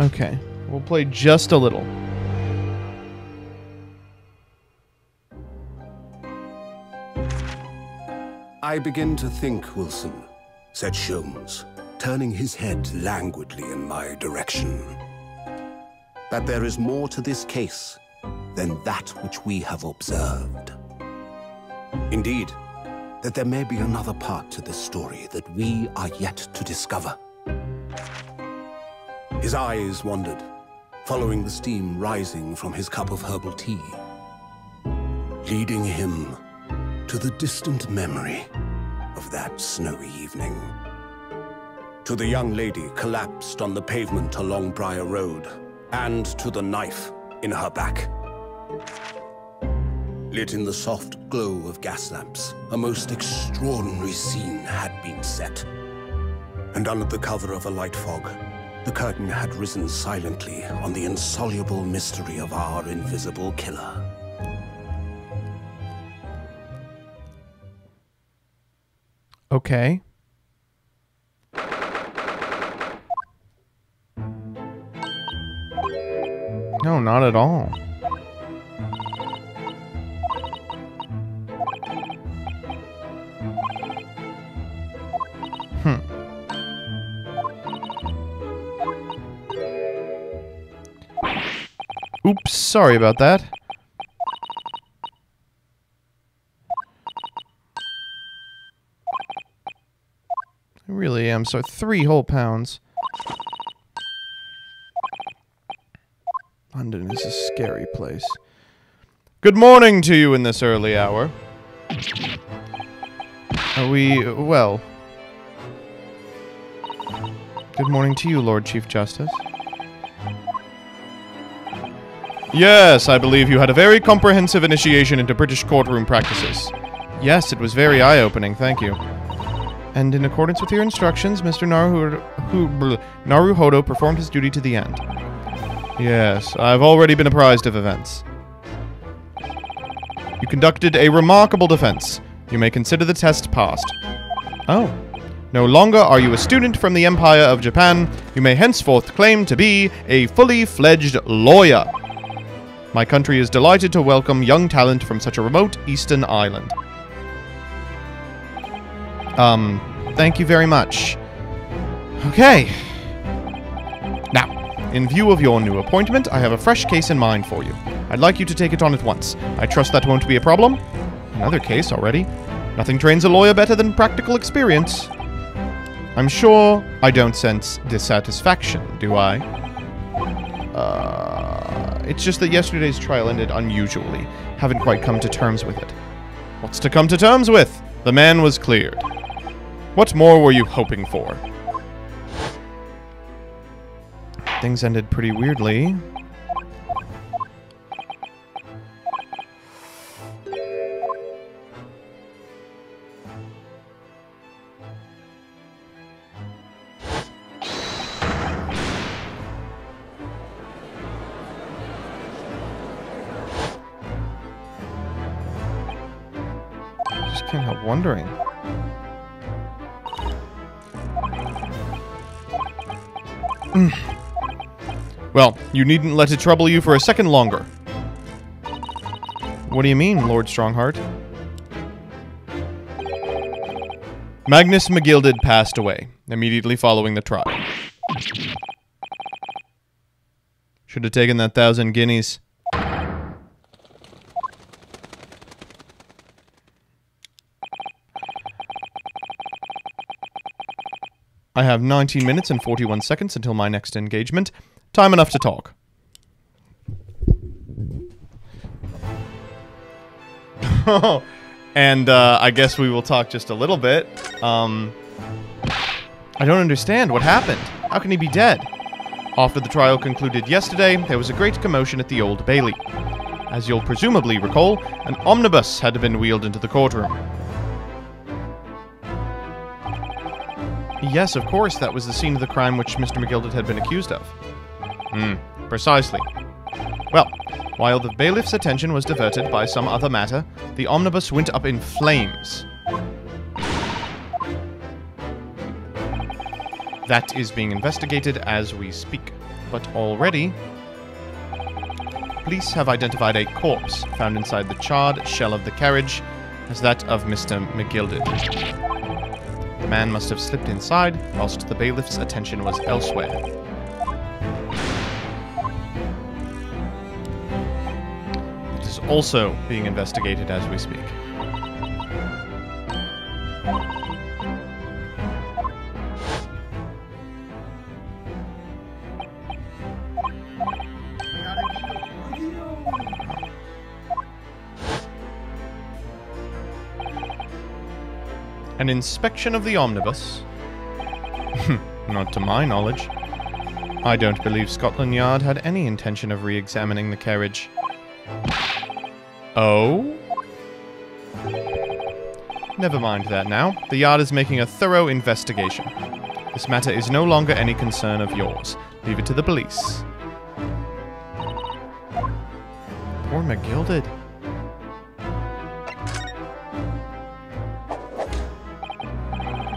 Okay. We'll play just a little. I begin to think, Wilson, said Sholmes, turning his head languidly in my direction, that there is more to this case than that which we have observed. Indeed, that there may be another part to this story that we are yet to discover. His eyes wandered, following the steam rising from his cup of herbal tea, leading him to the distant memory of that snowy evening. To the young lady collapsed on the pavement along Briar Road, and to the knife in her back. Lit in the soft glow of gas lamps, a most extraordinary scene had been set. And under the cover of a light fog, the curtain had risen silently on the insoluble mystery of our invisible killer. Okay. No, not at all. Sorry about that. I really am. So three whole pounds. London is a scary place. Good morning to you in this early hour. Are we, well... Good morning to you, Lord Chief Justice. Yes, I believe you had a very comprehensive initiation into British courtroom practices. Yes, it was very eye-opening, thank you. And in accordance with your instructions, Mr. Naruhodo, performed his duty to the end. Yes, I've already been apprised of events. You conducted a remarkable defense. You may consider the test passed. Oh. No longer are you a student from the Empire of Japan. You may henceforth claim to be a fully fledged lawyer. My country is delighted to welcome young talent from such a remote eastern island. Um, thank you very much. Okay. Now, in view of your new appointment, I have a fresh case in mind for you. I'd like you to take it on at once. I trust that won't be a problem? Another case already. Nothing trains a lawyer better than practical experience. I'm sure I don't sense dissatisfaction, do I? Uh, it's just that yesterday's trial ended unusually. Haven't quite come to terms with it. What's to come to terms with? The man was cleared. What more were you hoping for? Things ended pretty weirdly. Wondering. Mm. Well, you needn't let it trouble you for a second longer. What do you mean, Lord Stronghart? Magnus McGilded passed away, immediately following the trial. Should have taken that thousand guineas. I have 19 minutes and 41 seconds until my next engagement. Time enough to talk. and uh, I guess we will talk just a little bit. Um, I don't understand what happened. How can he be dead? After the trial concluded yesterday, there was a great commotion at the Old Bailey. As you'll presumably recall, an omnibus had been wheeled into the courtroom. Yes, of course, that was the scene of the crime which Mr. McGilded had been accused of. Hmm, precisely. Well, while the bailiff's attention was diverted by some other matter, the omnibus went up in flames. That is being investigated as we speak. but already police have identified a corpse found inside the charred shell of the carriage as that of Mr. McGilded. The man must have slipped inside whilst the bailiff's attention was elsewhere. It is also being investigated as we speak. An inspection of the omnibus? Not to my knowledge. I don't believe Scotland Yard had any intention of re-examining the carriage. Oh? Never mind that now. The Yard is making a thorough investigation. This matter is no longer any concern of yours. Leave it to the police. Poor McGilded.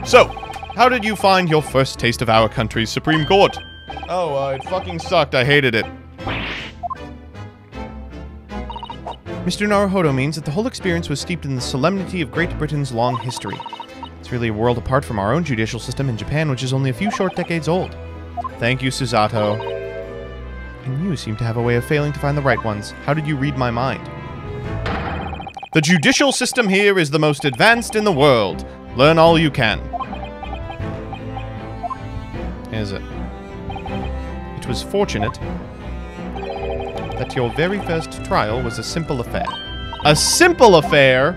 So, how did you find your first taste of our country's Supreme Court? Oh, uh, it fucking sucked. I hated it. Mr. Naruhodo means that the whole experience was steeped in the solemnity of Great Britain's long history. It's really a world apart from our own judicial system in Japan, which is only a few short decades old. Thank you, Susato. And you seem to have a way of failing to find the right ones. How did you read my mind? The judicial system here is the most advanced in the world. Learn all you can. Is it? It was fortunate that your very first trial was a simple affair. A simple affair?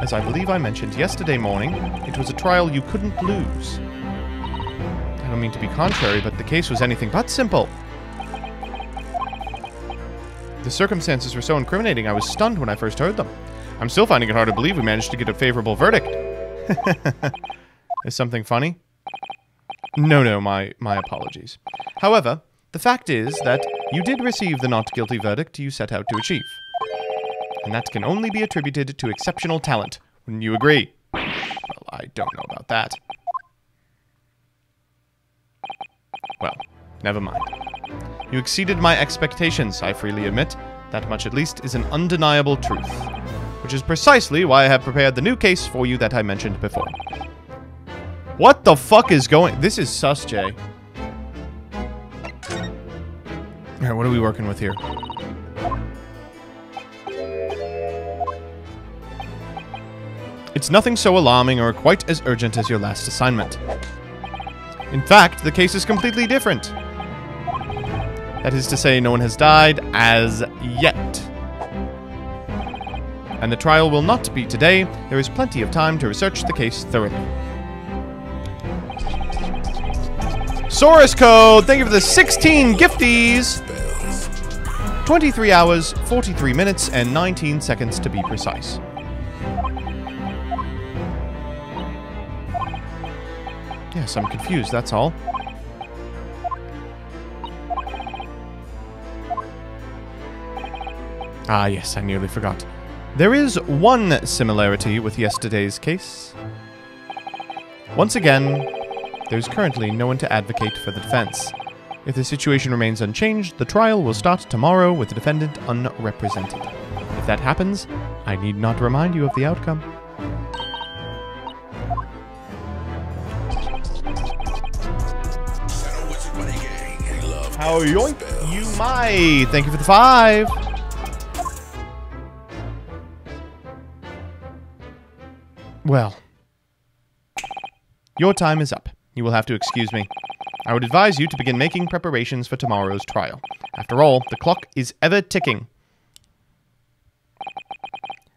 As I believe I mentioned yesterday morning, it was a trial you couldn't lose. I don't mean to be contrary, but the case was anything but simple. The circumstances were so incriminating, I was stunned when I first heard them. I'm still finding it hard to believe we managed to get a favorable verdict. Is something funny? No, no, my, my apologies. However, the fact is that you did receive the not guilty verdict you set out to achieve. And that can only be attributed to exceptional talent. Wouldn't you agree? Well, I don't know about that. Well, never mind. You exceeded my expectations, I freely admit. That much at least is an undeniable truth. Which is precisely why I have prepared the new case for you that I mentioned before. What the fuck is going... This is sus, Jay. Alright, what are we working with here? It's nothing so alarming or quite as urgent as your last assignment. In fact, the case is completely different. That is to say, no one has died as yet. And the trial will not be today. There is plenty of time to research the case thoroughly. Source code, thank you for the 16 gifties! 23 hours, 43 minutes, and 19 seconds to be precise. Yes, I'm confused, that's all. Ah, yes, I nearly forgot. There is one similarity with yesterday's case. Once again, there is currently no one to advocate for the defense. If the situation remains unchanged, the trial will start tomorrow with the defendant unrepresented. If that happens, I need not remind you of the outcome. How yoink you might. Thank you for the five. Well, your time is up. You will have to excuse me. I would advise you to begin making preparations for tomorrow's trial. After all, the clock is ever ticking.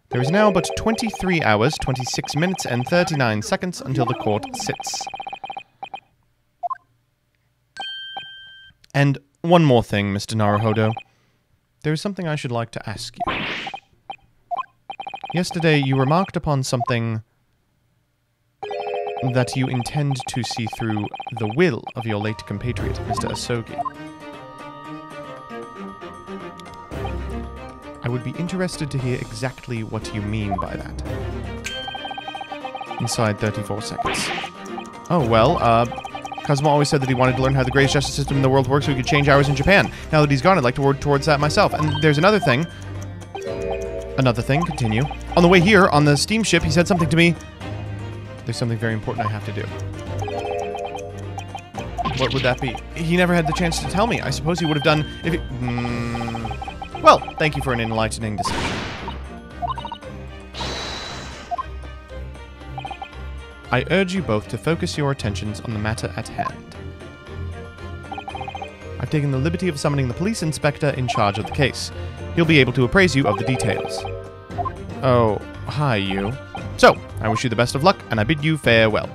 There is now but 23 hours, 26 minutes, and 39 seconds until the court sits. And one more thing, Mr. Naruhodo. There is something I should like to ask you. Yesterday, you remarked upon something that you intend to see through the will of your late compatriot, Mr. Asogi. I would be interested to hear exactly what you mean by that. Inside 34 seconds. Oh, well, uh, Kazuma always said that he wanted to learn how the greatest justice system in the world works so he could change ours in Japan. Now that he's gone, I'd like to work towards that myself. And there's another thing. Another thing, continue. On the way here, on the steamship, he said something to me. There's something very important I have to do. What would that be? He never had the chance to tell me. I suppose he would have done if he... Mm, well, thank you for an enlightening decision. I urge you both to focus your attentions on the matter at hand. I've taken the liberty of summoning the police inspector in charge of the case. He'll be able to appraise you of the details. Oh, hi, you. So, I wish you the best of luck, and I bid you farewell.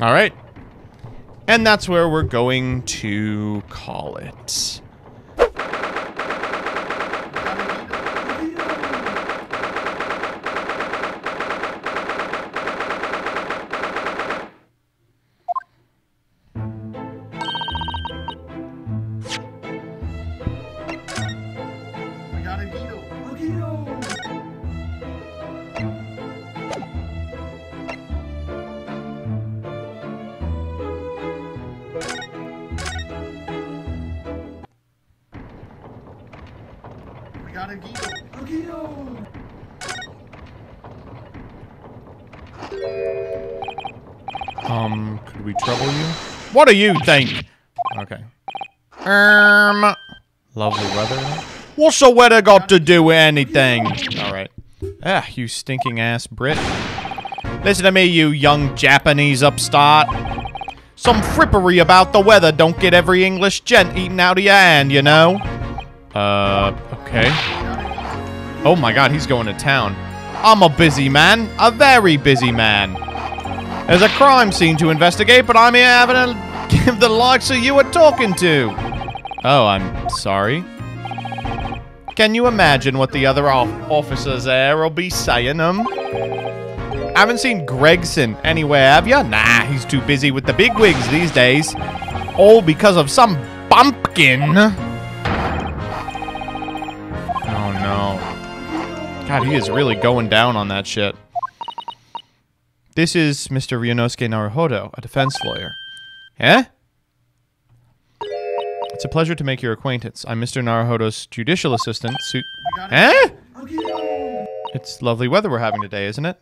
All right. And that's where we're going to call it. What do you think? Okay. Um, lovely weather. What's the weather got to do with anything? All right. Ah, you stinking ass Brit. Listen to me, you young Japanese upstart. Some frippery about the weather don't get every English gent eating out of your hand, you know? Uh, okay. Oh my god, he's going to town. I'm a busy man. A very busy man. There's a crime scene to investigate, but I'm here having to give the likes of you a talking to. Oh, I'm sorry. Can you imagine what the other officers there will be saying, um? Haven't seen Gregson anywhere, have you? Nah, he's too busy with the bigwigs these days. All because of some bumpkin. Oh, no. God, he is really going down on that shit. This is Mr. Ryunosuke Naruhodo, a defense lawyer. Eh? It's a pleasure to make your acquaintance. I'm Mr. Naruhodo's judicial assistant, Su- Eh? It's lovely weather we're having today, isn't it?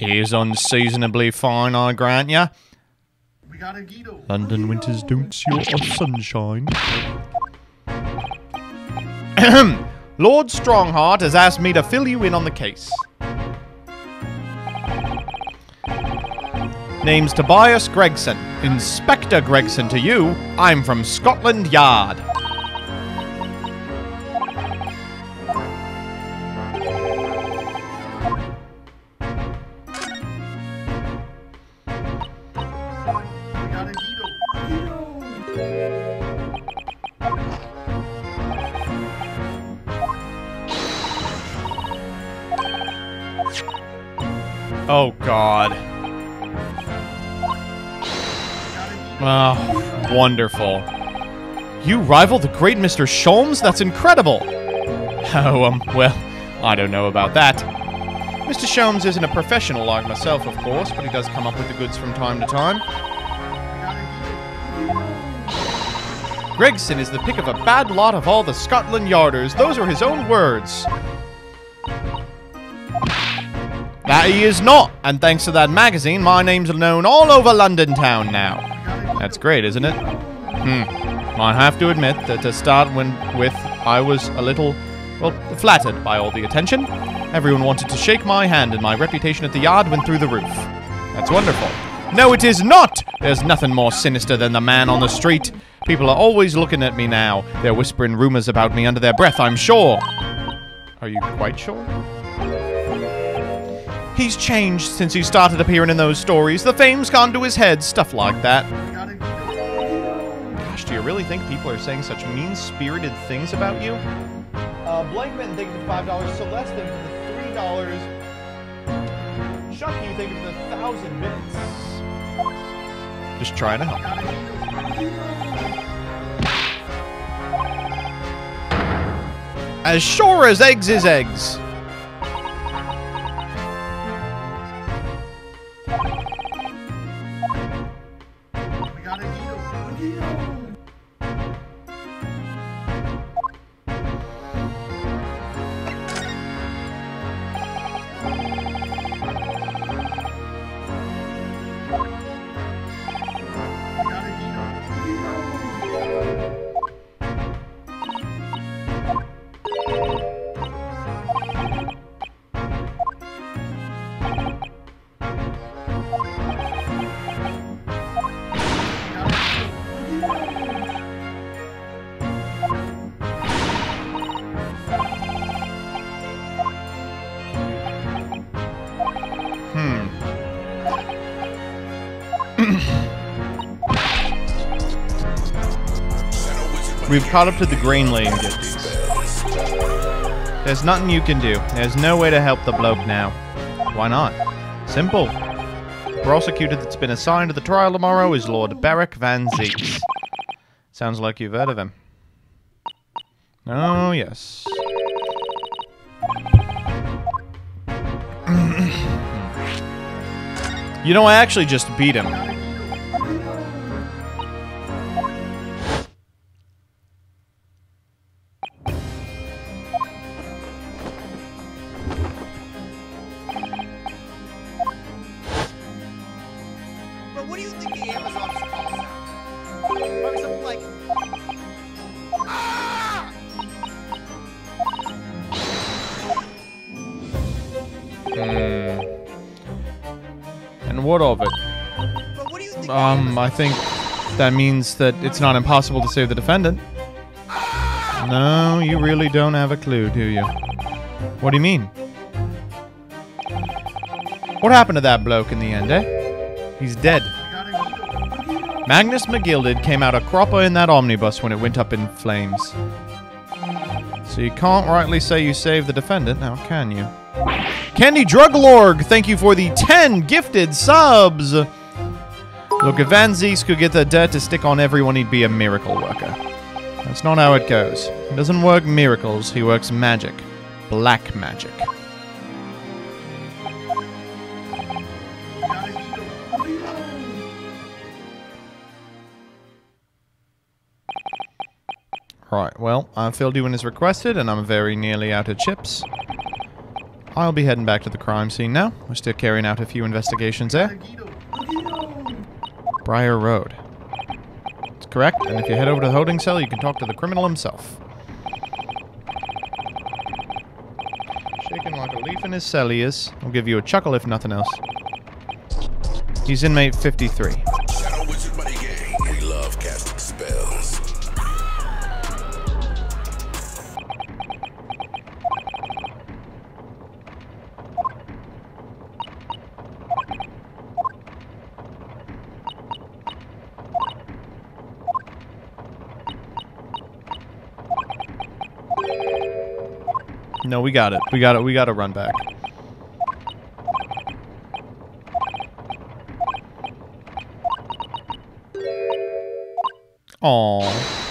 It is unseasonably fine, I grant ya. London winters don't see your sunshine. Lord Stronghart has asked me to fill you in on the case. Name's Tobias Gregson. Inspector Gregson to you. I'm from Scotland Yard. God. Oh, wonderful. You rival the great Mr. Sholmes? That's incredible! Oh, um, well, I don't know about that. Mr. Sholmes isn't a professional like myself, of course, but he does come up with the goods from time to time. Gregson is the pick of a bad lot of all the Scotland Yarders. Those are his own words. That he is not, and thanks to that magazine, my name's known all over London town now. That's great, isn't it? Hmm. I have to admit that to start when, with, I was a little, well, flattered by all the attention. Everyone wanted to shake my hand, and my reputation at the yard went through the roof. That's wonderful. No, it is not! There's nothing more sinister than the man on the street. People are always looking at me now. They're whispering rumors about me under their breath, I'm sure. Are you quite sure? He's changed since he started appearing in those stories. The fame's gone to his head, stuff like that. Gosh, do you really think people are saying such mean-spirited things about you? Uh, Blankman, thank you for the five dollars. Celeste, thank you for the three dollars. Chuck, you thank you for the thousand bits. Just trying to help. As sure as eggs is eggs. We've caught up to the grain laying gifties. There's nothing you can do. There's no way to help the bloke now. Why not? Simple. The prosecutor that's been assigned to the trial tomorrow is Lord Barok Van Zieks. Sounds like you've heard of him. Oh, yes. you know, I actually just beat him. Think that means that it's not impossible to save the defendant. No, you really don't have a clue, do you? What do you mean? What happened to that bloke in the end, eh? He's dead. Magnus McGilded came out a cropper in that omnibus when it went up in flames. So you can't rightly say you saved the defendant, now can you? Candy Druglorg, thank you for the 10 gifted subs! Look, if Van Zieks could get the dirt to stick on everyone, he'd be a miracle worker. That's not how it goes. He doesn't work miracles, he works magic. Black magic. Right, well, I filled you in as requested, and I'm very nearly out of chips. I'll be heading back to the crime scene now. We're still carrying out a few investigations there. Briar Road. That's correct, and if you head over to the holding cell, you can talk to the criminal himself. Shaking like a leaf in his cell he is. I'll give you a chuckle if nothing else. He's inmate 53. We got it. We got it. We got to run back. Aww.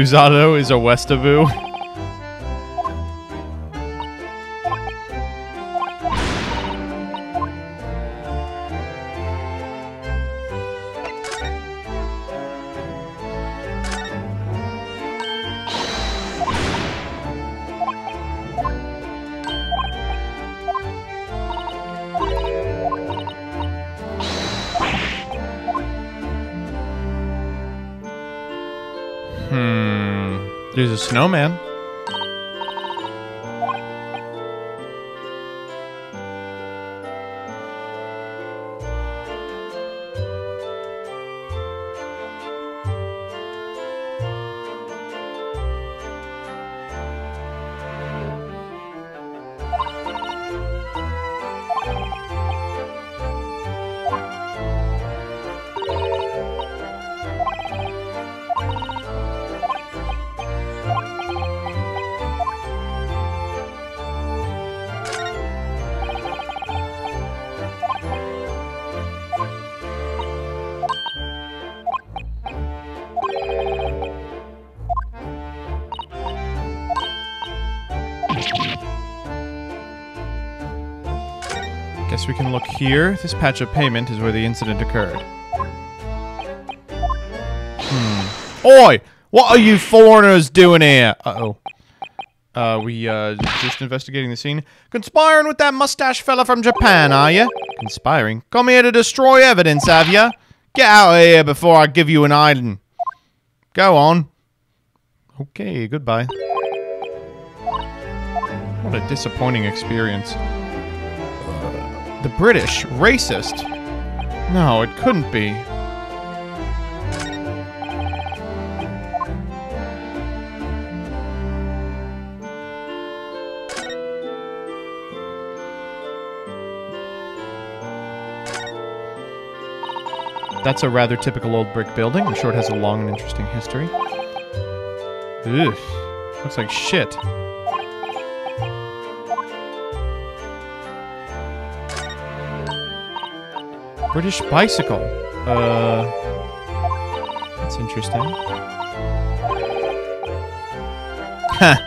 Susato is a Westaboo. Snowman. Here. This patch of pavement is where the incident occurred. Hmm. Oi! What are you foreigners doing here? Uh-oh. Uh, we, uh, just investigating the scene. Conspiring with that mustache fella from Japan, are you? Conspiring? Come here to destroy evidence, have ya? Get out of here before I give you an island. Go on. Okay, goodbye. What a disappointing experience. The British? Racist? No, it couldn't be. That's a rather typical old brick building. I'm sure it has a long and interesting history. Ugh. Looks like shit. British bicycle. Uh, that's interesting. Huh.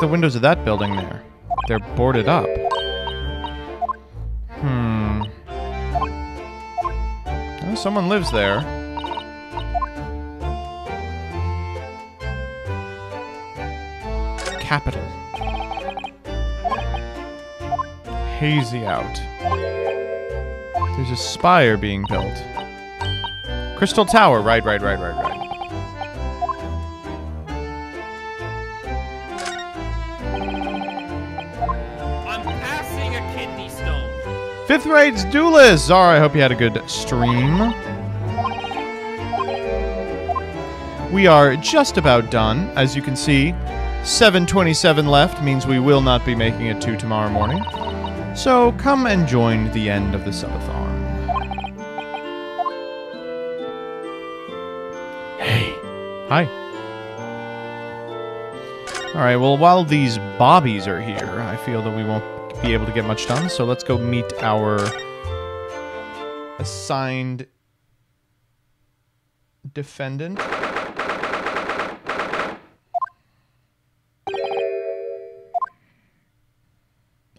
The windows of that building there. They're boarded up. Hmm. Oh, someone lives there. Capital. Hazy out. There's a spire being built. Crystal Tower. Right, right, right, right, right. I'm passing a kidney stone. Fifth rate's Duelist. Zara, I hope you had a good stream. We are just about done. As you can see, 727 left means we will not be making it to tomorrow morning. So come and join the end of the subathon. Hey. Hi. Alright, well, while these bobbies are here, I feel that we won't be able to get much done, so let's go meet our assigned defendant.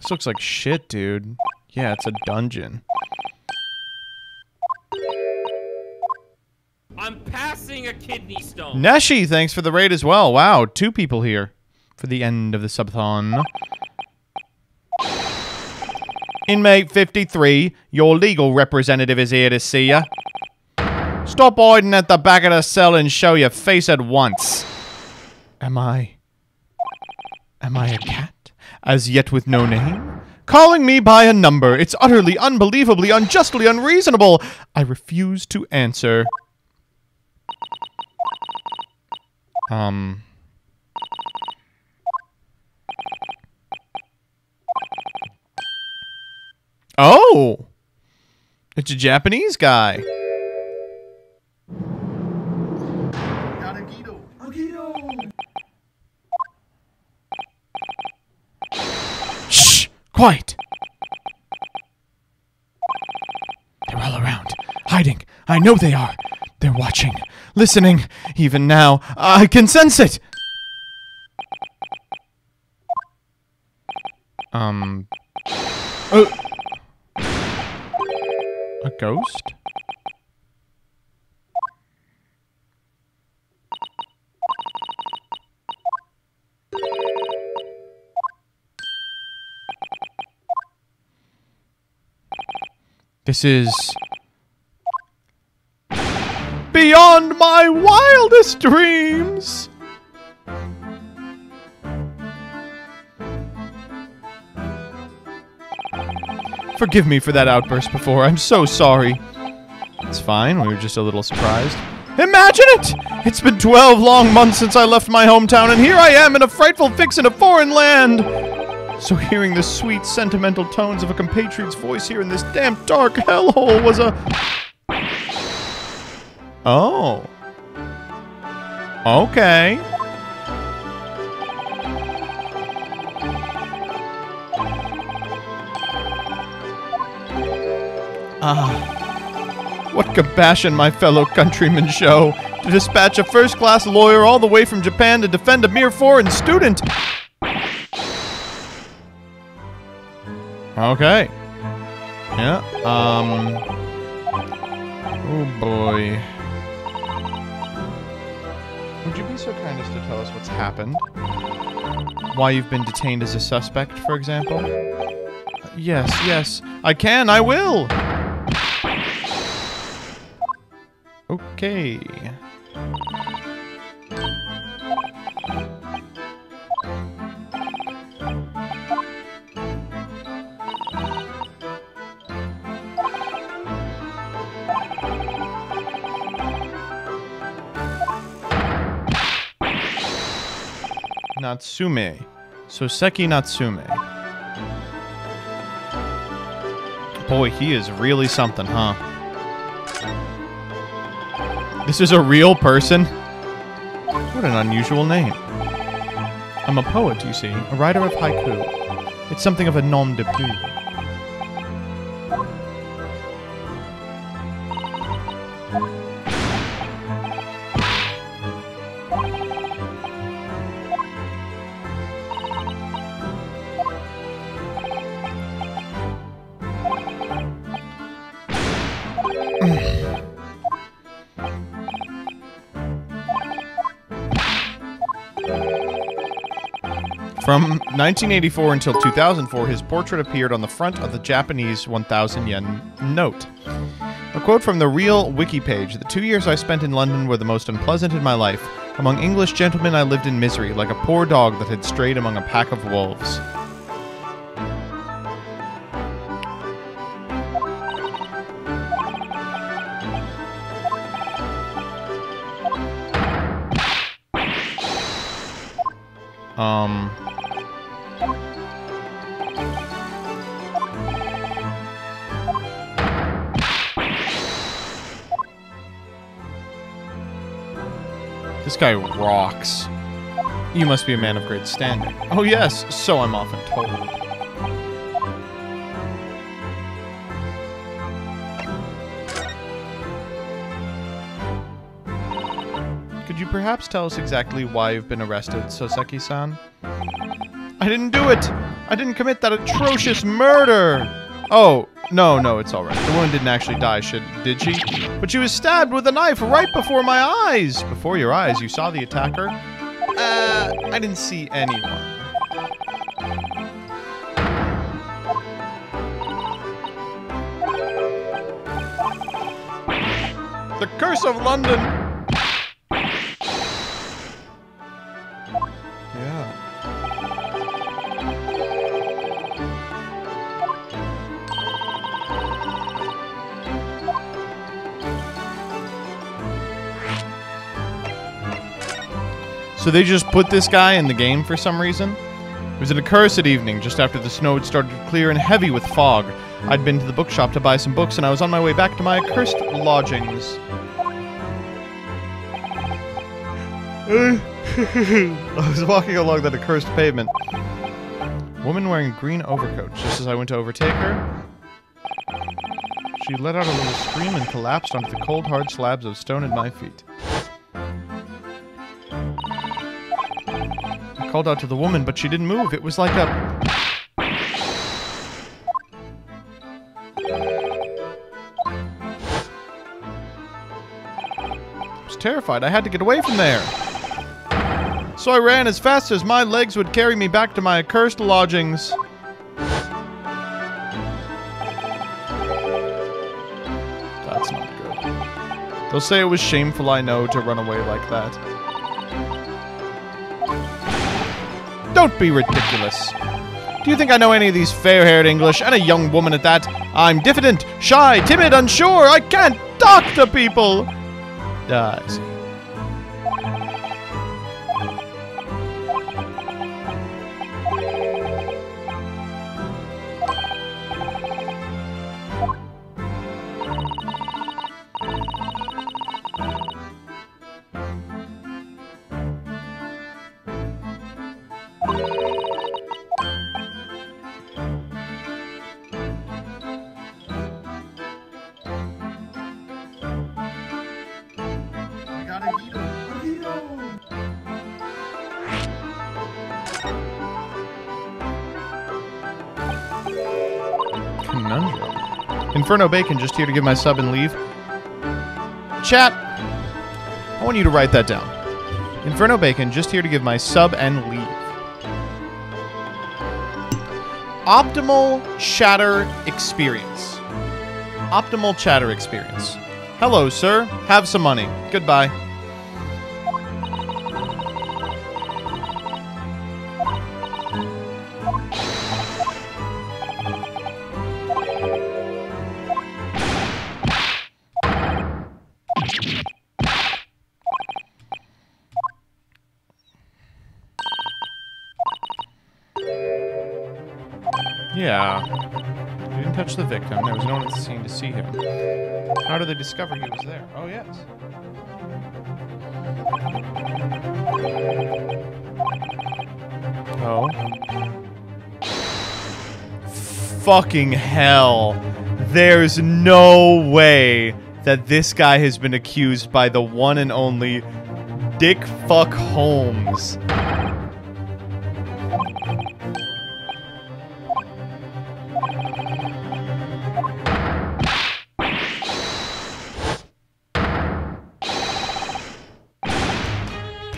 This looks like shit, dude. Yeah, it's a dungeon. I'm passing a kidney stone. Neshi, thanks for the raid as well. Wow, two people here for the end of the subathon. Inmate 53, your legal representative is here to see ya. Stop hiding at the back of the cell and show your face at once. Am I... Am I a cat? As yet with no name? Calling me by a number. It's utterly, unbelievably, unjustly unreasonable. I refuse to answer. Um... Oh! It's a Japanese guy. Quiet! They're all around, hiding. I know they are. They're watching, listening. Even now, I can sense it! Um. Uh, a ghost? This is beyond my wildest dreams. Forgive me for that outburst before. I'm so sorry. It's fine. We were just a little surprised. Imagine it! It's been 12 long months since I left my hometown, and here I am in a frightful fix in a foreign land. So hearing the sweet, sentimental tones of a compatriot's voice here in this damp, dark hellhole was a... Oh. Okay. Ah. What compassion my fellow countrymen show to dispatch a first-class lawyer all the way from Japan to defend a mere foreign student. Okay. Yeah. Um. Oh boy. Would you be so kind as to tell us what's happened? Why you've been detained as a suspect, for example? Yes, yes. I can, I will! Okay. Natsume. Soseki Natsume. Boy, he is really something, huh? This is a real person? What an unusual name. I'm a poet, you see, a writer of haiku. It's something of a nom de plume. 1984 until 2004, his portrait appeared on the front of the Japanese 1,000 yen note. A quote from the real wiki page The two years I spent in London were the most unpleasant in my life. Among English gentlemen, I lived in misery, like a poor dog that had strayed among a pack of wolves. Um. This guy rocks. You must be a man of great standing. Oh yes, so I'm often told. Could you perhaps tell us exactly why you've been arrested, Soseki-san? I didn't do it! I didn't commit that atrocious murder! Oh, no, no, it's alright. The woman didn't actually die, should, did she? But she was stabbed with a knife right before my eyes! Before your eyes, you saw the attacker? Uh, I didn't see anyone. The Curse of London! So they just put this guy in the game for some reason? It was an accursed evening, just after the snow had started to clear and heavy with fog. I'd been to the bookshop to buy some books, and I was on my way back to my accursed lodgings. I was walking along that accursed pavement. Woman wearing a green overcoat. Just as I went to overtake her, she let out a little scream and collapsed onto the cold, hard slabs of stone at my feet. called out to the woman, but she didn't move. It was like a... I was terrified. I had to get away from there. So I ran as fast as my legs would carry me back to my accursed lodgings. That's not good. They'll say it was shameful, I know, to run away like that. Don't be ridiculous. Do you think I know any of these fair-haired English, and a young woman at that? I'm diffident, shy, timid, unsure. I can't talk to people. Ah, Inferno Bacon just here to give my sub and leave. Chat, I want you to write that down. Inferno Bacon just here to give my sub and leave. Optimal chatter experience. Optimal chatter experience. Hello, sir. Have some money. Goodbye. The victim. There was no one at the scene to see him. How did they discover he was there? Oh, yes. Oh. Fucking hell. There's no way that this guy has been accused by the one and only Dick Fuck Holmes.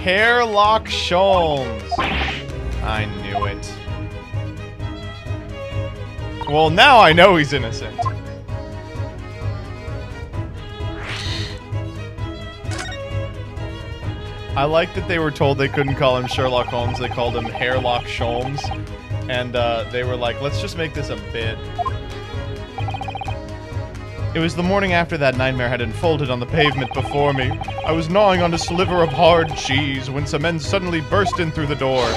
Hairlock Sholmes. I knew it. Well, now I know he's innocent. I like that they were told they couldn't call him Sherlock Holmes. They called him Hairlock Sholmes. And uh, they were like, let's just make this a bit. It was the morning after that nightmare had unfolded on the pavement before me. I was gnawing on a sliver of hard cheese when some men suddenly burst in through the door.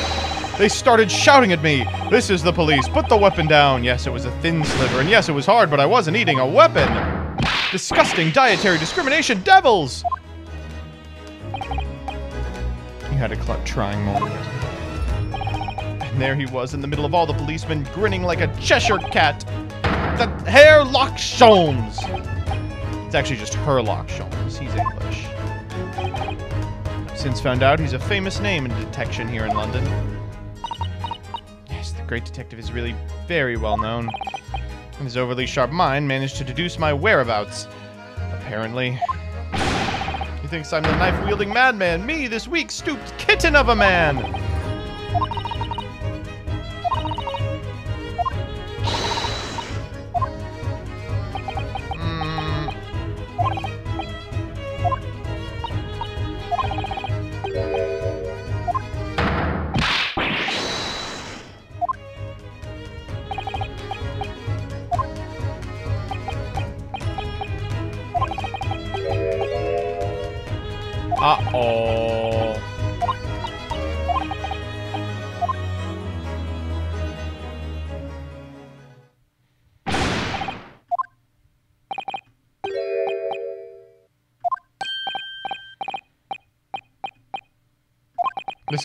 They started shouting at me. This is the police. Put the weapon down. Yes, it was a thin sliver, and yes, it was hard, but I wasn't eating a weapon. Disgusting dietary discrimination, devils! You had a cl- trying moment. And there he was in the middle of all the policemen, grinning like a Cheshire cat. The Hairlock Sholmes! It's actually just Herlock Sholmes. He's English. Since found out he's a famous name in detection here in London. Yes, the great detective is really very well known. And his overly sharp mind managed to deduce my whereabouts. Apparently. He thinks I'm the knife-wielding madman. Me, this weak, stooped kitten of a man!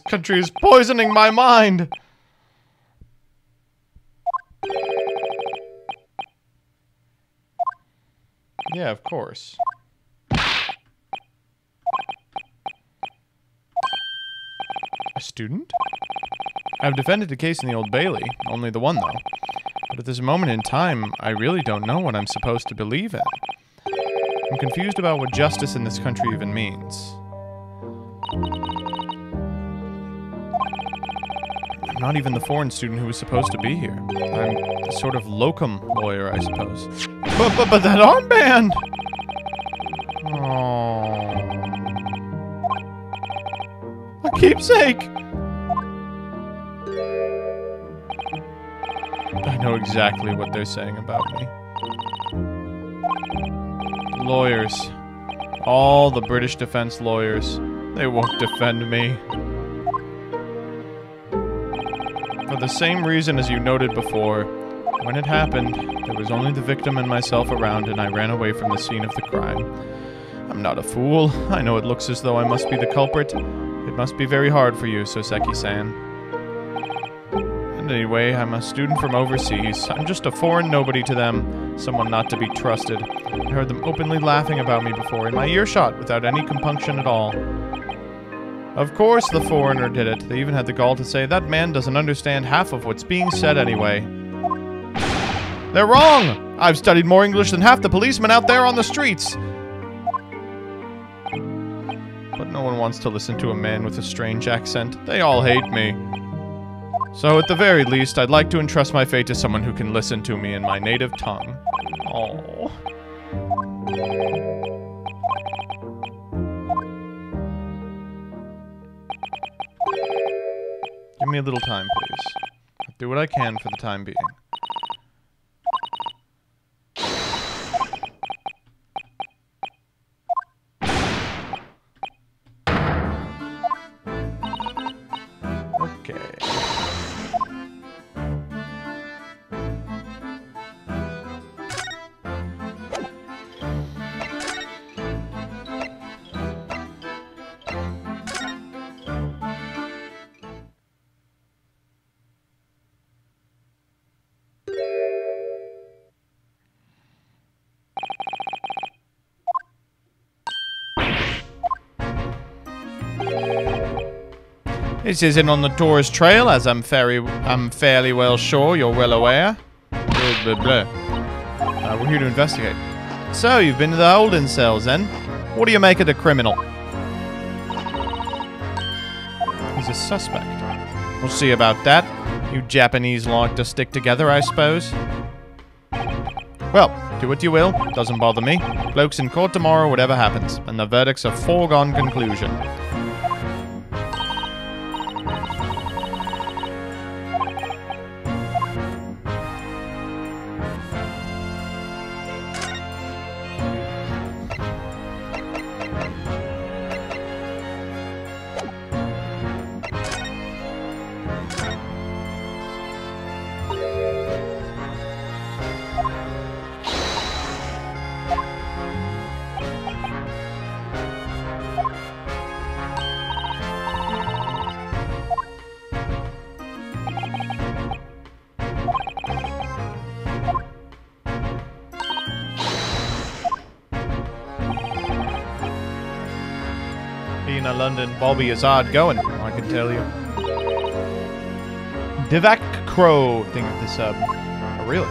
Country is poisoning my mind. Yeah, of course. A student? I've defended a case in the Old Bailey, only the one though. But at this moment in time, I really don't know what I'm supposed to believe in. I'm confused about what justice in this country even means. Not even the foreign student who was supposed to be here. I'm a sort of locum lawyer, I suppose. But, but, but that armband! Oh. A keepsake! I know exactly what they're saying about me. Lawyers. All the British defense lawyers. They won't defend me. For the same reason as you noted before, when it happened, there was only the victim and myself around, and I ran away from the scene of the crime. I'm not a fool. I know it looks as though I must be the culprit. It must be very hard for you, Soseki-san. And anyway, I'm a student from overseas. I'm just a foreign nobody to them, someone not to be trusted. I heard them openly laughing about me before, in my earshot, without any compunction at all. Of course the foreigner did it. They even had the gall to say, that man doesn't understand half of what's being said anyway. They're wrong! I've studied more English than half the policemen out there on the streets! But no one wants to listen to a man with a strange accent. They all hate me. So at the very least, I'd like to entrust my fate to someone who can listen to me in my native tongue. Oh. Give me a little time, please. I'll do what I can for the time being. This isn't on the tourist trail, as I'm fairly, I'm fairly well sure you're well aware. Blah, blah, blah. Uh, we're here to investigate. So, you've been to the holding cells, then? What do you make of the criminal? He's a suspect. We'll see about that. You Japanese like to stick together, I suppose. Well, do what you will. Doesn't bother me. Bloke's in court tomorrow, whatever happens. And the verdict's a foregone conclusion. Bobby is hard going, I can tell you. Divak Crow, think of this, um, oh, really?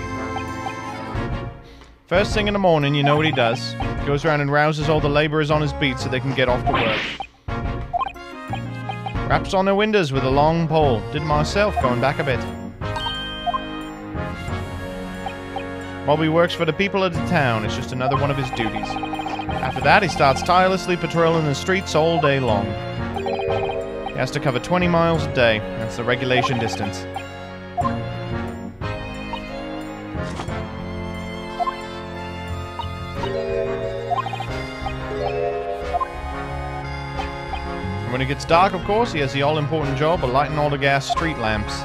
First thing in the morning, you know what he does. He Goes around and rouses all the laborers on his beat so they can get off to work. Raps on their windows with a long pole. Did myself, going back a bit. Bobby works for the people of the town. It's just another one of his duties. After that, he starts tirelessly patrolling the streets all day long. He has to cover 20 miles a day. That's the regulation distance. When it gets dark, of course, he has the all-important job of lighting all the gas street lamps.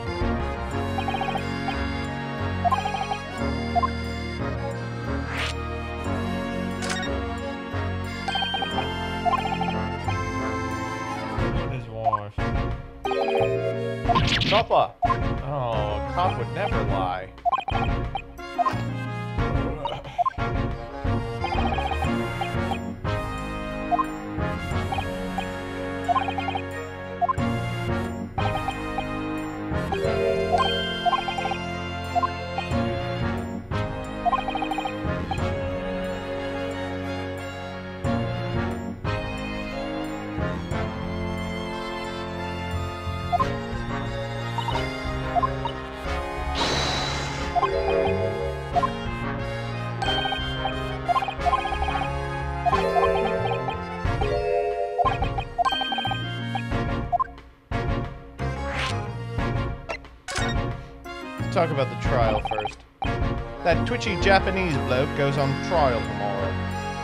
Twitchy Japanese bloke goes on trial tomorrow.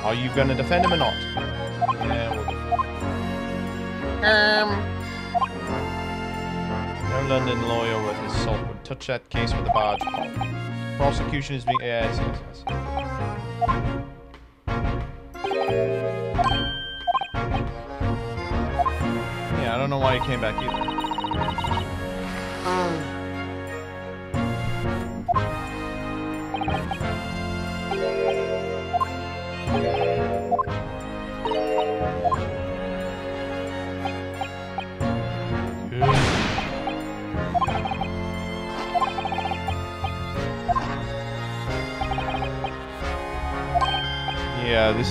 Are you gonna defend him or not? Yeah, we'll Um. No London lawyer worth his salt would touch that case with a barge pole. Prosecution is being. Yes, yes, yes. Yeah, I don't know why he came back either.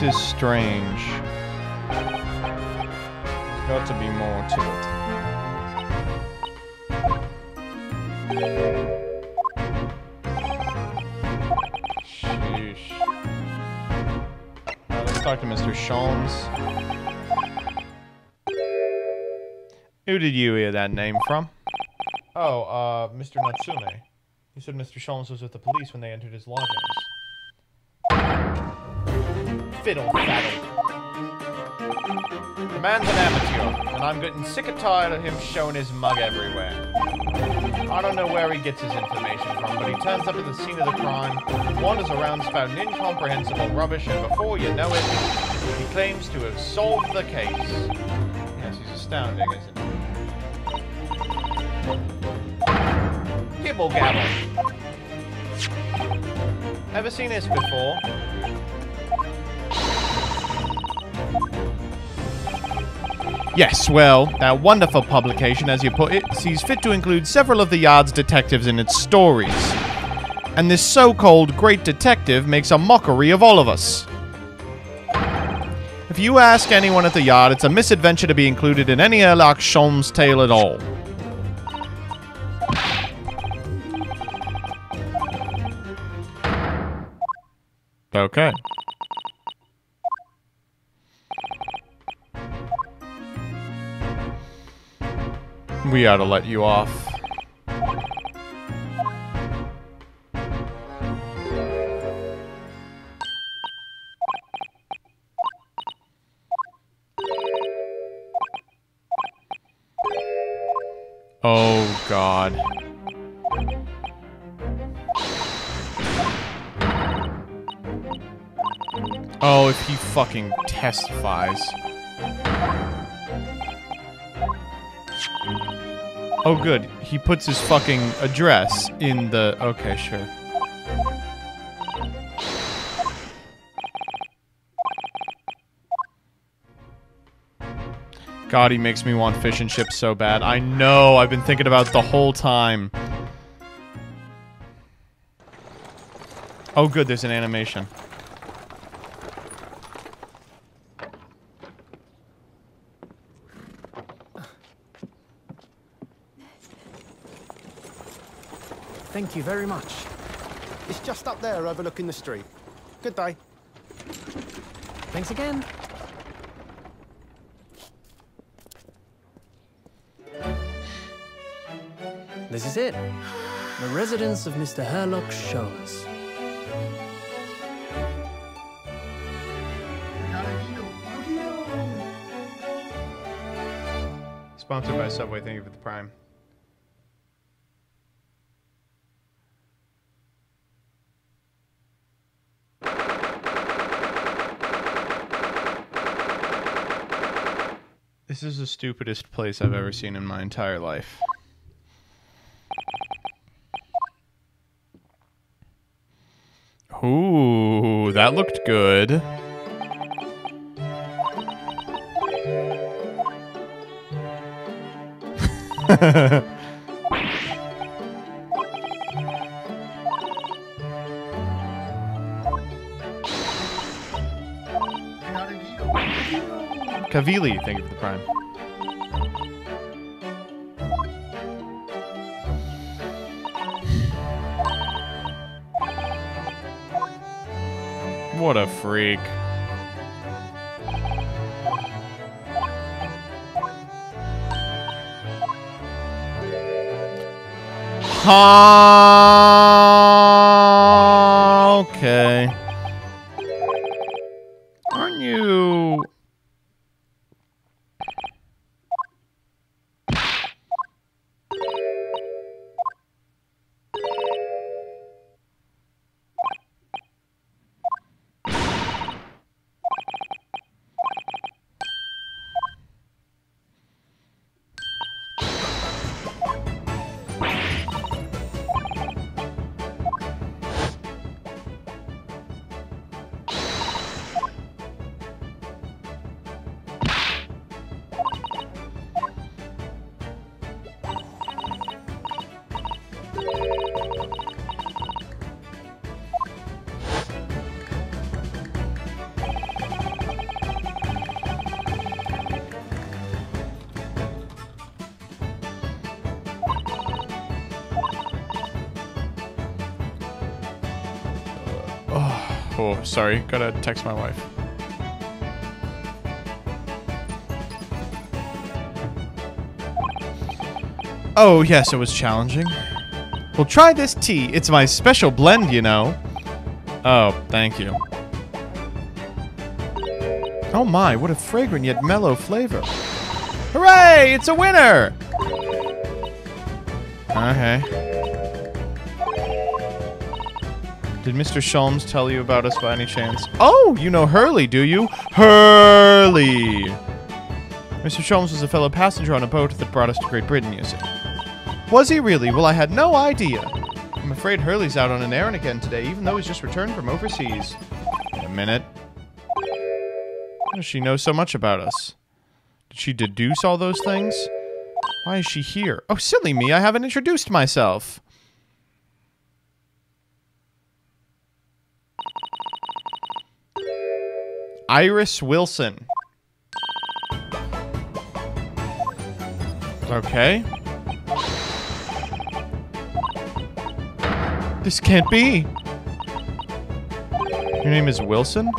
This is strange. There's got to be more to it. Sheesh. Let's talk to Mr. Sholmes. Who did you hear that name from? Oh, uh, Mr. Natsume. He said Mr. Sholmes was with the police when they entered his lodgings. Fiddle faddle. The man's an amateur, and I'm getting sick and tired of him showing his mug everywhere. I don't know where he gets his information from, but he turns up at the scene of the crime, wanders around spouting incomprehensible rubbish, and before you know it, he claims to have solved the case. Yes, he's astounding, isn't he? Gibble gabble. Ever seen this before? Yes, well, that wonderful publication, as you put it, sees fit to include several of the Yard's detectives in its stories. And this so called great detective makes a mockery of all of us. If you ask anyone at the Yard, it's a misadventure to be included in any Sherlock Sholmes tale at all. We ought to let you off. Oh, God. Oh, if he fucking testifies. Oh, good. He puts his fucking address in the. Okay, sure. God, he makes me want fish and chips so bad. I know. I've been thinking about it the whole time. Oh, good. There's an animation. Thank you very much. It's just up there overlooking the street. Good day. Thanks again. This is it. The residence of Mr. Herlock Sholmes. Sponsored by Subway. Thank you for the prime. The stupidest place I've ever seen in my entire life. Ooh, that looked good. Kavili, thank you for the prime. What a freak. Okay. Oh, sorry. Gotta text my wife. Oh, yes, it was challenging. Well, try this tea. It's my special blend, you know. Oh, thank you. Oh my, what a fragrant yet mellow flavor. Hooray! It's a winner! Okay. Did Mr. Sholmes tell you about us by any chance? Oh, you know Hurley, do you? Hurley! Mr. Sholmes was a fellow passenger on a boat that brought us to Great Britain, you see. Was he really? Well, I had no idea. I'm afraid Hurley's out on an errand again today, even though he's just returned from overseas. Wait a minute. How does she know so much about us? Did she deduce all those things? Why is she here? Oh, silly me, I haven't introduced myself. Iris Wilson. Okay. This can't be. Your name is Wilson?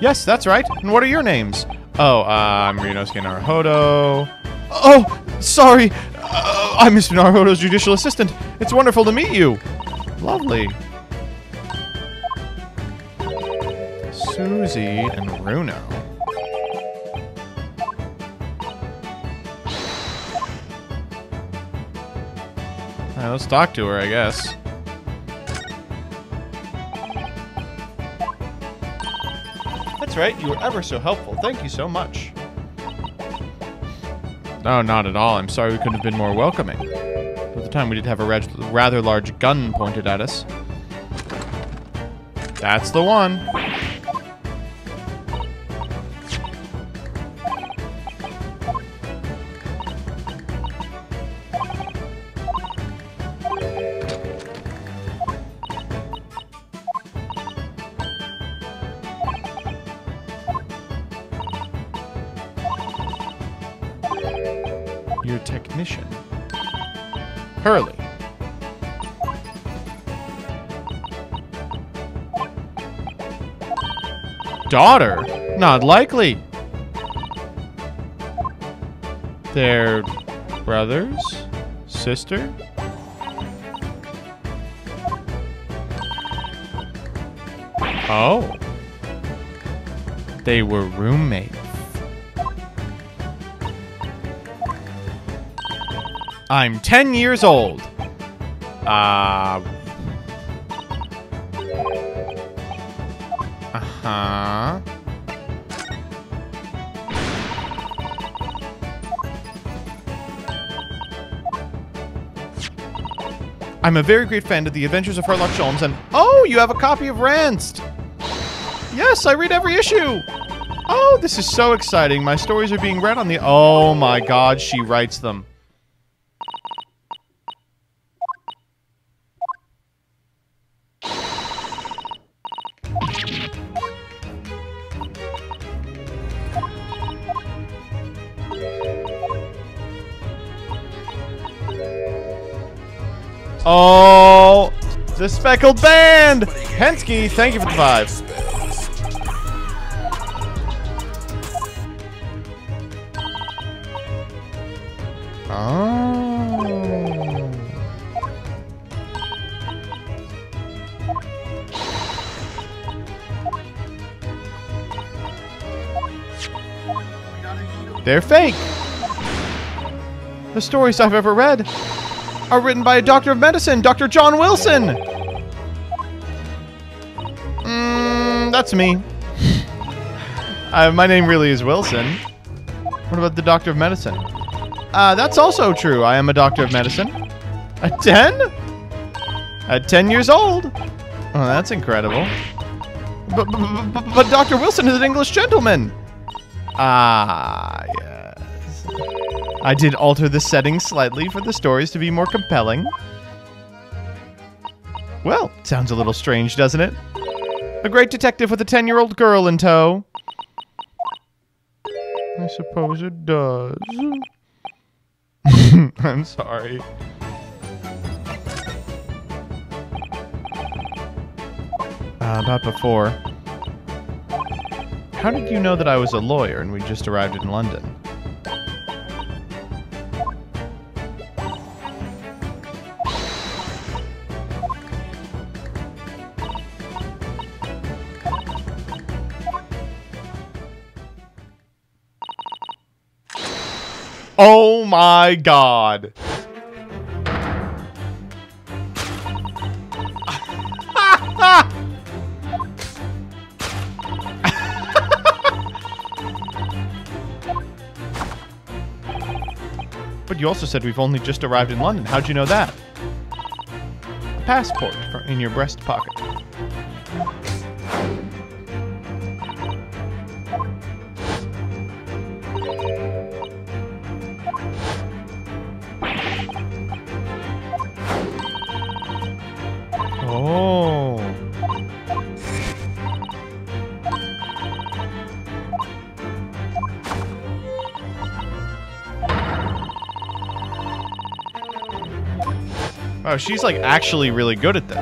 Yes, that's right. And what are your names? Oh, uh, I'm Ryunosuke Naruhodo. Oh, sorry. Uh, I'm Mr. Naruhodo's judicial assistant. It's wonderful to meet you. Lovely. Susie and Runo. Alright, let's talk to her, I guess. That's right, you were ever so helpful. Thank you so much. No, not at all. I'm sorry we couldn't have been more welcoming. At the time, we did have a rather large gun pointed at us. That's the one. Daughter? Not likely. They're brothers? Sister? Oh. They were roommates. I'm 10 years old. Uh. I'm a very great fan of the Adventures of Sherlock Holmes, and oh, you have a copy of Ranst. Yes, I read every issue. Oh, this is so exciting. My stories are being read on the. Oh my God, she writes them. Speckled band! Hensky, thank you for the five. Oh. They're fake. The stories I've ever read are written by a doctor of medicine, Dr. John Wilson. That's me. uh, my name really is Wilson. What about the doctor of medicine? Uh, that's also true. I am a doctor of medicine. At 10? At 10 years old? Oh, that's incredible. But, but, but, but Dr. Wilson is an English gentleman. Ah, yes. I did alter the settings slightly for the stories to be more compelling. Well, sounds a little strange, doesn't it? A great detective with a 10 year old girl in tow. I suppose it does. I'm sorry. Uh, about before. How did you know that I was a lawyer and we just arrived in London? Oh my god. but you also said we've only just arrived in London. How'd you know that? A passport in your breast pocket. Wow, she's like actually really good at this.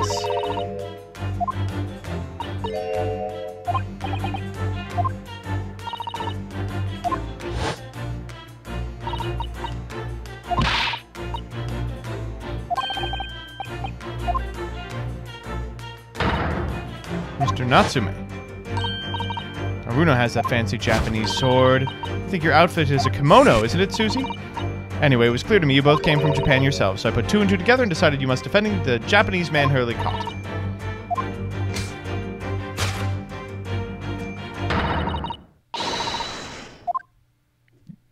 Mr. Natsume. Aruno has that fancy Japanese sword. I think your outfit is a kimono, isn't it, Susie? Anyway, it was clear to me you both came from Japan yourselves, so I put two and two together and decided you must defending the Japanese man Hurley caught.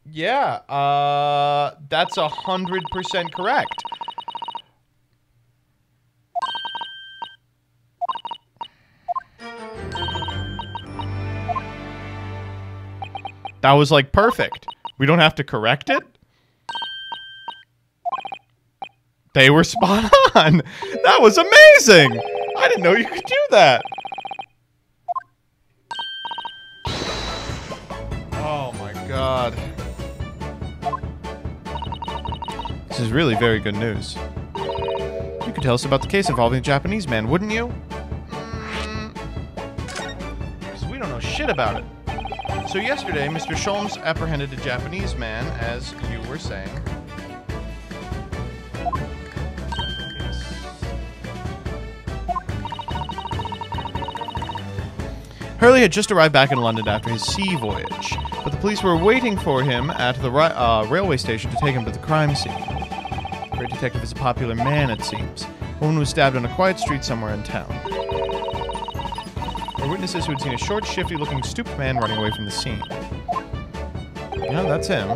Yeah, uh, that's a hundred percent correct. That was like perfect. We don't have to correct it. They were spot on. That was amazing. I didn't know you could do that. Oh my god. This is really very good news. You could tell us about the case involving the Japanese man, wouldn't you? Hmm. Because we don't know shit about it. So yesterday, Mr. Sholmes apprehended a Japanese man, as you were saying. Hurley had just arrived back in London after his sea voyage, but the police were waiting for him at the uh, railway station to take him to the crime scene. The great detective is a popular man, it seems. A woman was stabbed on a quiet street somewhere in town. There were witnesses who had seen a short, shifty-looking, stooped man running away from the scene. Yeah, that's him.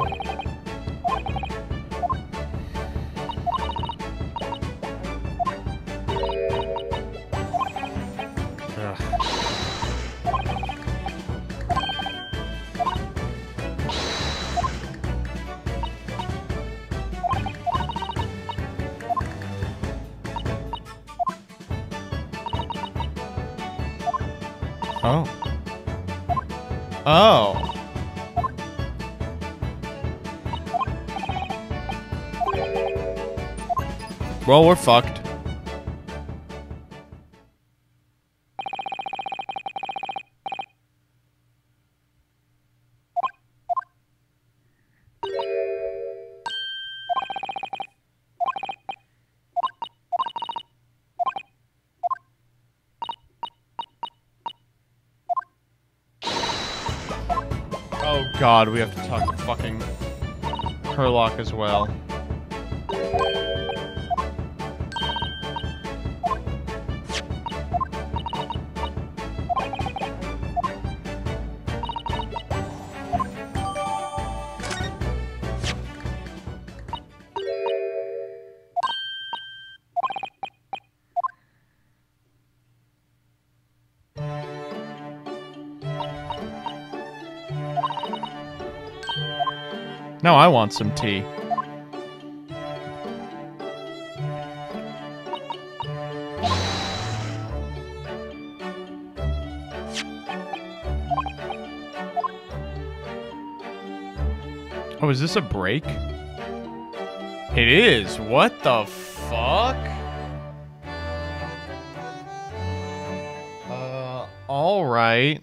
Well, we're fucked. Oh god, we have to talk to fucking Herlock as well. Now I want some tea. Oh, is this a break? It is. What the fuck? Uh, all right.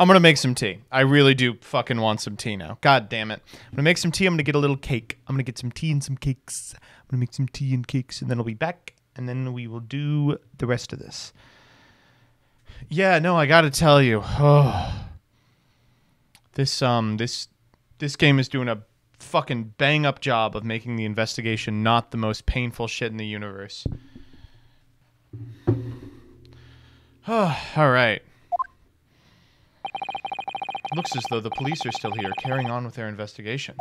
I'm gonna make some tea. I really do fucking want some tea now. God damn it. I'm gonna make some tea. I'm gonna get a little cake. I'm gonna get some tea and some cakes. I'm gonna make some tea and cakes, and then I'll be back, and then we will do the rest of this. Yeah, no, I gotta tell you. Oh. This um this this game is doing a fucking bang up job of making the investigation not the most painful shit in the universe. Oh, All right. Looks as though the police are still here, carrying on with their investigation.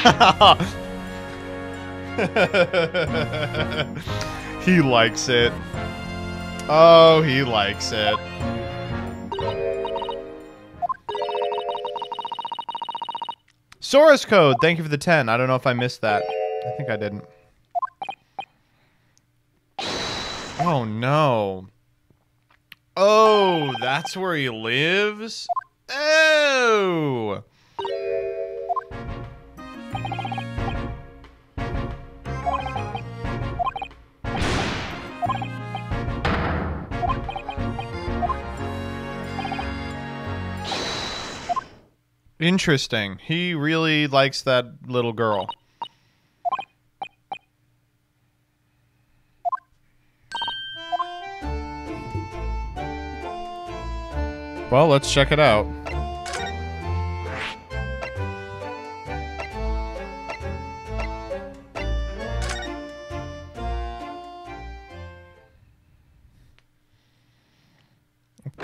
he likes it. Oh, he likes it. Source code. Thank you for the 10. I don't know if I missed that. I think I didn't. Oh, no. Oh, that's where he lives? Oh. Interesting. He really likes that little girl. Well, let's check it out.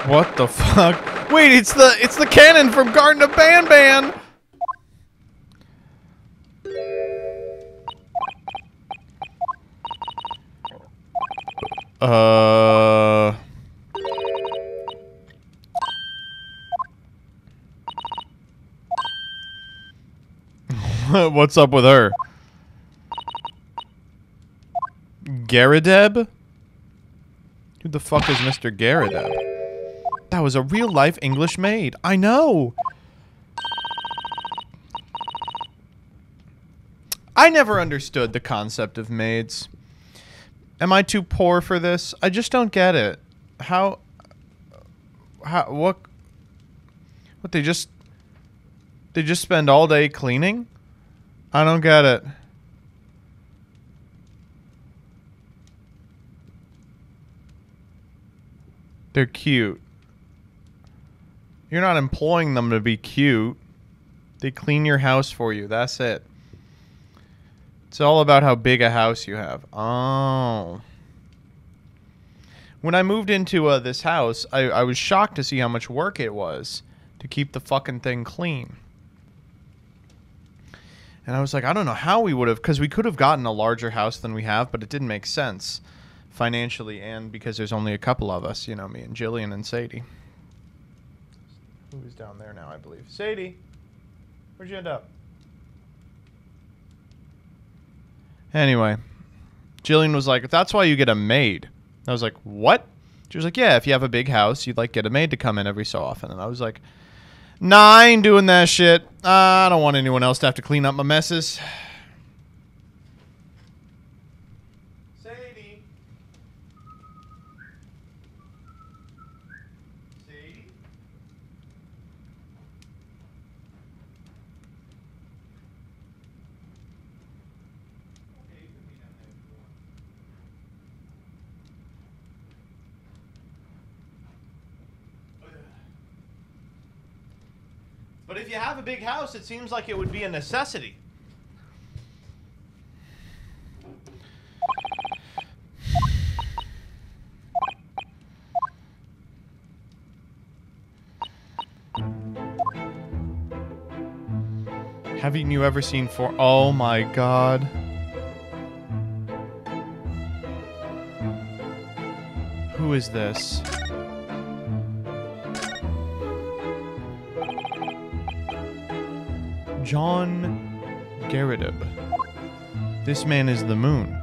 What the fuck? Wait, it's the it's the cannon from Garten of Banban. Uh. What's up with her? Garrideb? Who the fuck is Mr. Garrideb? That was a real life English maid. I know. I never understood the concept of maids. Am I too poor for this? I just don't get it. How how what what they just they just spend all day cleaning? I don't get it. They're cute. You're not employing them to be cute. They clean your house for you. That's it. It's all about how big a house you have. Oh. When I moved into uh, this house, I, I was shocked to see how much work it was to keep the fucking thing clean. And I was like, I don't know how we would have, because we could have gotten a larger house than we have, but it didn't make sense financially and because there's only a couple of us, you know, me and Jillian and Sadie. Who's down there now, I believe. Sadie, where'd you end up? Anyway, Jillian was like, that's why you get a maid. I was like, what? She was like, yeah, if you have a big house, you'd like get a maid to come in every so often. And I was like, nah, I ain't doing that shit. I don't want anyone else to have to clean up my messes. Sadie. Sadie? Okay, you can be down there if you want. But if you have a big house, it seems like it would be a necessity. Haven't you ever seen for? Oh my god. Who is this? John Garrideb. This man is the moon.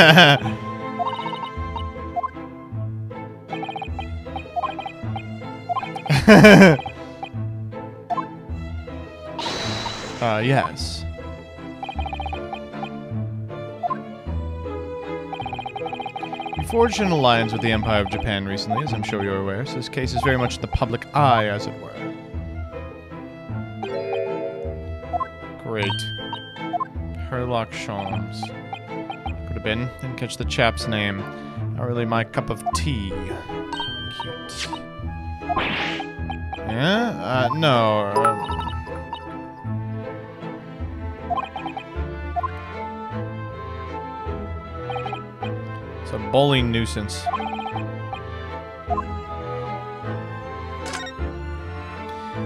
uh, yes. We forged an alliance with the Empire of Japan recently, as I'm sure you're aware, so this case is very much the public eye, as it were. Great. Herlock Sholmes. Could. Didn't catch the chap's name. Not really my cup of tea. Cute. Yeah? Uh, no. Um, it's a bowling nuisance.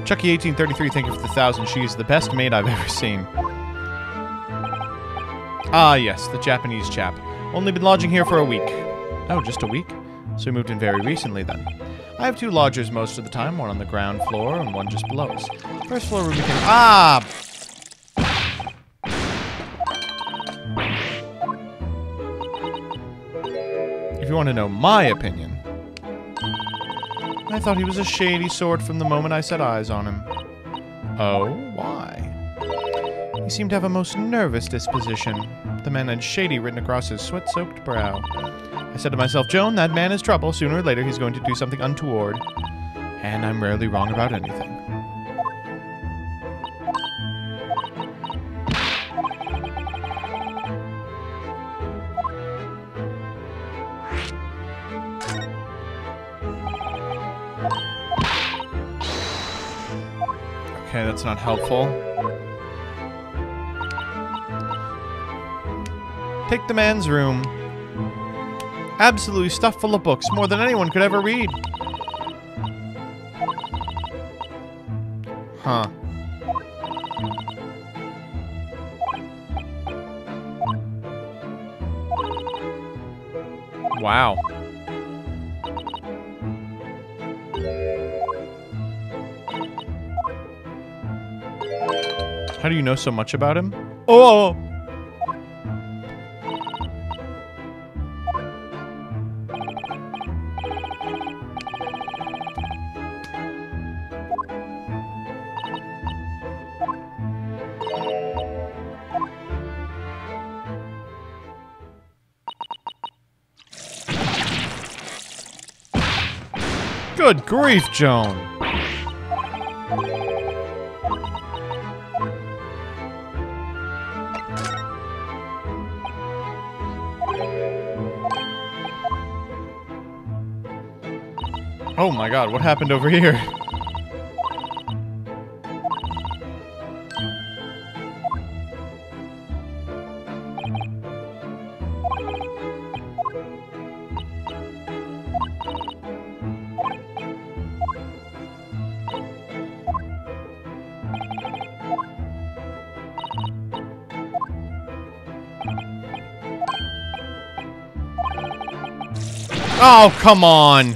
Chucky1833, thank you for the thousand. She is the best maid I've ever seen. Ah, yes, the Japanese chap. Only been lodging here for a week. Oh, just a week? So we moved in very recently then. I have two lodgers most of the time, one on the ground floor and one just below us. First floor we can. Ah! If you want to know my opinion, I thought he was a shady sort from the moment I set eyes on him. Oh, why? He seemed to have a most nervous disposition. The man had shady written across his sweat soaked brow. I said to myself, Joan, that man is trouble. Sooner or later, he's going to do something untoward. And I'm rarely wrong about anything. Okay, that's not helpful. Take the man's room. Absolutely stuffed full of books, more than anyone could ever read. Huh. Wow. How do you know so much about him? Oh! oh, oh. Grief, Joan. Oh my god, what happened over here? Oh, come on!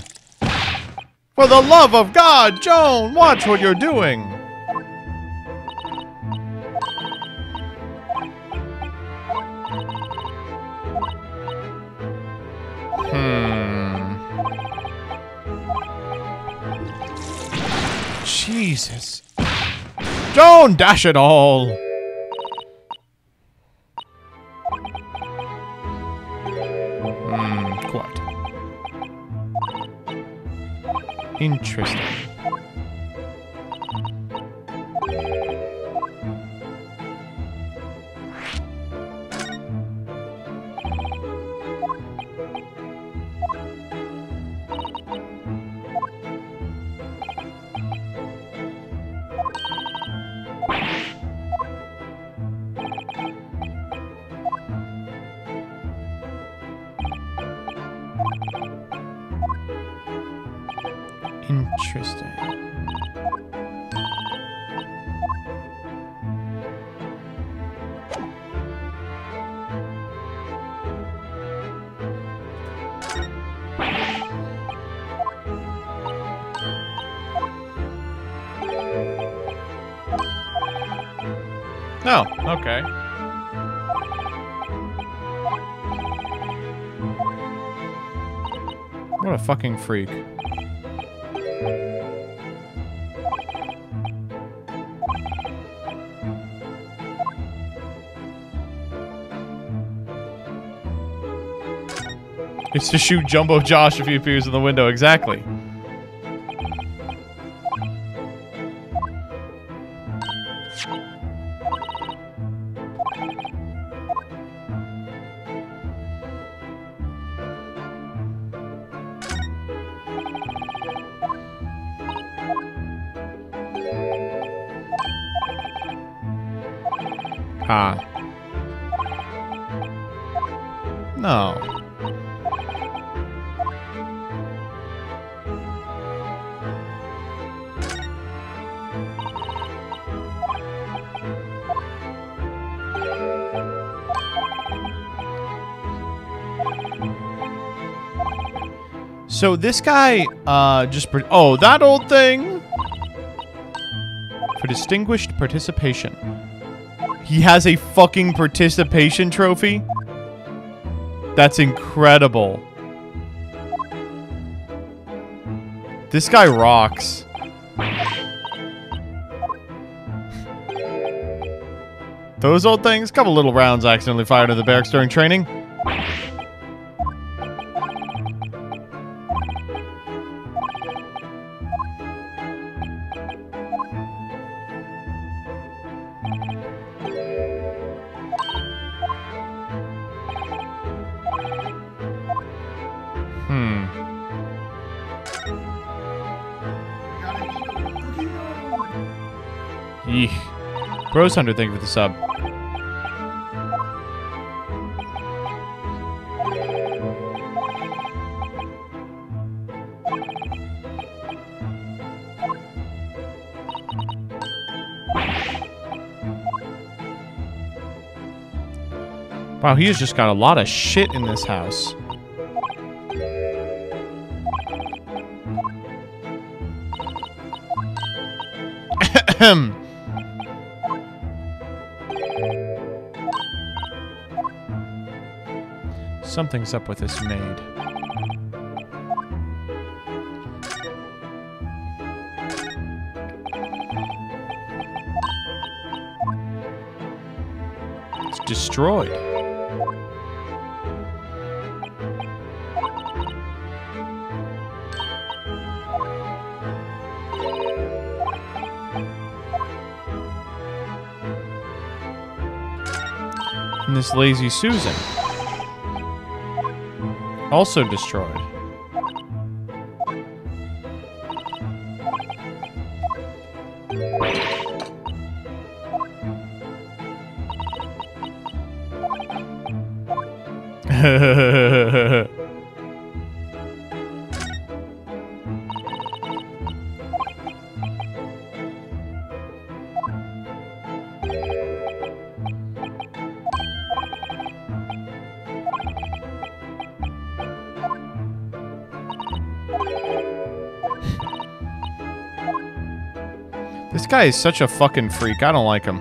For the love of God, Joan, watch what you're doing! Hmm. Jesus. Joan, dash it all! Interesting. Fucking freak. It's to shoot Jumbo Josh if he appears in the window, exactly. So this guy, uh, just oh that old thing for distinguished participation. He has a fucking participation trophy. That's incredible. This guy rocks. Those old things? Couple little rounds accidentally fired in the barracks during training. Bros Hunter, thank you for the sub. Wow, he has just got a lot of shit in this house. Ahem. Something's up with this maid. It's destroyed. And this lazy Susan. Also destroyed. Guy is such a fucking freak. I don't like him.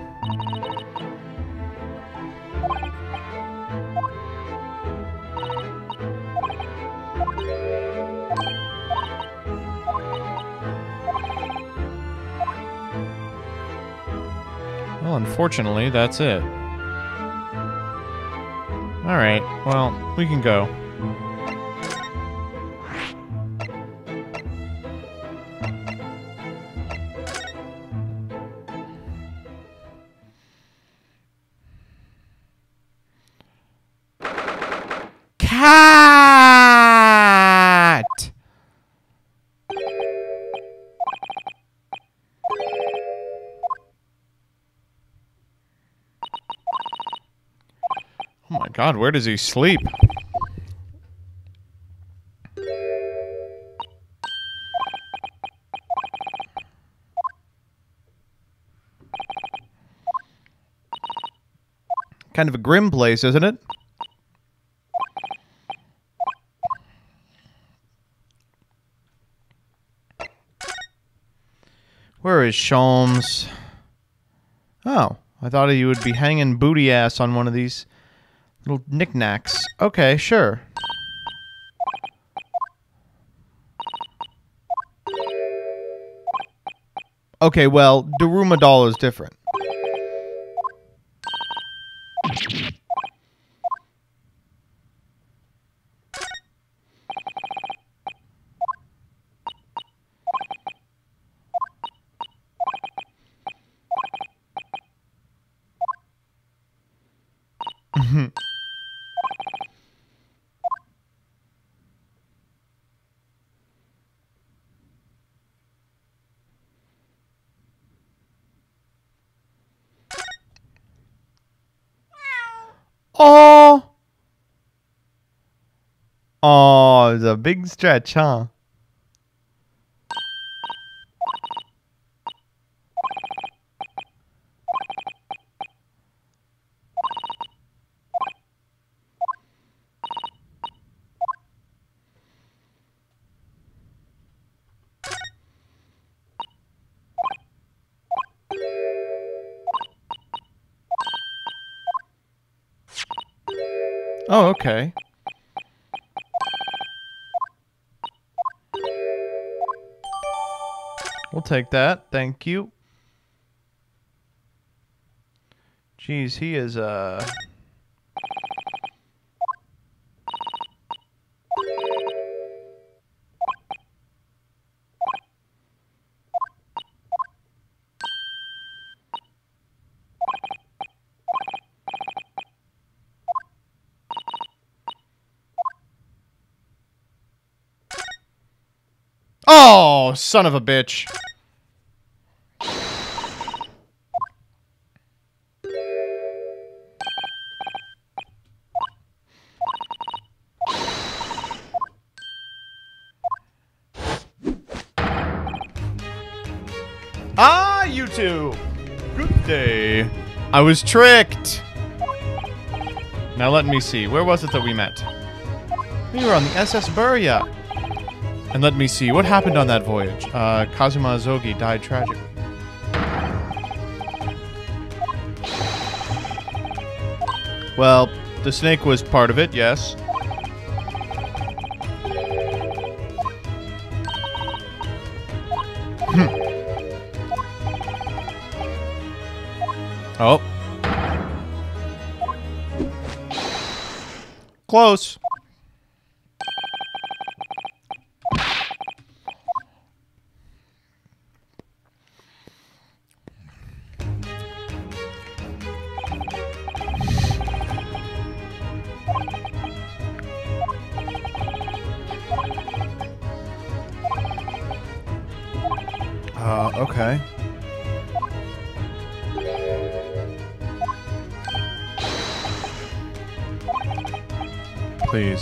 Well, unfortunately, that's it. Alright, well, we can go. Where does he sleep? Kind of a grim place, isn't it? Where is Sholmes? Oh, I thought you would be hanging booty ass on one of these little knickknacks. Okay, sure. Okay, well, Daruma doll is different. Oh. Oh, it's a big stretch, huh? Oh, okay. Take that. Thank you. Jeez, he is uh Oh, son of a bitch. I was tricked. Now let me see. Where was it that we met? We were on the SS Burya. And let me see. What happened on that voyage? Uh, Kazuma Asogi died tragically. Well, the snake was part of it, yes. Close.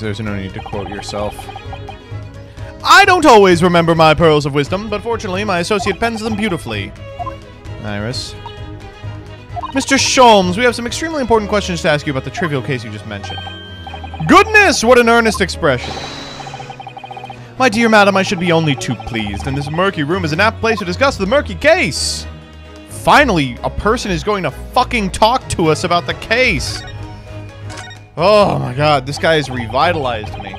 There's no need to quote yourself. I don't always remember my pearls of wisdom, but fortunately my associate pens them beautifully. Iris. Mr. Sholmes, we have some extremely important questions to ask you about the trivial case you just mentioned. Goodness, what an earnest expression. My dear madam, I should be only too pleased, and this murky room is an apt place to discuss the murky case. Finally, a person is going to fucking talk to us about the case. Oh my god, this guy has revitalized me.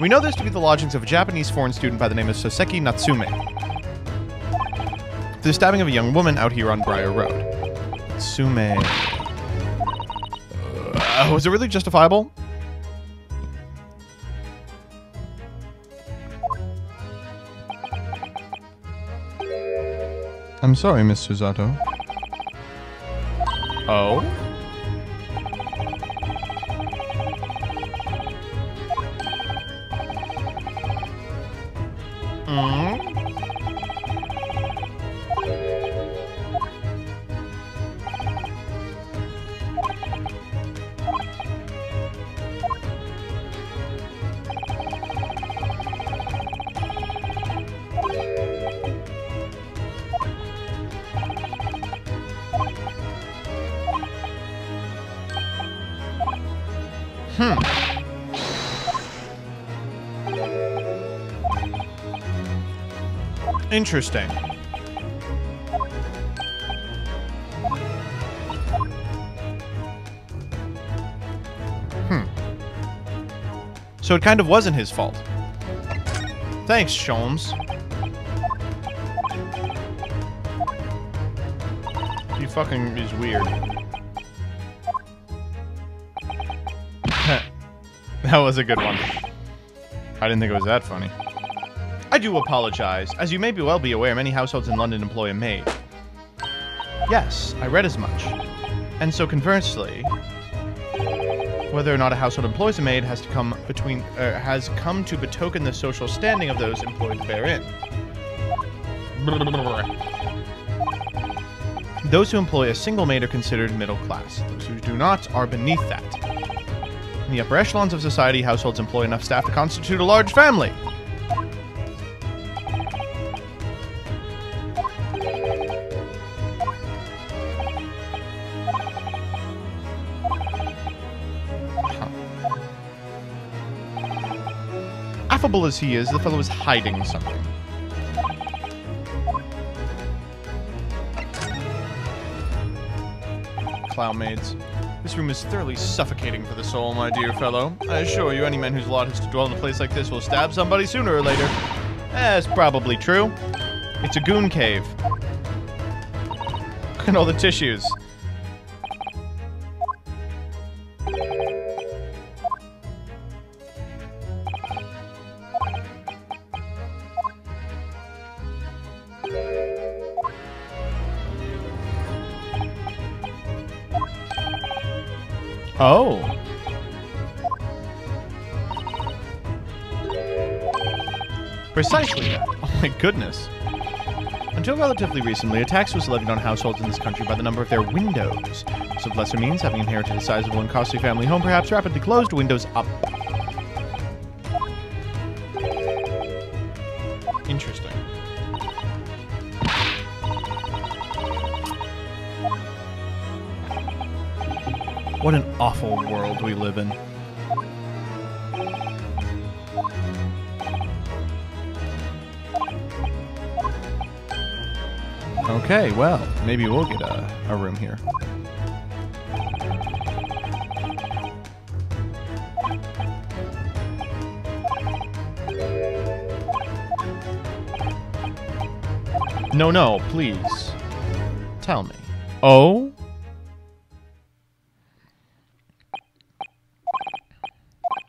We know this to be the lodgings of a Japanese foreign student by the name of Soseki Natsume. The stabbing of a young woman out here on Briar Road. Natsume. Uh, was it really justifiable? I'm sorry, Miss Susato. Oh? Interesting. Hmm. So it kind of wasn't his fault. Thanks, Sholmes. He fucking is weird. that was a good one. I didn't think it was that funny. Do apologize. As you may be well be aware, many households in London employ a maid. Yes, I read as much. And so conversely, whether or not a household employs a maid has to come between uh, has come to betoken the social standing of those employed therein. Those who employ a single maid are considered middle class. Those who do not are beneath that. In the upper echelons of society, households employ enough staff to constitute a large family. As he is, the fellow is hiding something. Clown maids. This room is thoroughly suffocating for the soul, my dear fellow. I assure you, any man whose lot is to dwell in a place like this will stab somebody sooner or later. That's probably true. It's a goon cave. Look at all the tissues. Precisely that. Oh my goodness. Until relatively recently, a tax was levied on households in this country by the number of their windows. So, of lesser means, having inherited a sizable and costly family home, perhaps rapidly closed windows up. Interesting. What an awful world we live in. Okay, well, maybe we'll get a, a room here. No, no, please. Tell me. Oh?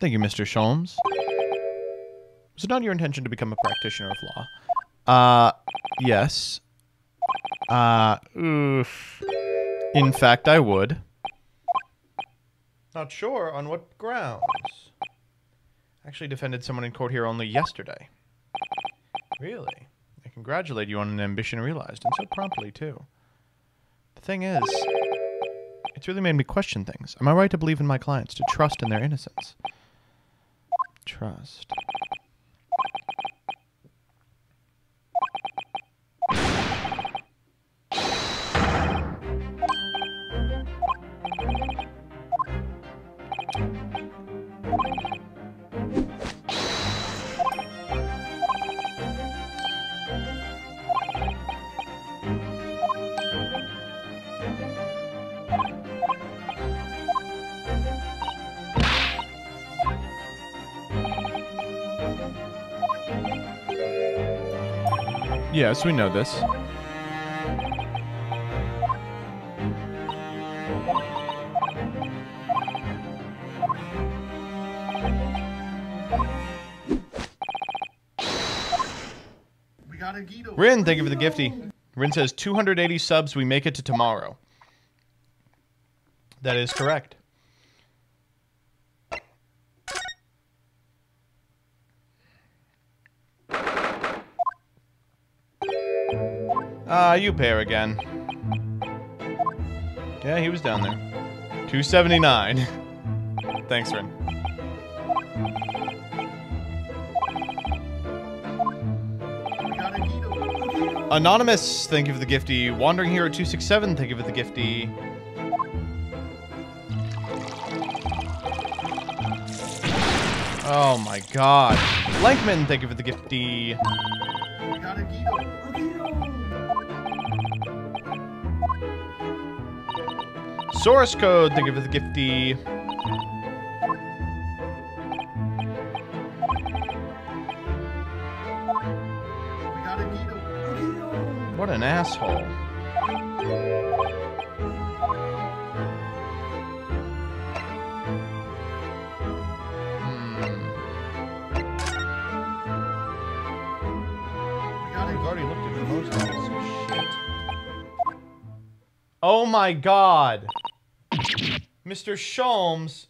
Thank you, Mr. Sholmes. Was it not your intention to become a practitioner of law? Uh, yes. Uh, oof. In fact, I would. Not sure on what grounds. Actually defended someone in court here only yesterday. Really? I congratulate you on an ambition realized, and so promptly, too. The thing is, it's really made me question things. Am I right to believe in my clients, to trust in their innocence? Trust. Yes, we know this. Rin, thank you for the gifty. Rin says 280 subs, we make it to tomorrow. That is correct. Ah, you pair again. Yeah, he was down there. 279. Thanks, Rin. Anonymous, thank you for the gifty. Wandering Hero 267, thank you for the gifty. Oh my god. Blankman, thank you for the gifty. Source code, thank you for the gifty. What an asshole. Hmm. Of shit. Oh my god. Mr. Sholmes.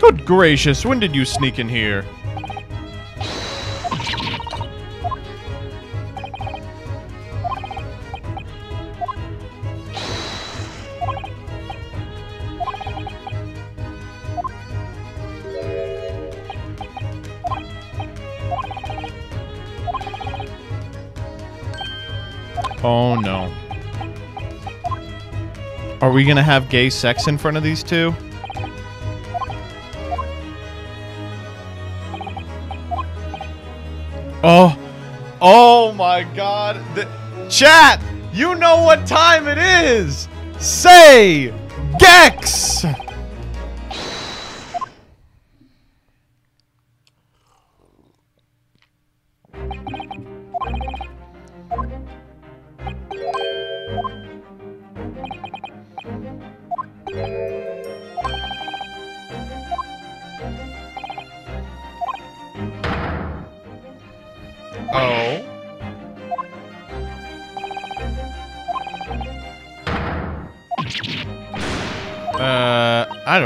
Good gracious, when did you sneak in here? We gonna have gay sex in front of these two? Oh, oh my god. The, chat, you know what time it is. Say Gex.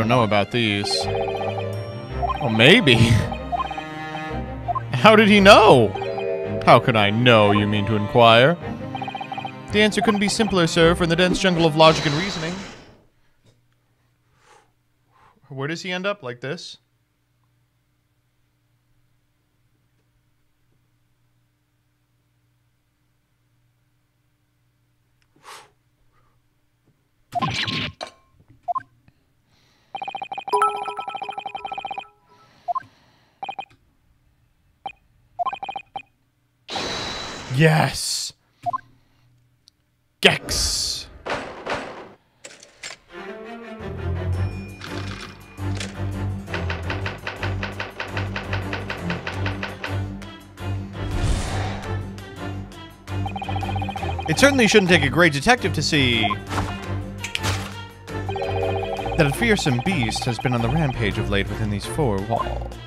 Don't know about these. Well, maybe. How did he know? How could I know, you mean to inquire? The answer couldn't be simpler, sir, for in the dense jungle of logic and reasoning. Where does he end up? Like this? Yes. Gex. It certainly shouldn't take a great detective to see that a fearsome beast has been on the rampage of late within these four walls.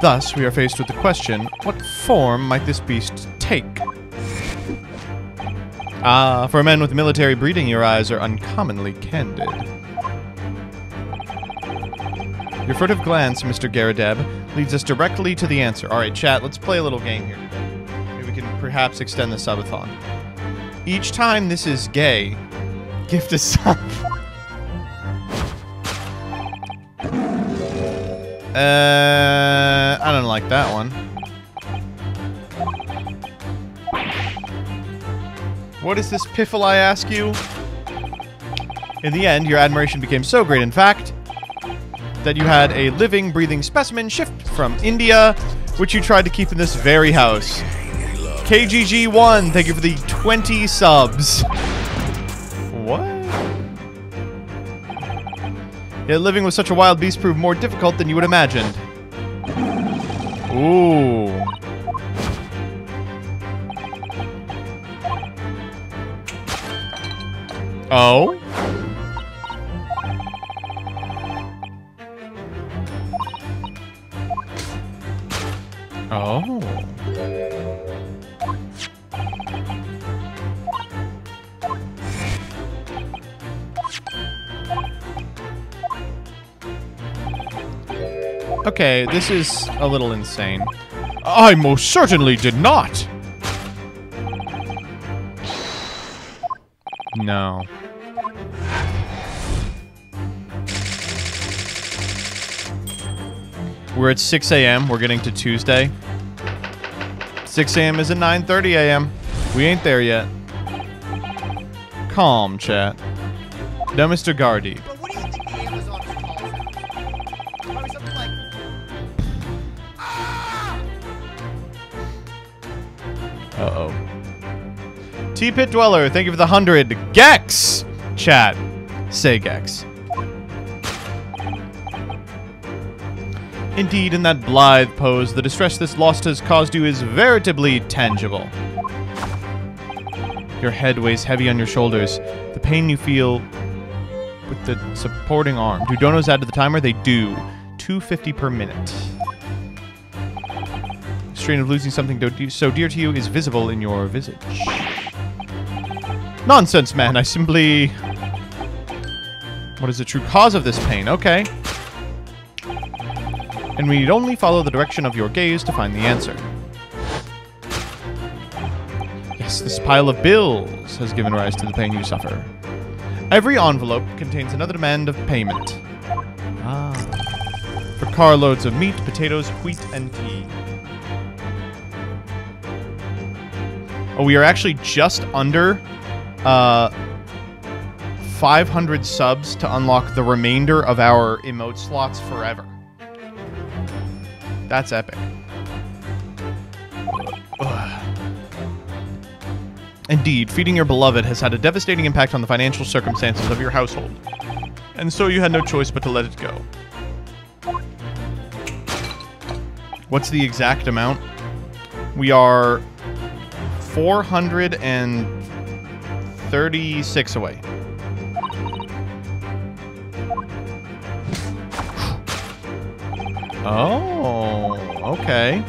Thus, we are faced with the question, what form might this beast take? Ah, for a man with military breeding, your eyes are uncommonly candid. Your furtive glance, Mr. Garrideb, leads us directly to the answer. Alright, chat, let's play a little game here. Maybe we can perhaps extend the subathon. Each time this is gay, gift a sub. Uh, Don't like that one. What is this piffle, I ask you? In the end, your admiration became so great, in fact, that you had a living, breathing specimen shipped from India, which you tried to keep in this very house. KGG1, thank you for the 20 subs. What? Yet living with such a wild beast proved more difficult than you would imagined. Ooh. Oh? Okay, this is a little insane. I most certainly did not! No. We're at 6 a.m. We're getting to Tuesday. 6 a.m. is at 9.30 a.m. We ain't there yet. Calm, chat. Now, Mr. Gardy. Uh-oh. T-Pit Dweller, thank you for the 100. Gex! Chat. Say Gex. Indeed, in that blithe pose, the distress this loss has caused you is veritably tangible. Your head weighs heavy on your shoulders. The pain you feel with the supporting arm. Do donos add to the timer? They do. 250 per minute. The Strain of losing something so dear to you is visible in your visage. Nonsense, man. I simply... What is the true cause of this pain? Okay. And we need only follow the direction of your gaze to find the answer. Yes, this pile of bills has given rise to the pain you suffer. Every envelope contains another demand of payment. Ah. For carloads of meat, potatoes, wheat, and tea. Oh, we are actually just under uh, 500 subs to unlock the remainder of our emote slots forever. That's epic. Indeed, feeding your beloved has had a devastating impact on the financial circumstances of your household. And so you had no choice but to let it go. What's the exact amount? We are 436 away. Oh, okay.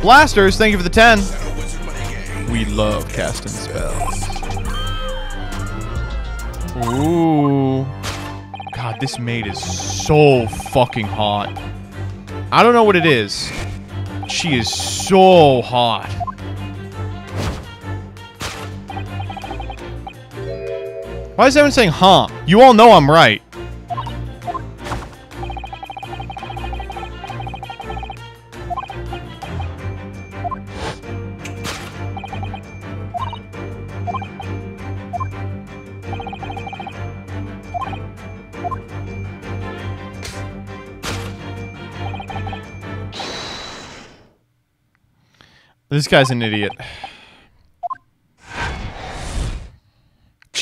Blasters, thank you for the 10. We love casting spells. Ooh. God, this maid is so fucking hot. I don't know what it is. She is so hot. Why is everyone saying huh? You all know I'm right. This guy's an idiot.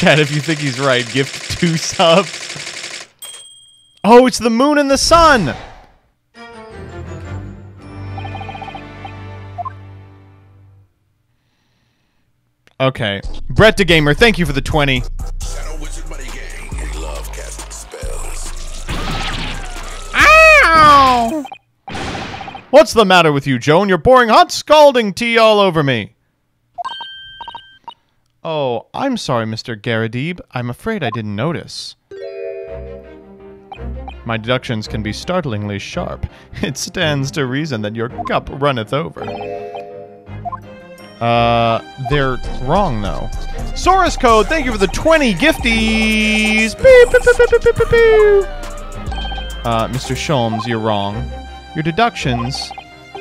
Chad, if you think he's right, gift two subs. Oh, it's the moon and the sun! Okay. Brett the Gamer, thank you for the 20. Shadow Wizard Money Gang. We love casting spells. Ow! What's the matter with you, Joan? You're pouring hot scalding tea all over me. Oh, I'm sorry, Mr. Garrideb. I'm afraid I didn't notice. My deductions can be startlingly sharp. It stands to reason that your cup runneth over. Uh, they're wrong, though. Saurus Code, thank you for the 20 gifties! Beep, beep, beep. Uh, Mr. Sholmes, you're wrong. Your deductions.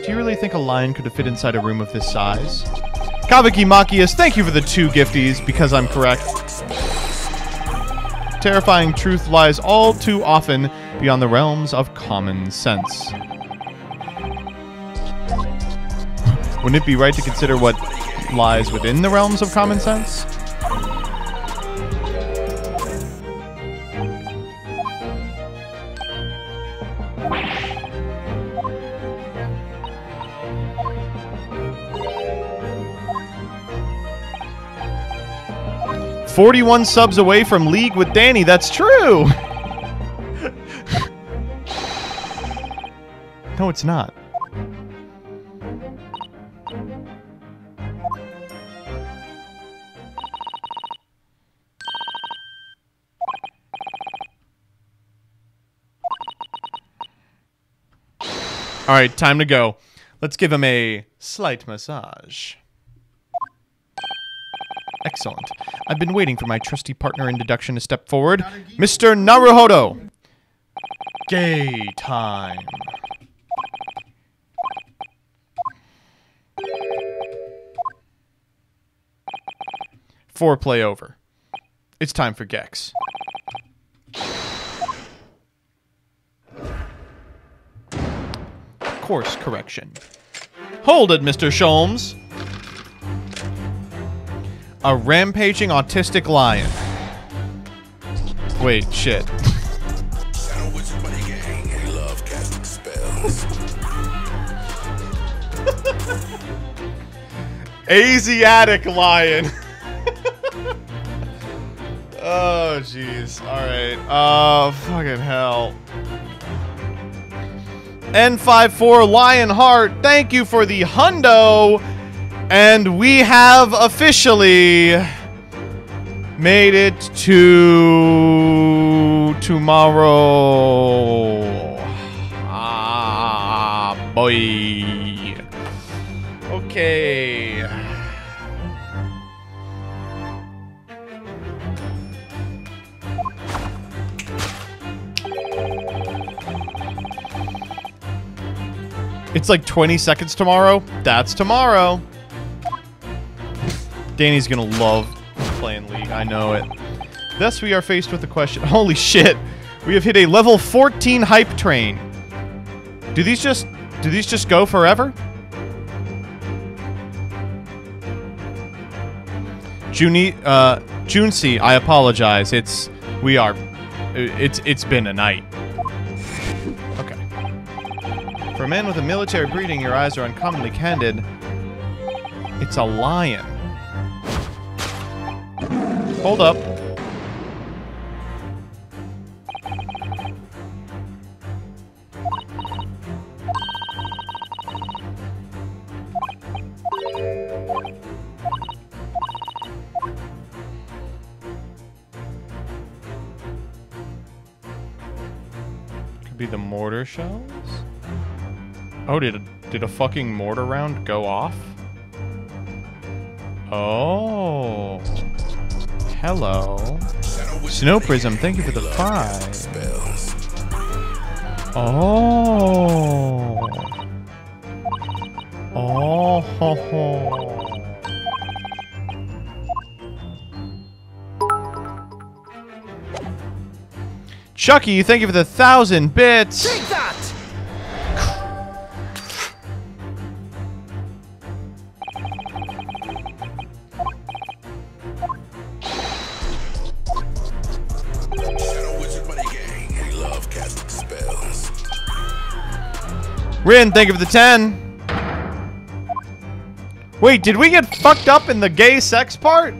Do you really think a lion could have fit inside a room of this size? Kavaki Machias, thank you for the two gifties, because I'm correct. Terrifying truth lies all too often beyond the realms of common sense. Wouldn't it be right to consider what lies within the realms of common sense? Forty-one subs away from League with Danny. That's true. no, it's not. All right, time to go. Let's give him a slight massage. Excellent. I've been waiting for my trusty partner in deduction to step forward. Mr. Naruhodo. Gay time. Foreplay over. It's time for Gex. Course correction. Hold it, Mr. Sholmes. A rampaging autistic lion. Wait, shit. Shadow Wizard Money Gang. We love casting spells. Asiatic lion. oh, jeez. Alright. Oh, uh, fucking hell. N54 Lionheart, thank you for the hundo. And we have officially made it to tomorrow. Ah, boy. Okay. It's like 20 seconds tomorrow. That's tomorrow. Danny's gonna love playing League. I know it. Thus, we are faced with the question. Holy shit! We have hit a level 14 hype train. Do these just do these just go forever? Junie, uh, Junsi, I apologize. It's we are. It's it's been a night. Okay. For a man with a military breeding, your eyes are uncommonly candid. It's a lion. Hold up. Could be the mortar shells? Oh, did a, did a fucking mortar round go off? Oh. Hello. Snow Prism, thank you for the five. Oh. Oh. Ho, ho. Chucky, thank you for the thousand bits. Rin, thank you for the 10. Wait, did we get fucked up in the gay sex part?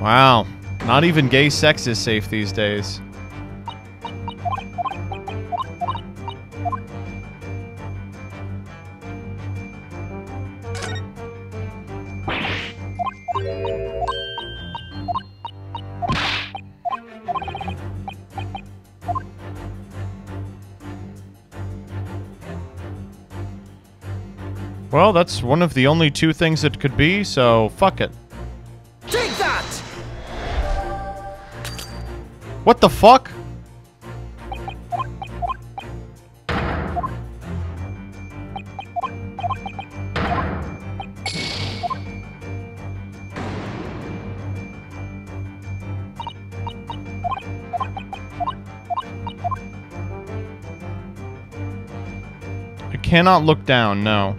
Wow. Not even gay sex is safe these days. Well, that's one of the only two things it could be, so fuck it. Take that! What the fuck? I cannot look down, no.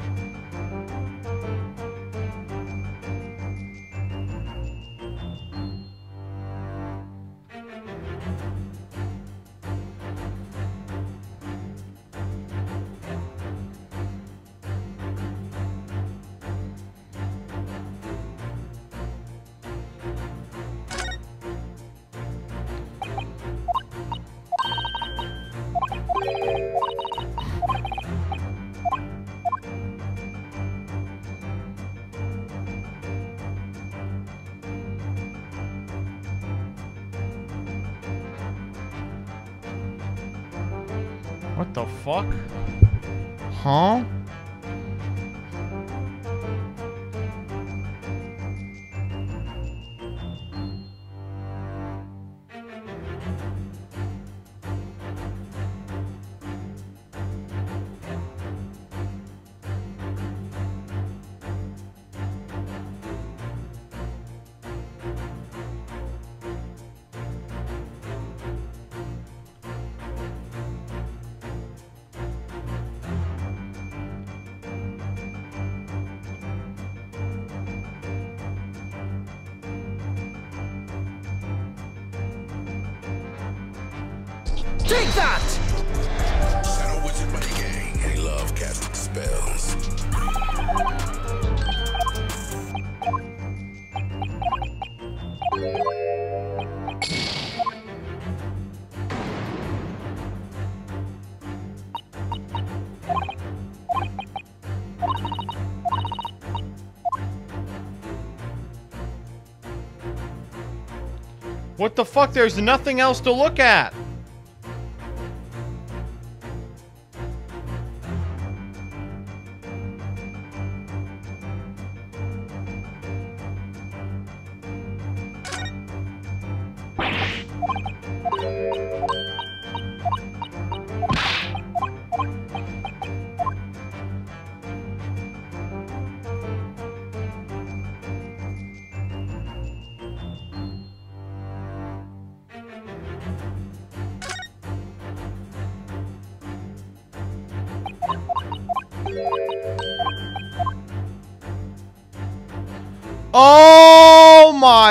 What the fuck? There's nothing else to look at.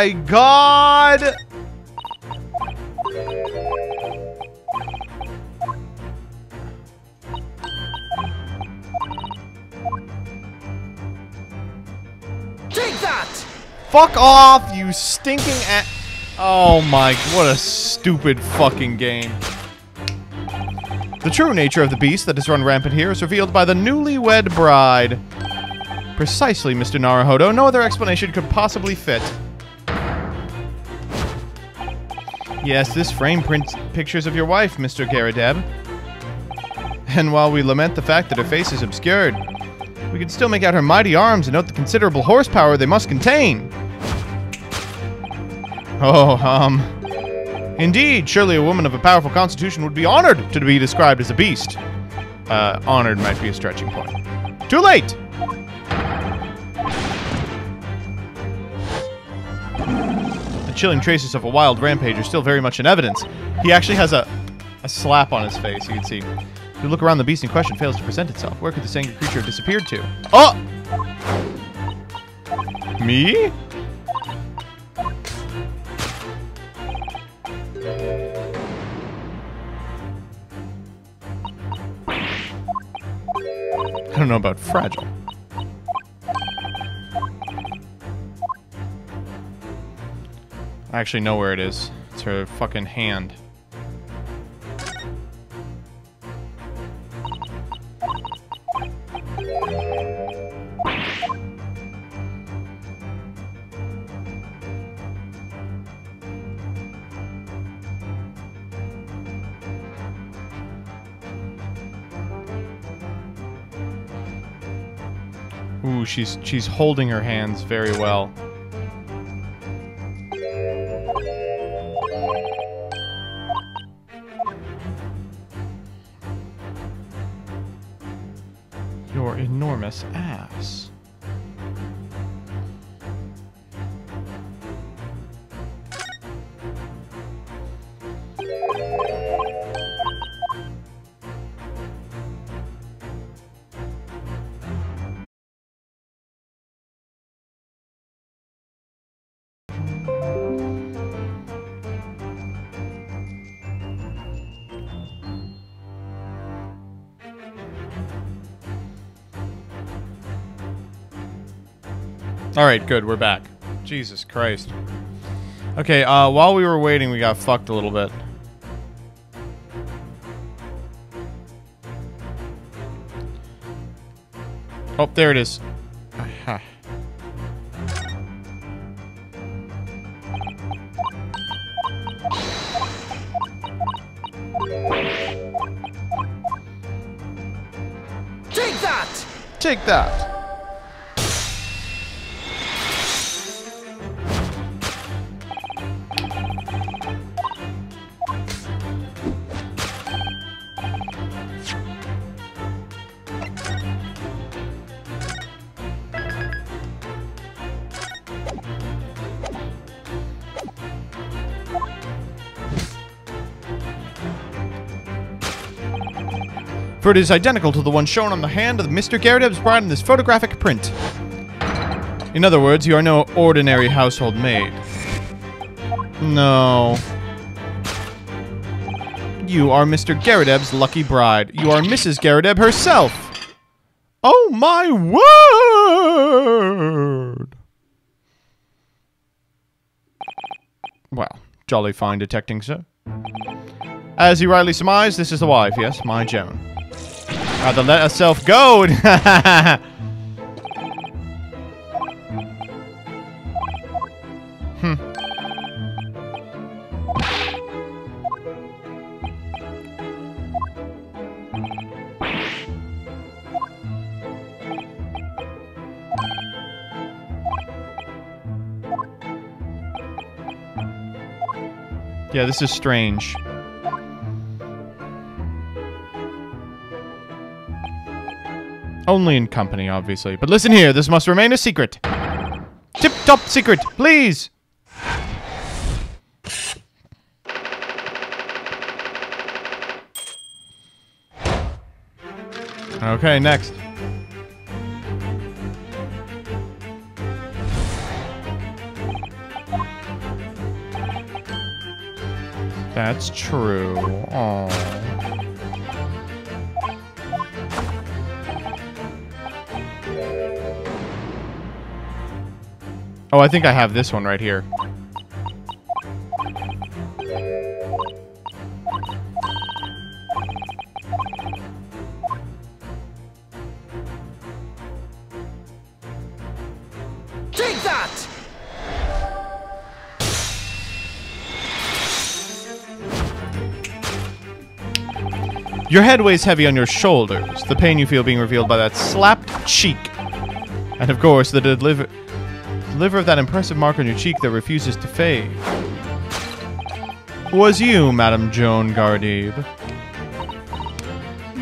My god! Take that! Fuck off, you stinking a- Oh my, what a stupid fucking game. The true nature of the beast that has run rampant here is revealed by the newlywed bride. Precisely, Mr. Naruhodo. No other explanation could possibly fit. Yes, this frame prints pictures of your wife, Mr. Garrideb. And while we lament the fact that her face is obscured, we can still make out her mighty arms and note the considerable horsepower they must contain. Oh, um. Indeed, surely a woman of a powerful constitution would be honored to be described as a beast. Uh, honored might be a stretching point. Too late! The chilling traces of a wild rampage are still very much in evidence. He actually has a, a slap on his face, you can see. If you look around, the beast in question fails to present itself. Where could this angry creature have disappeared to? Oh! Me? I don't know about fragile. I actually know where it is. It's her fucking hand. Ooh, she's she's holding her hands very well. All right, good. We're back. Jesus Christ. Okay, uh, while we were waiting, we got fucked a little bit. Oh, there it is. Aha. Take that! Take that. For it is identical to the one shown on the hand of Mr. Garrideb's bride in this photographic print. In other words, you are no ordinary household maid. No. You are Mr. Garrideb's lucky bride. You are Mrs. Garrideb herself. Oh my word! Well, jolly fine detecting, sir. As you rightly surmised, this is the wife, yes, my Joan. Rather let herself go. hmm. Yeah, this is strange. Only in company, obviously. But listen here, this must remain a secret. Tip-top secret, please! Okay, next. That's true. Aww. Oh, I think I have this one right here. Take that! Your head weighs heavy on your shoulders, the pain you feel being revealed by that slapped cheek. And of course, the deliver deliver of that impressive mark on your cheek that refuses to fade. Was you, Madame Joan Garrideb?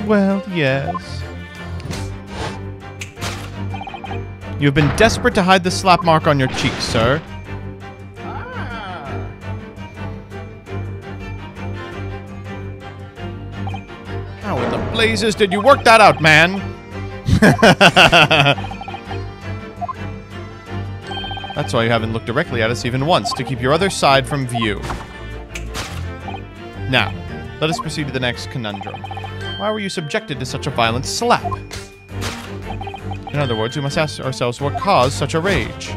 Well, yes. You've been desperate to hide the slap mark on your cheek, sir. Ah. How in the blazes did you work that out, man? Why you haven't looked directly at us even once, to keep your other side from view. Now, let us proceed to the next conundrum. Why were you subjected to such a violent slap? In other words, we must ask ourselves what caused such a rage.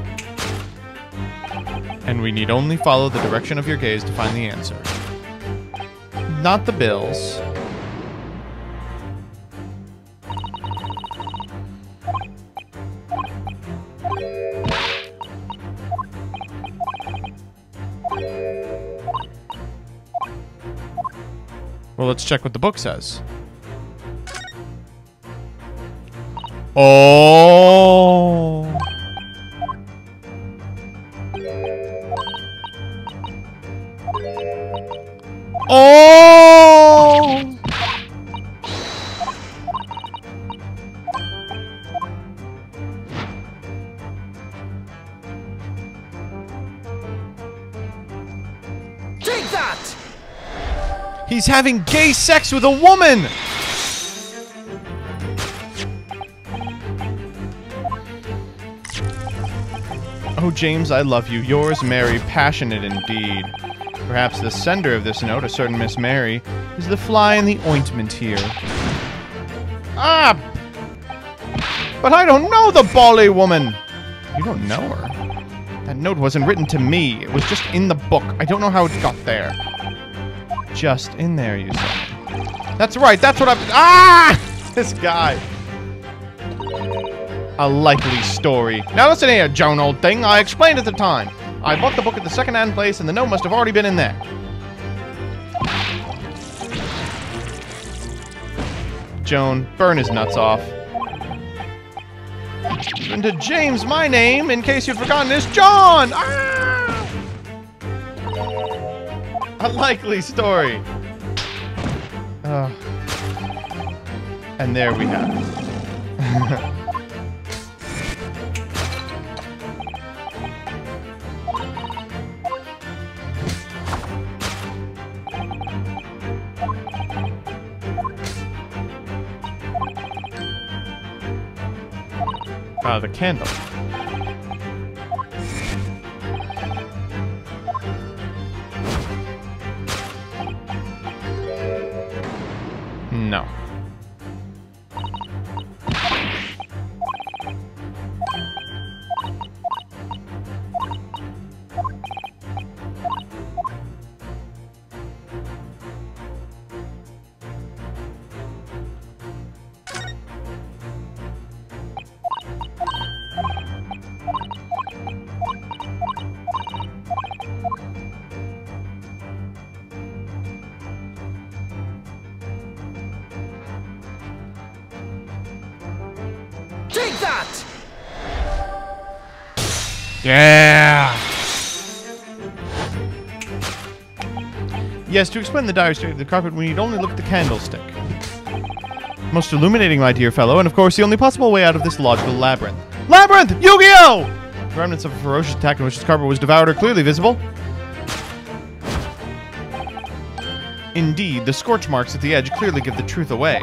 And we need only follow the direction of your gaze to find the answer. Not the bills. Let's check what the book says. Oh. He's having gay sex with a woman. Oh, James, I love you. Yours, Mary, passionate indeed. Perhaps the sender of this note, a certain Miss Mary, is the fly in the ointment here. Ah! But I don't know the bally woman! You don't know her? That note wasn't written to me. It was just in the book. I don't know how it got there. Just in there, you say. That's right, that's what I'm- Ah! This guy. A likely story. Now listen here, Joan, old thing. I explained at the time. I bought the book at the second-hand place, and the note must have already been in there. Joan, burn his nuts off. And to James, my name, in case you've forgotten, is John! Ah! A likely story. Ugh. and there we have it. Ah, the candle. Explain the dire state of the carpet, we need only look at the candlestick. Most illuminating, my dear fellow, and of course the only possible way out of this logical labyrinth. Labyrinth! Yu-Gi-Oh! The remnants of a ferocious attack in which this carpet was devoured are clearly visible. Indeed, the scorch marks at the edge clearly give the truth away.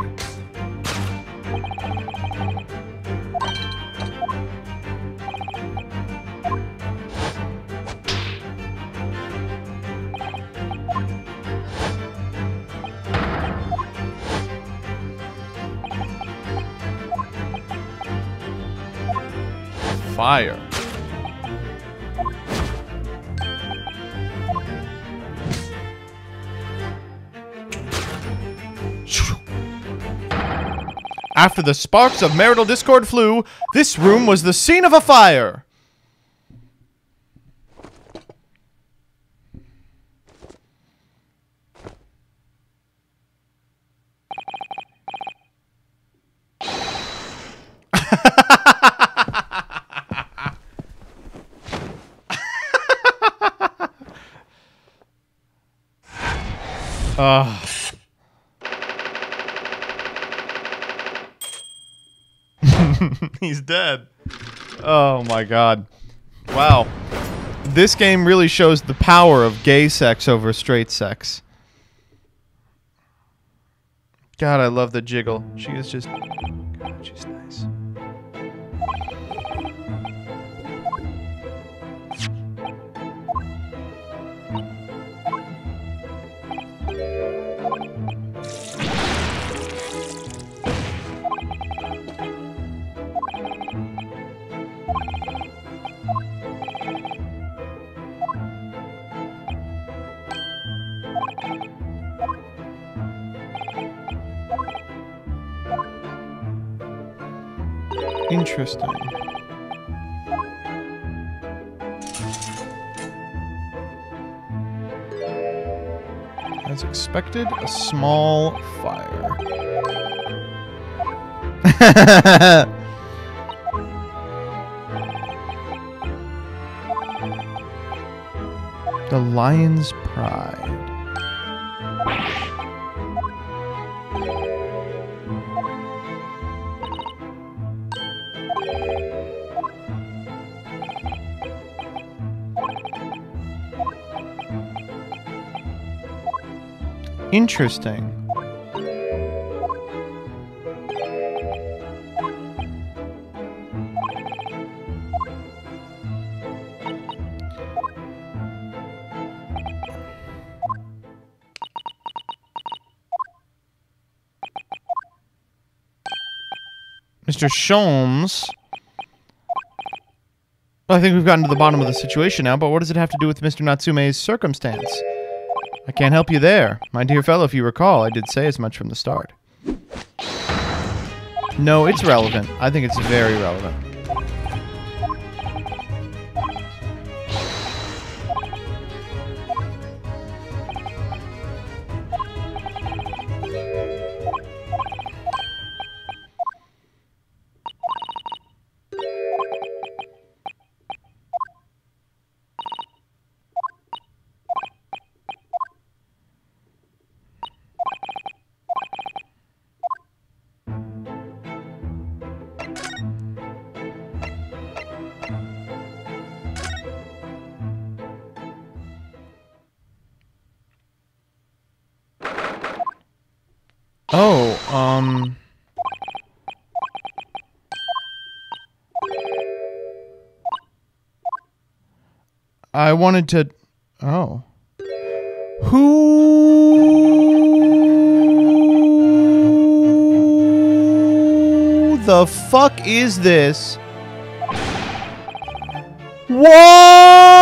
After the sparks of marital discord flew, this room was the scene of a fire. Ugh. He's dead. Oh my god. Wow. This game really shows the power of gay sex over straight sex. God, I love the jiggle. She is just. God, she's Interesting. As expected, a small fire. the Lion's Pride. Interesting. Mr. Sholmes. I think we've gotten to the bottom of the situation now, but what does it have to do with Mr. Natsume's circumstance? I can't help you there. My dear fellow, if you recall, I did say as much from the start. No, it's relevant. I think it's very relevant. Wanted to... Oh. Who the fuck is this? What?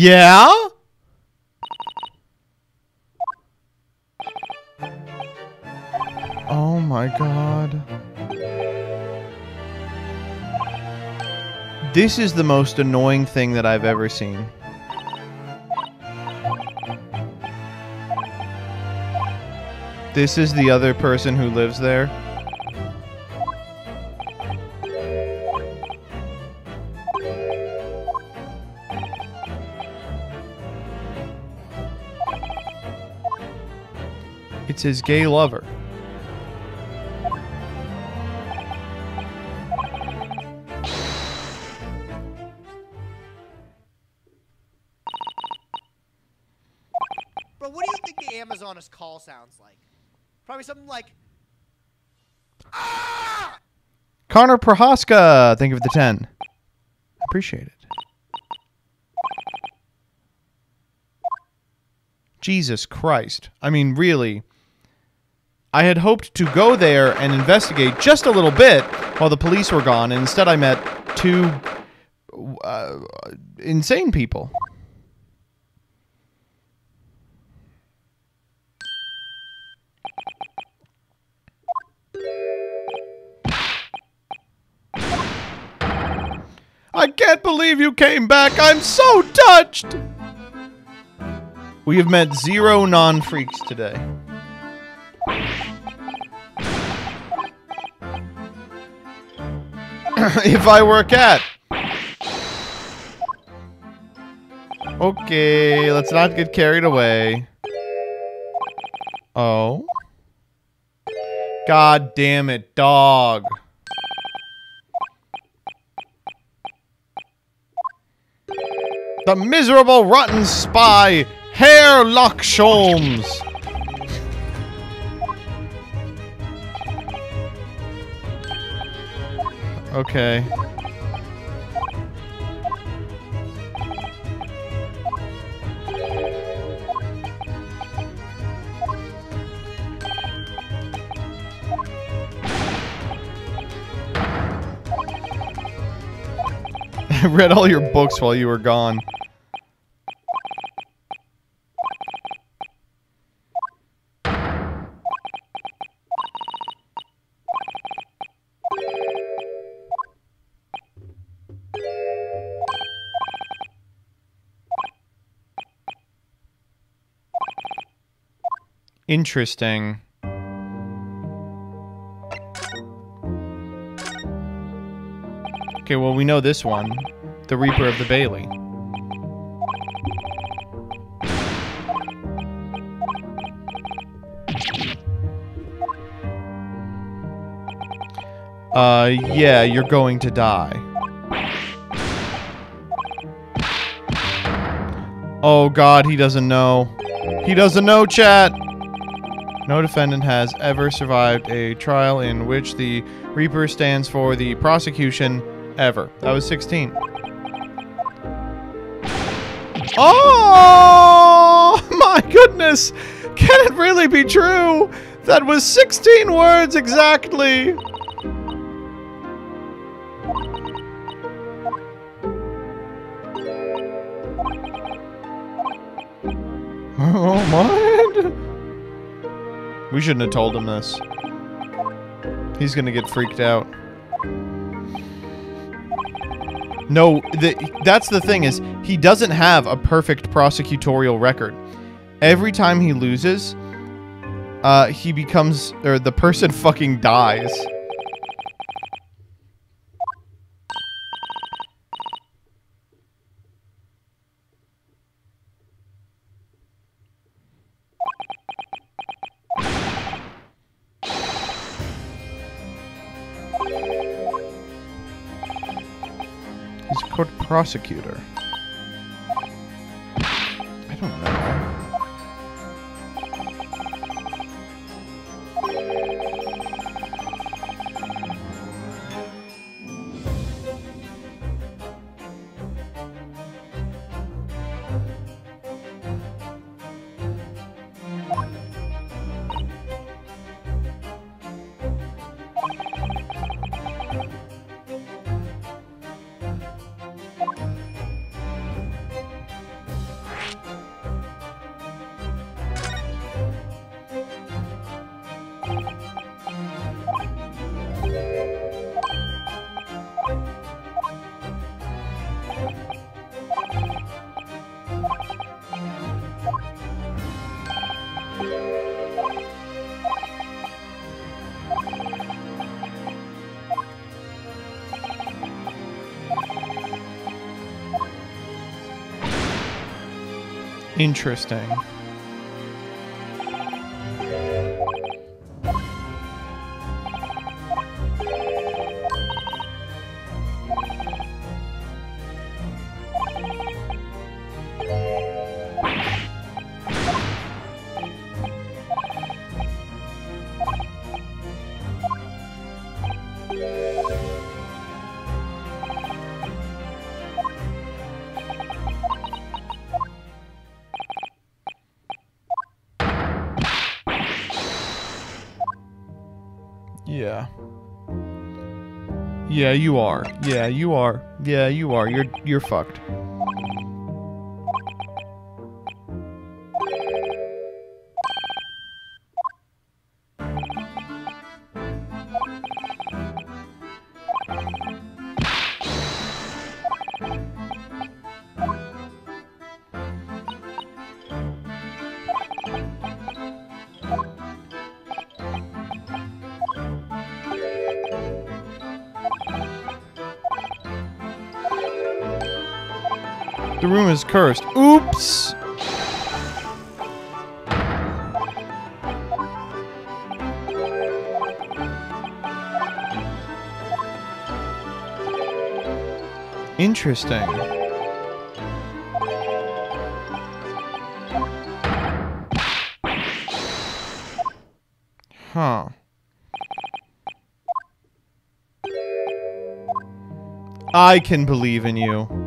Yeah? Oh my god. This is the most annoying thing that I've ever seen. This is the other person who lives there. It's his gay lover. Bro, what do you think the Amazoness call sounds like? Probably something like. Ah! Connor Prohaska, think of the 10. Appreciate it. Jesus Christ. I mean, really. I had hoped to go there and investigate just a little bit while the police were gone, and instead I met two uh, insane people. I can't believe you came back. I'm so touched. We have met zero non freaks today. if I were a cat. Okay, let's not get carried away. Oh. God damn it, dog. The miserable rotten spy, Herlock Sholmes. Okay. I read all your books while you were gone. Interesting. Okay, well, we know this one. The Reaper of the Bailey. Uh, yeah, you're going to die. Oh god, he doesn't know. He doesn't know, chat! No defendant has ever survived a trial in which the Reaper stands for the prosecution ever. That was 16. Oh my goodness! Can it really be true? That was 16 words exactly! We shouldn't have told him this. He's gonna get freaked out. No, the, that's the thing is he doesn't have a perfect prosecutorial record. Every time he loses, uh, he becomes or the person fucking dies. Prosecutor. Interesting. Yeah, you are. Yeah, you are. Yeah, you are. You're you're fucked. Interesting. Huh. I can believe in you.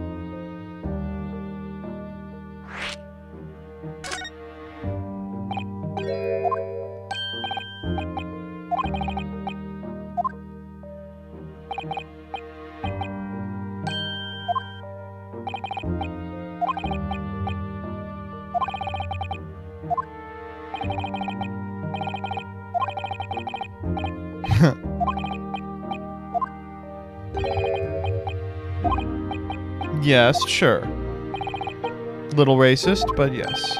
Yes, sure. Little racist, but yes.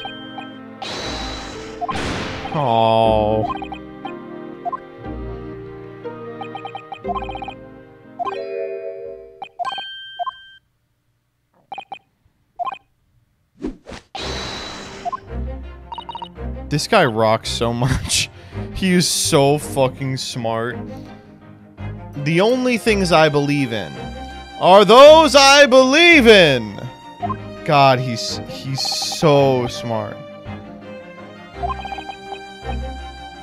Oh. This guy rocks so much. He is so fucking smart. The only things I believe in are those I believe in. God, he's he's so smart.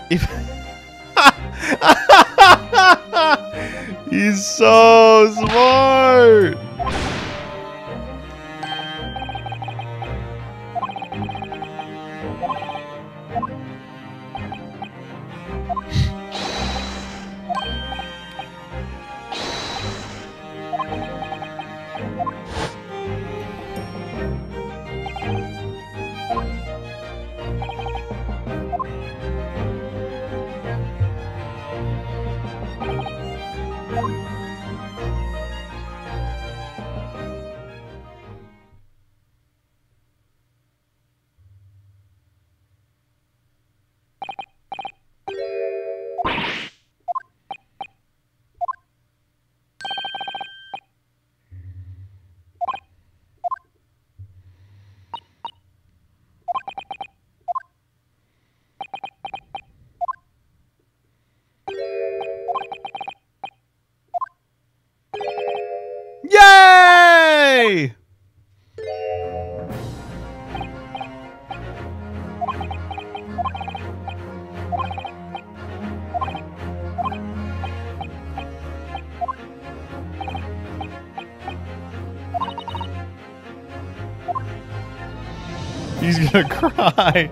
If he's so gonna cry.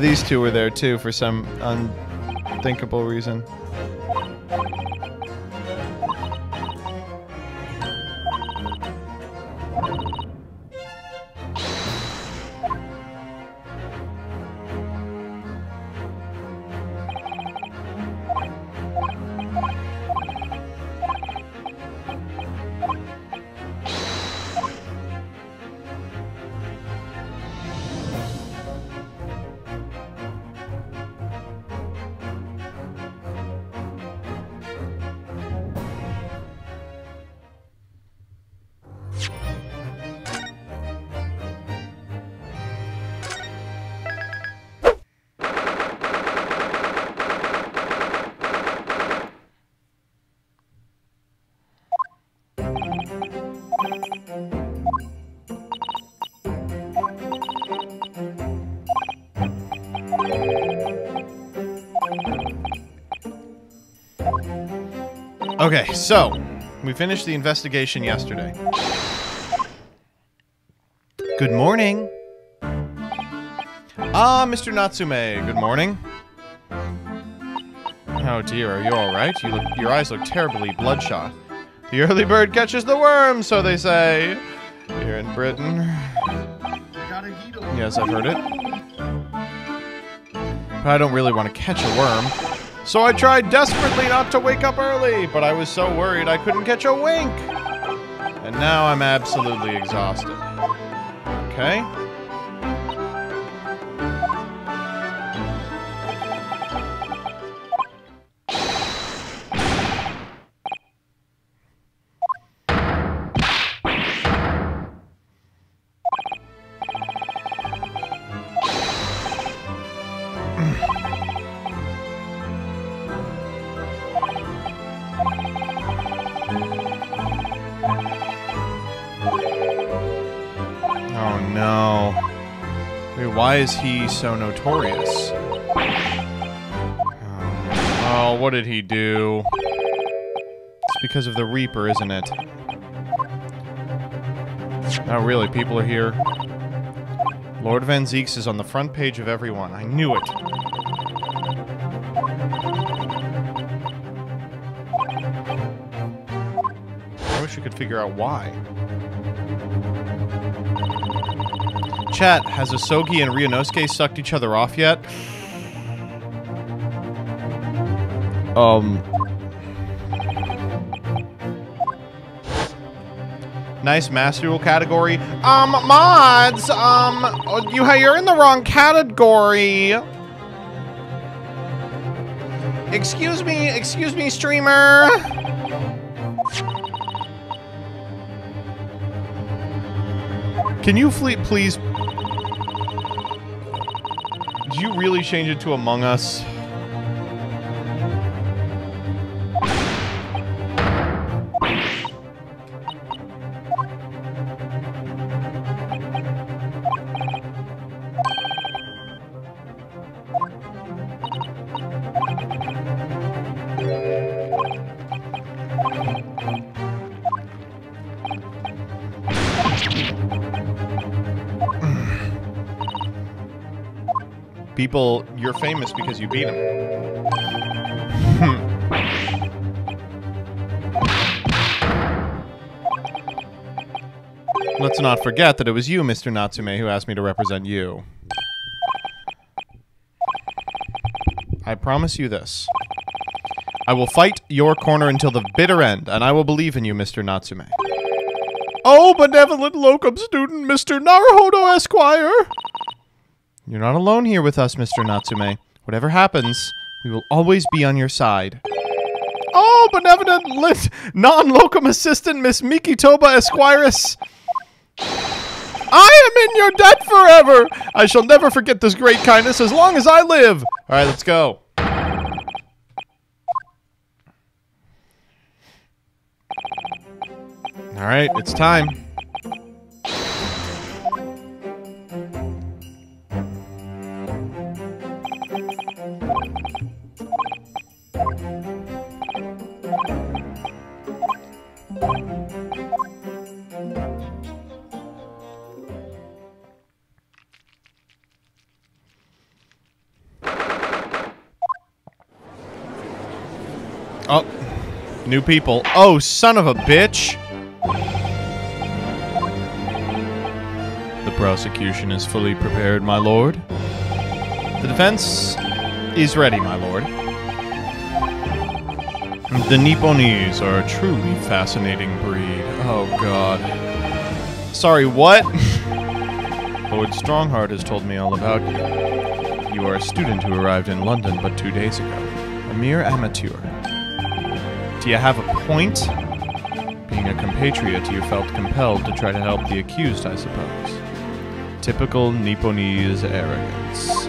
These two were there too for some unthinkable reason. Finished the investigation yesterday. Good morning. Ah, Mr. Natsume. Good morning. Oh dear, are you all right? You look, your eyes look terribly bloodshot. The early bird catches the worm, so they say. Here in Britain. Yes, I've heard it. But I don't really want to catch a worm. So I tried desperately not to wake up early, but I was so worried I couldn't catch a wink. And now I'm absolutely exhausted. Okay. So notorious? Oh, what did he do? It's because of the Reaper, isn't it? Oh, really? People are here? Lord Van Zieks is on the front page of everyone. I knew it. I wish we could figure out why. Chat, has Asogi and Ryunosuke sucked each other off yet? Um. Nice Master Duel category. Um, mods, um, you, you're in the wrong category. Excuse me, excuse me, streamer. Can you please? Really change it to Among Us? People, you're famous because you beat him. Hmm. Let's not forget that it was you, Mr. Natsume, who asked me to represent you. I promise you this. I will fight your corner until the bitter end, and I will believe in you, Mr. Natsume. Oh, benevolent locum student, Mr. Naruhodo Esquire! You're not alone here with us, Mr. Natsume. Whatever happens, we will always be on your side. Oh, benevolent non-locum assistant, Miss Mikotoba Esquires! I am in your debt forever! I shall never forget this great kindness as long as I live! Alright, let's go. Alright, it's time. New people. Oh, son of a bitch. The prosecution is fully prepared, my lord. The defense is ready, my lord. The Nipponese are a truly fascinating breed. Oh, God. Sorry, what? Lord Stronghart has told me all about you. You are a student who arrived in London but two days ago. A mere amateur. Do you have a point? Being a compatriot, you felt compelled to try to help the accused, I suppose. Typical Nipponese arrogance.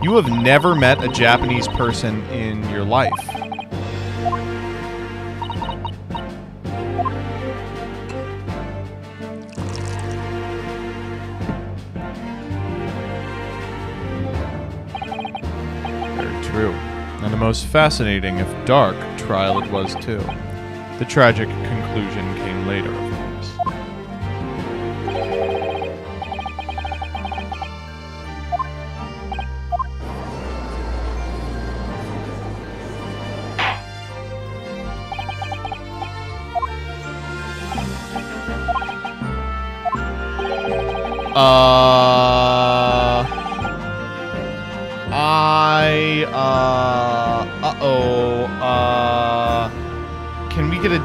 You have never met a Japanese person in your life. Very true. And the most fascinating, if dark, trial it was, too. The tragic conclusion came later, of course. Uh,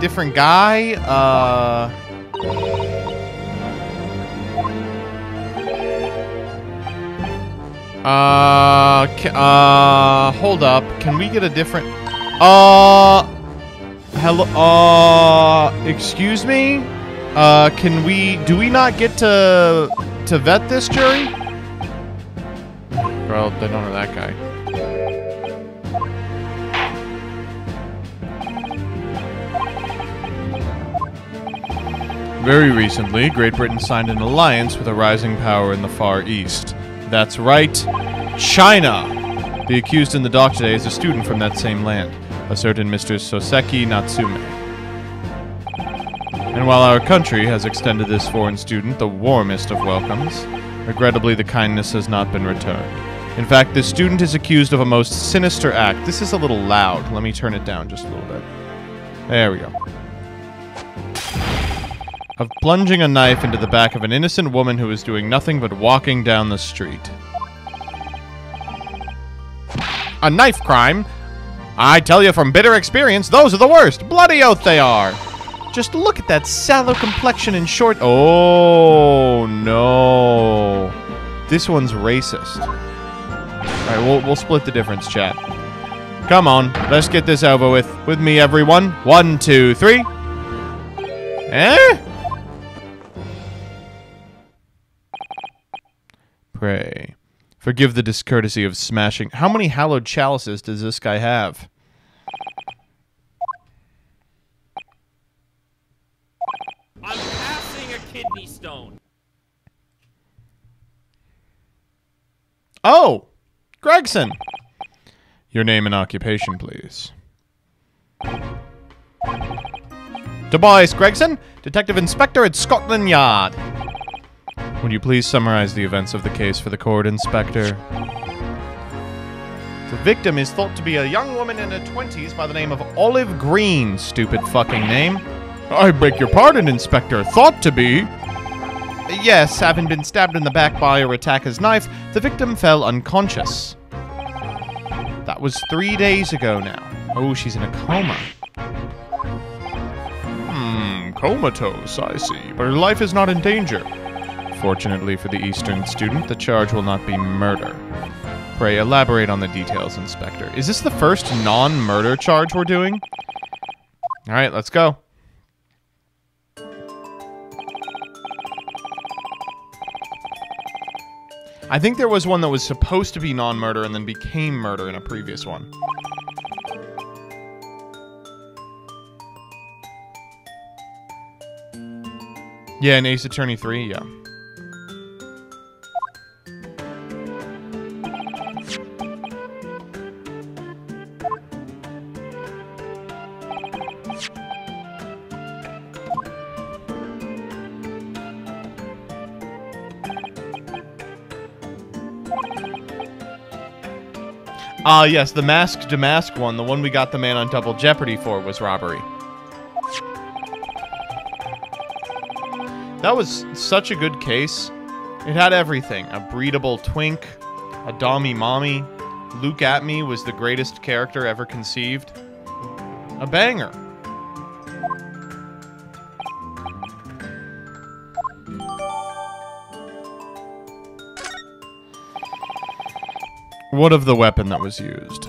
different guy? Uh, uh, uh, hold up, can we get a different? Uh, hello, uh, excuse me. Uh, can we? Do we not get to to vet this jury? Well, they don't know that guy. Very recently, Great Britain signed an alliance with a rising power in the Far East. That's right, China. The accused in the dock today is a student from that same land, a certain Mr. Soseki Natsume. And while our country has extended this foreign student the warmest of welcomes, regrettably the kindness has not been returned. In fact, this student is accused of a most sinister act. This is a little loud. Let me turn it down just a little bit. There we go. Of plunging a knife into the back of an innocent woman who is doing nothing but walking down the street. A knife crime? I tell you from bitter experience, those are the worst. Bloody oath they are. Just look at that sallow complexion and short. Oh, no. This one's racist. All right, we'll, we'll split the difference, chat. Come on, let's get this over with. With me, everyone. One, two, three. Eh? Forgive the discourtesy of smashing. How many hallowed chalices does this guy have? I'm passing a kidney stone. Oh! Gregson! Your name and occupation, please. Tobias Gregson, Detective Inspector at Scotland Yard. Would you please summarize the events of the case for the court, Inspector? The victim is thought to be a young woman in her 20s by the name of Olive Green, stupid fucking name. I beg your pardon, Inspector. Thought to be. Yes, having been stabbed in the back by her attacker's knife, the victim fell unconscious. That was three days ago now. Oh, she's in a coma. Hmm, comatose, I see. But her life is not in danger. Fortunately for the Eastern student, the charge will not be murder. Pray elaborate on the details, Inspector. Is this the first non murder charge we're doing? Alright, let's go. I think there was one that was supposed to be non murder and then became murder in a previous one. Yeah, in Ace Attorney 3, yeah. Ah, yes, the Mask DeMasque one, the one we got the man on Double Jeopardy for, was robbery. That was such a good case. It had everything a breedable twink, a dommy mommy. Luke Atmey was the greatest character ever conceived. A banger. What of the weapon that was used?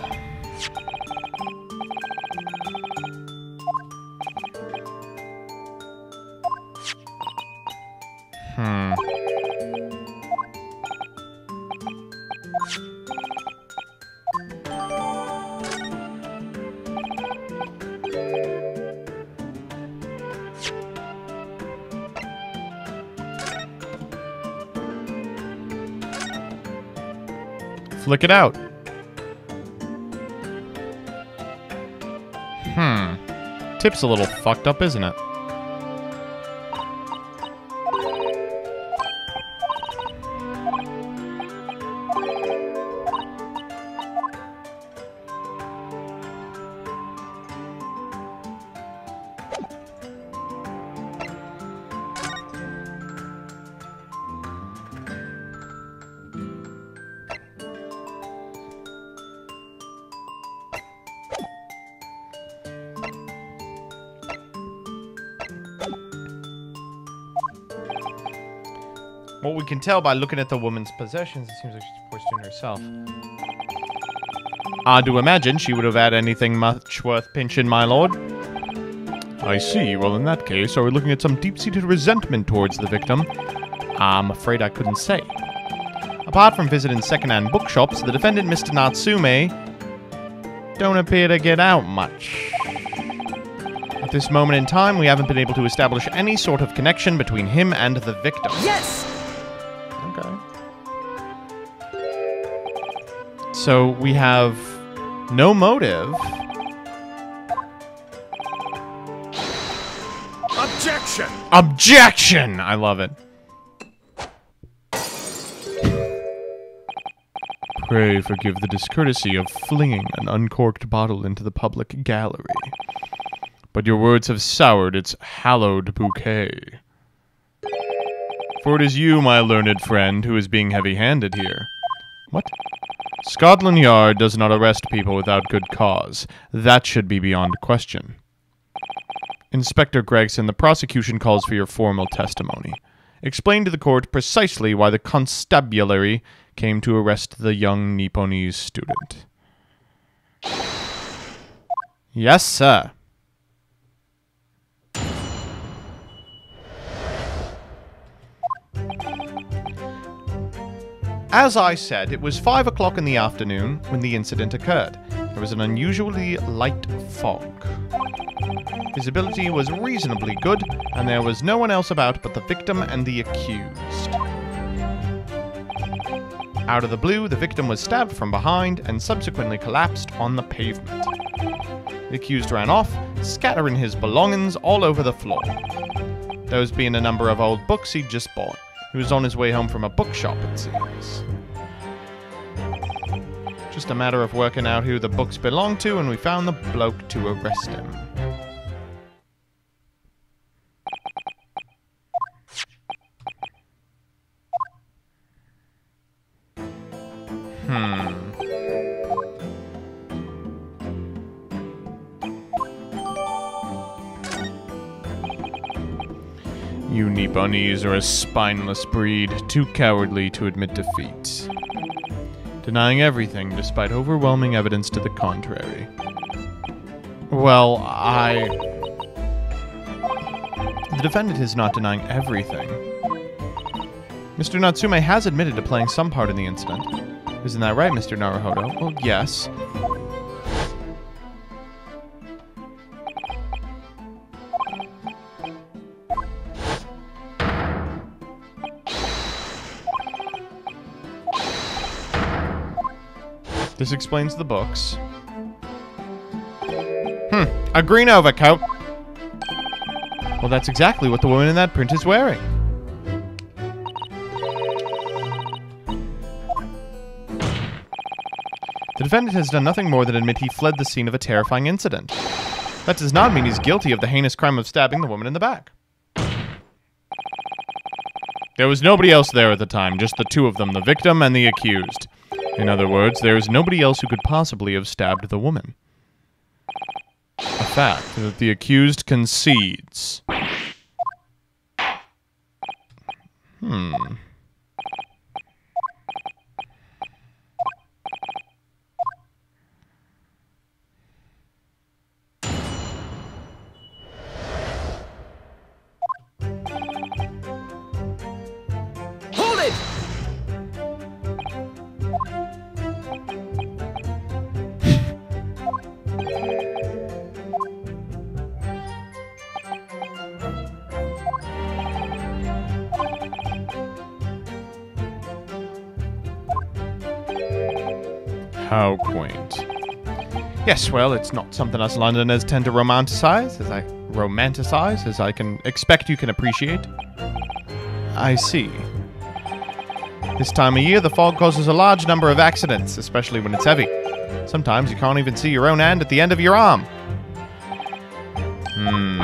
Hmm. Flick it out. Hmm. Tip's a little fucked up, isn't it? Tell by looking at the woman's possessions, it seems like she's poisoned herself. I do imagine she would have had anything much worth pinching, my lord. I see. Well, in that case, are we looking at some deep-seated resentment towards the victim? I'm afraid I couldn't say. Apart from visiting second-hand bookshops, the defendant, Mr. Natsume, don't appear to get out much. At this moment in time, we haven't been able to establish any sort of connection between him and the victim. Yes! Okay. So we have no motive. Objection! Objection! I love it. Pray forgive the discourtesy of flinging an uncorked bottle into the public gallery. But your words have soured its hallowed bouquet. For it is you, my learned friend, who is being heavy handed here. What? Scotland Yard does not arrest people without good cause. That should be beyond question. Inspector Gregson, the prosecution calls for your formal testimony. Explain to the court precisely why the constabulary came to arrest the young Nipponese student. Yes, sir. As I said, it was 5 o'clock in the afternoon when the incident occurred. There was an unusually light fog. Visibility was reasonably good, and there was no one else about but the victim and the accused. Out of the blue, the victim was stabbed from behind and subsequently collapsed on the pavement. The accused ran off, scattering his belongings all over the floor. Those being a number of old books he'd just bought. He was on his way home from a bookshop, it seems. Just a matter of working out who the books belonged to, and we found the bloke to arrest him. Hmm. You Nipponese are a spineless breed, too cowardly to admit defeat. Denying everything despite overwhelming evidence to the contrary. Well, I. The defendant is not denying everything. Mr. Natsume has admitted to playing some part in the incident. Isn't that right, Mr. Naruhodo? Well, yes. This explains the books. Hmm, a green overcoat. Well, that's exactly what the woman in that print is wearing. The defendant has done nothing more than admit he fled the scene of a terrifying incident. That does not mean he's guilty of the heinous crime of stabbing the woman in the back. There was nobody else there at the time, just the two of them, the victim and the accused. In other words, there is nobody else who could possibly have stabbed the woman. A fact that the accused concedes. Hmm. How quaint. Yes, well, it's not something us Londoners tend to romanticize, as I romanticize, as I can expect you can appreciate. I see. This time of year, the fog causes a large number of accidents, especially when it's heavy. Sometimes you can't even see your own hand at the end of your arm. Hmm.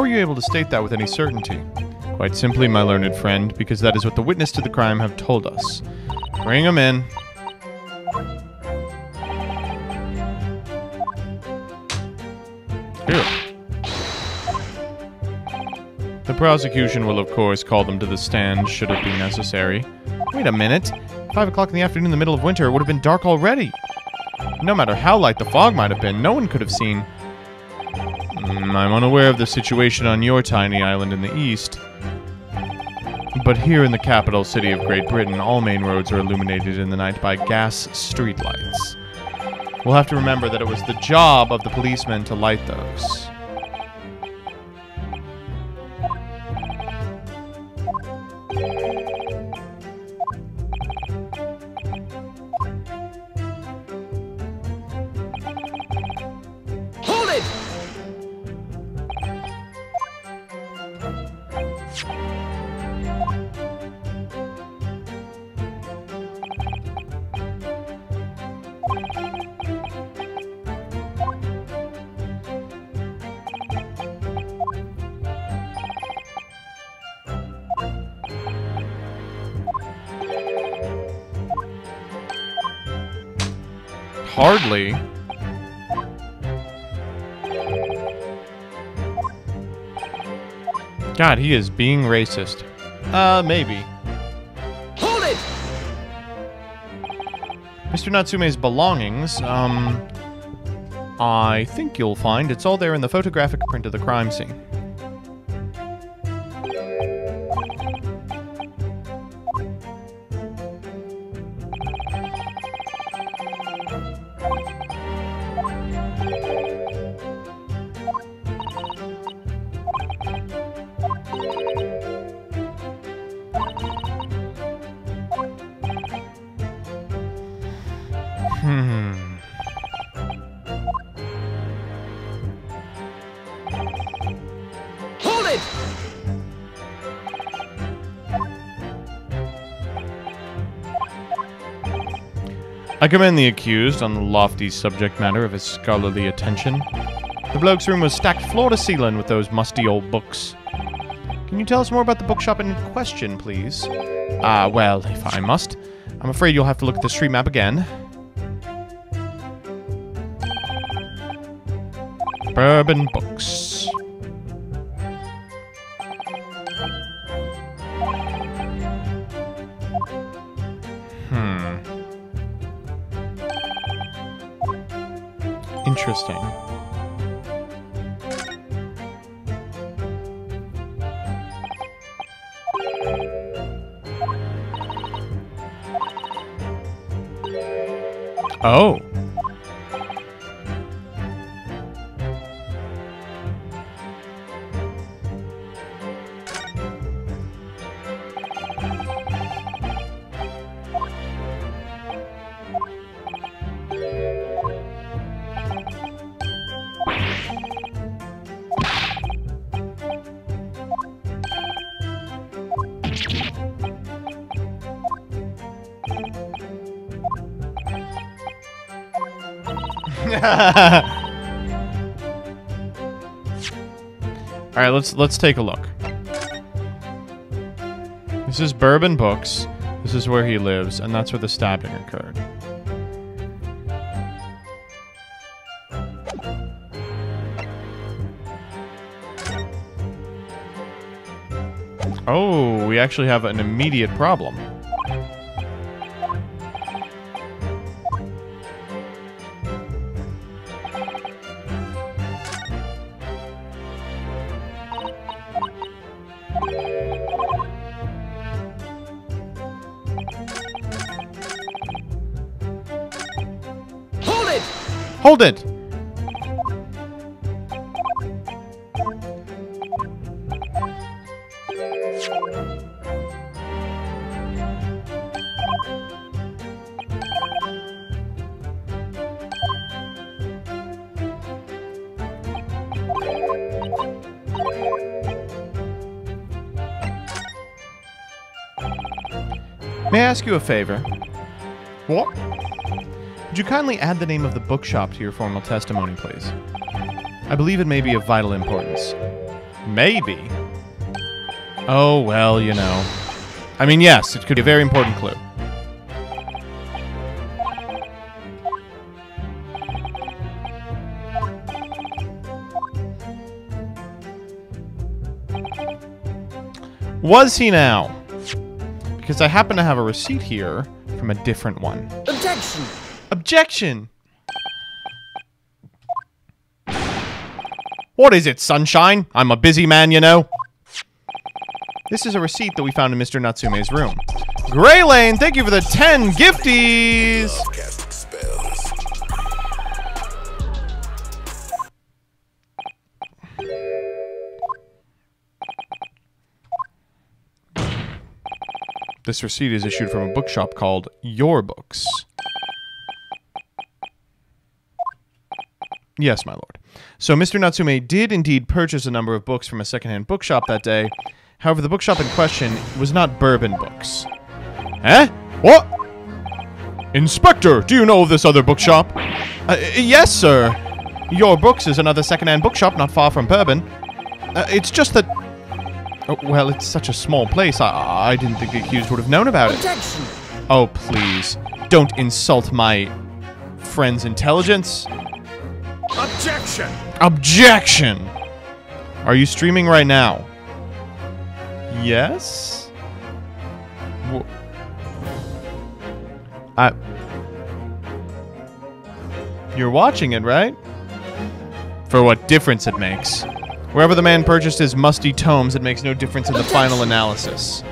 How are you able to state that with any certainty? Quite simply, my learned friend, because that is what the witness to the crime have told us. Bring him in. Here. The prosecution will, of course, call them to the stand should it be necessary. Wait a minute. Five o'clock in the afternoon in the middle of winter, it would have been dark already. No matter how light the fog might have been, no one could have seen. Mm, I'm unaware of the situation on your tiny island in the east. But here in the capital city of Great Britain, all main roads are illuminated in the night by gas streetlights. We'll have to remember that it was the job of the policemen to light those. He is being racist. Uh, maybe. Hold it! Mr. Natsume's belongings, um, I think you'll find it's all there in the photographic print of the crime scene. Commend the accused on the lofty subject matter of his scholarly attention. The bloke's room was stacked floor to ceiling with those musty old books. Can you tell us more about the bookshop in question, please? Ah, well, if I must. I'm afraid you'll have to look at the street map again. Bourbon Books. Oh. Let's let's take a look. This is Bourbon Books. This is where he lives, and that's where the stabbing occurred. Oh, we actually have an immediate problem. You a favor? What? Would you kindly add the name of the bookshop to your formal testimony, please? I believe it may be of vital importance. Maybe? Oh, well, you know. I mean, yes, it could be a very important clue. Was he now? Because I happen to have a receipt here from a different one. Objection! Objection! What is it, sunshine? I'm a busy man, you know. This is a receipt that we found in Mr. Natsume's room. Gray Lane, thank you for the 10 gifties! This receipt is issued from a bookshop called Your Books. Yes, my lord. So Mr. Natsume did indeed purchase a number of books from a secondhand bookshop that day. However, the bookshop in question was not Bourbon Books. Eh? What? Inspector, do you know of this other bookshop? Uh, yes, sir. Your Books is another secondhand bookshop not far from Bourbon. Uh, it's just that Oh, well, it's such a small place. I, I didn't think the accused would have known about it. Objection! Oh, please. Don't insult my friend's intelligence. Objection! Objection! Are you streaming right now? Yes? Wh- I. You're watching it, right? For what difference it makes. Wherever the man purchased his musty tomes, it makes no difference in the final analysis.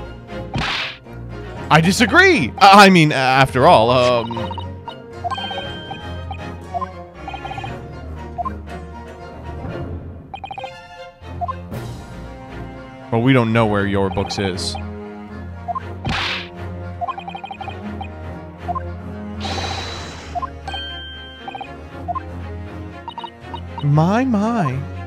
I disagree! I I mean, after all, um. Well, we don't know where your books is. My, my.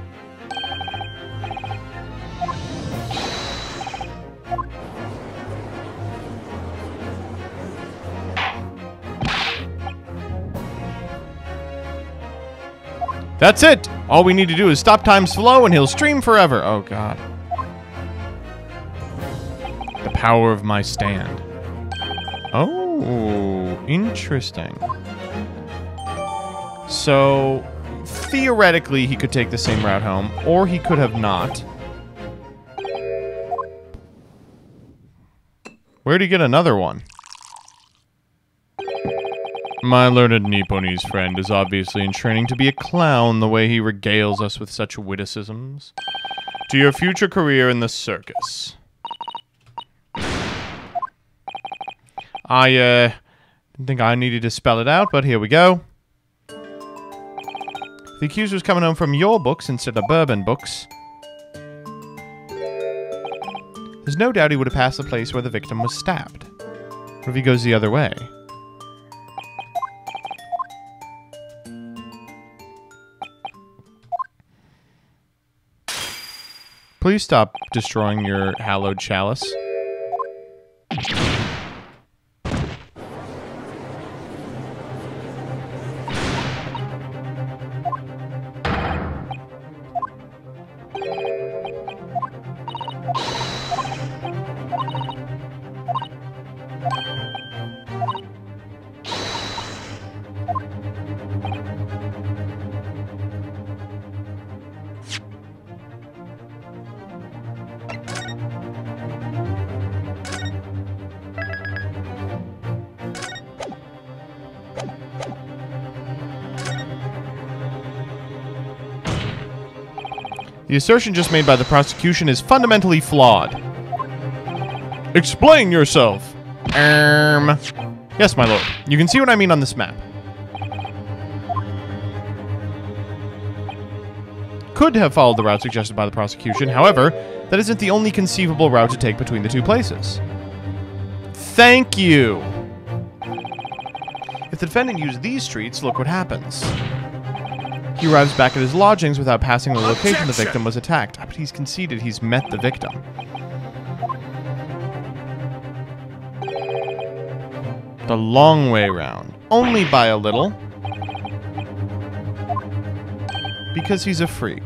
That's it! All we need to do is stop time slow and he'll stream forever. Oh, God. The power of my stand. Oh, interesting. So, theoretically, he could take the same route home, or he could have not. Where'd he get another one? My learned Nipponese friend is obviously in training to be a clown the way he regales us with such witticisms. To your future career in the circus. I, uh, didn't think I needed to spell it out, but here we go. The accused was coming home from your books instead of bourbon books. There's no doubt he would have passed the place where the victim was stabbed. What if he goes the other way? Please stop destroying your hallowed chalice. The assertion just made by the prosecution is fundamentally flawed. Explain yourself. Um. Yes, my lord. You can see what I mean on this map. Could have followed the route suggested by the prosecution. However, that isn't the only conceivable route to take between the two places. Thank you. If the defendant used these streets, look what happens. He arrives back at his lodgings without passing the location the victim was attacked. But he's conceded he's met the victim. The long way round. Only by a little. Because he's a freak.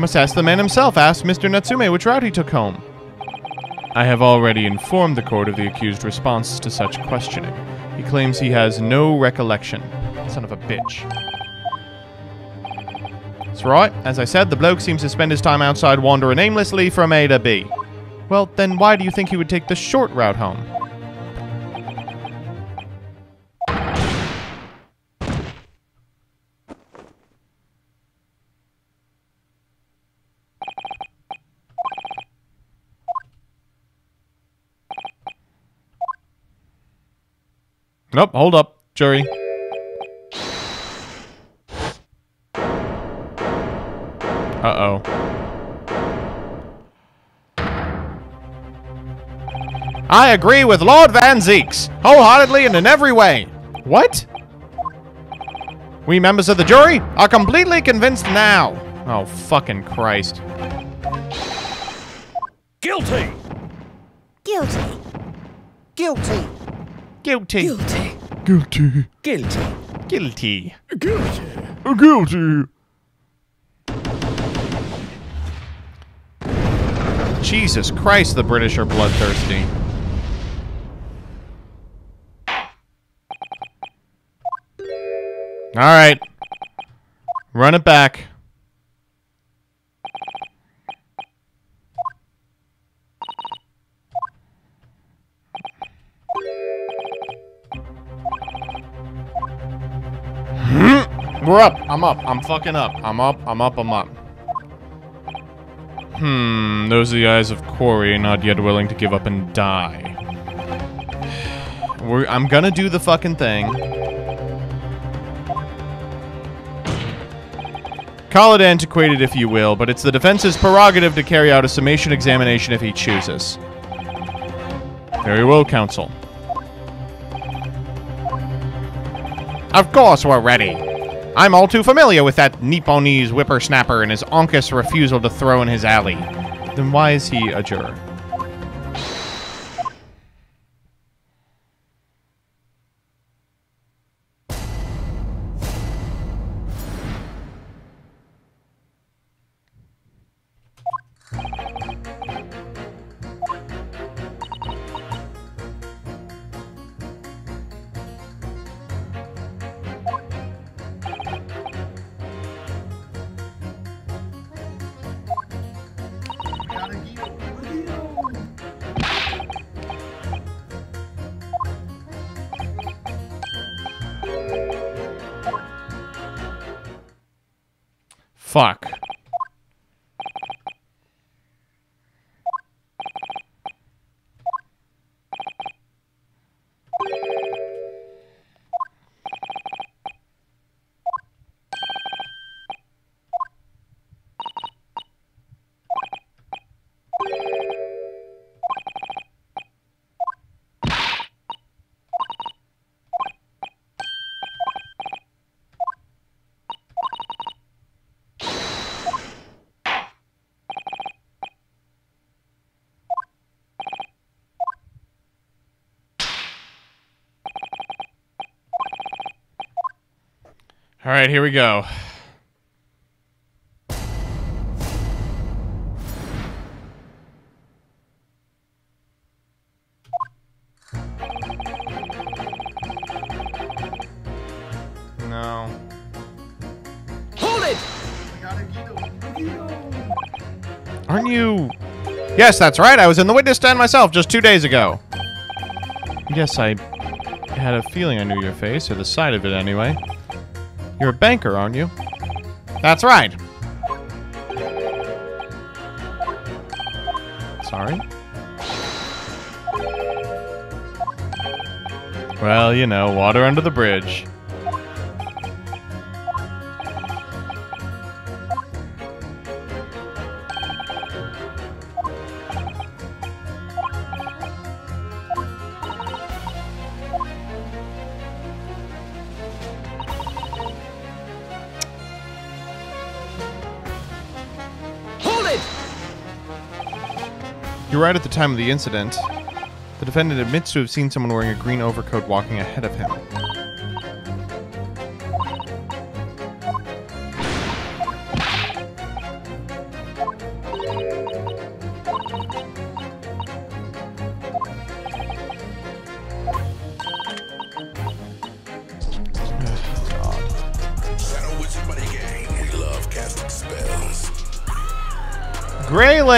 Must ask the man himself. Ask Mr. Natsume which route he took home. I have already informed the court of the accused's response to such questioning. He claims he has no recollection. Son of a bitch. That's right. As I said, the bloke seems to spend his time outside wandering aimlessly from A to B. Well, then why do you think he would take the short route home? Nope, hold up, jury. Uh-oh. I agree with Lord Van Zieks, wholeheartedly and in every way. What? We members of the jury are completely convinced now. Oh, fucking Christ. Guilty! Guilty. Guilty. Guilty. Guilty. Guilty. Guilty. Guilty. Guilty! Guilty. Jesus Christ, the British are bloodthirsty. All right. Run it back. We're up. I'm up. I'm fucking up. I'm up. I'm up. I'm up. Hmm. Those are the eyes of Corey, not yet willing to give up and die. We're, I'm gonna do the fucking thing. Call it antiquated if you will, but it's the defense's prerogative to carry out a summation examination if he chooses. Very well, counsel. Of course we're ready. I'm all too familiar with that Nipponese whippersnapper and his onkus refusal to throw in his alley. Then why is he a juror? Right, here we go. No. Hold it! Aren't you? Yes, that's right. I was in the witness stand myself just two days ago. Yes, I had a feeling I knew your face, or the side of it anyway. You're a banker, aren't you? That's right. Sorry? Well, you know, water under the bridge. Right at the time of the incident. The defendant admits to have seen someone wearing a green overcoat walking ahead of him.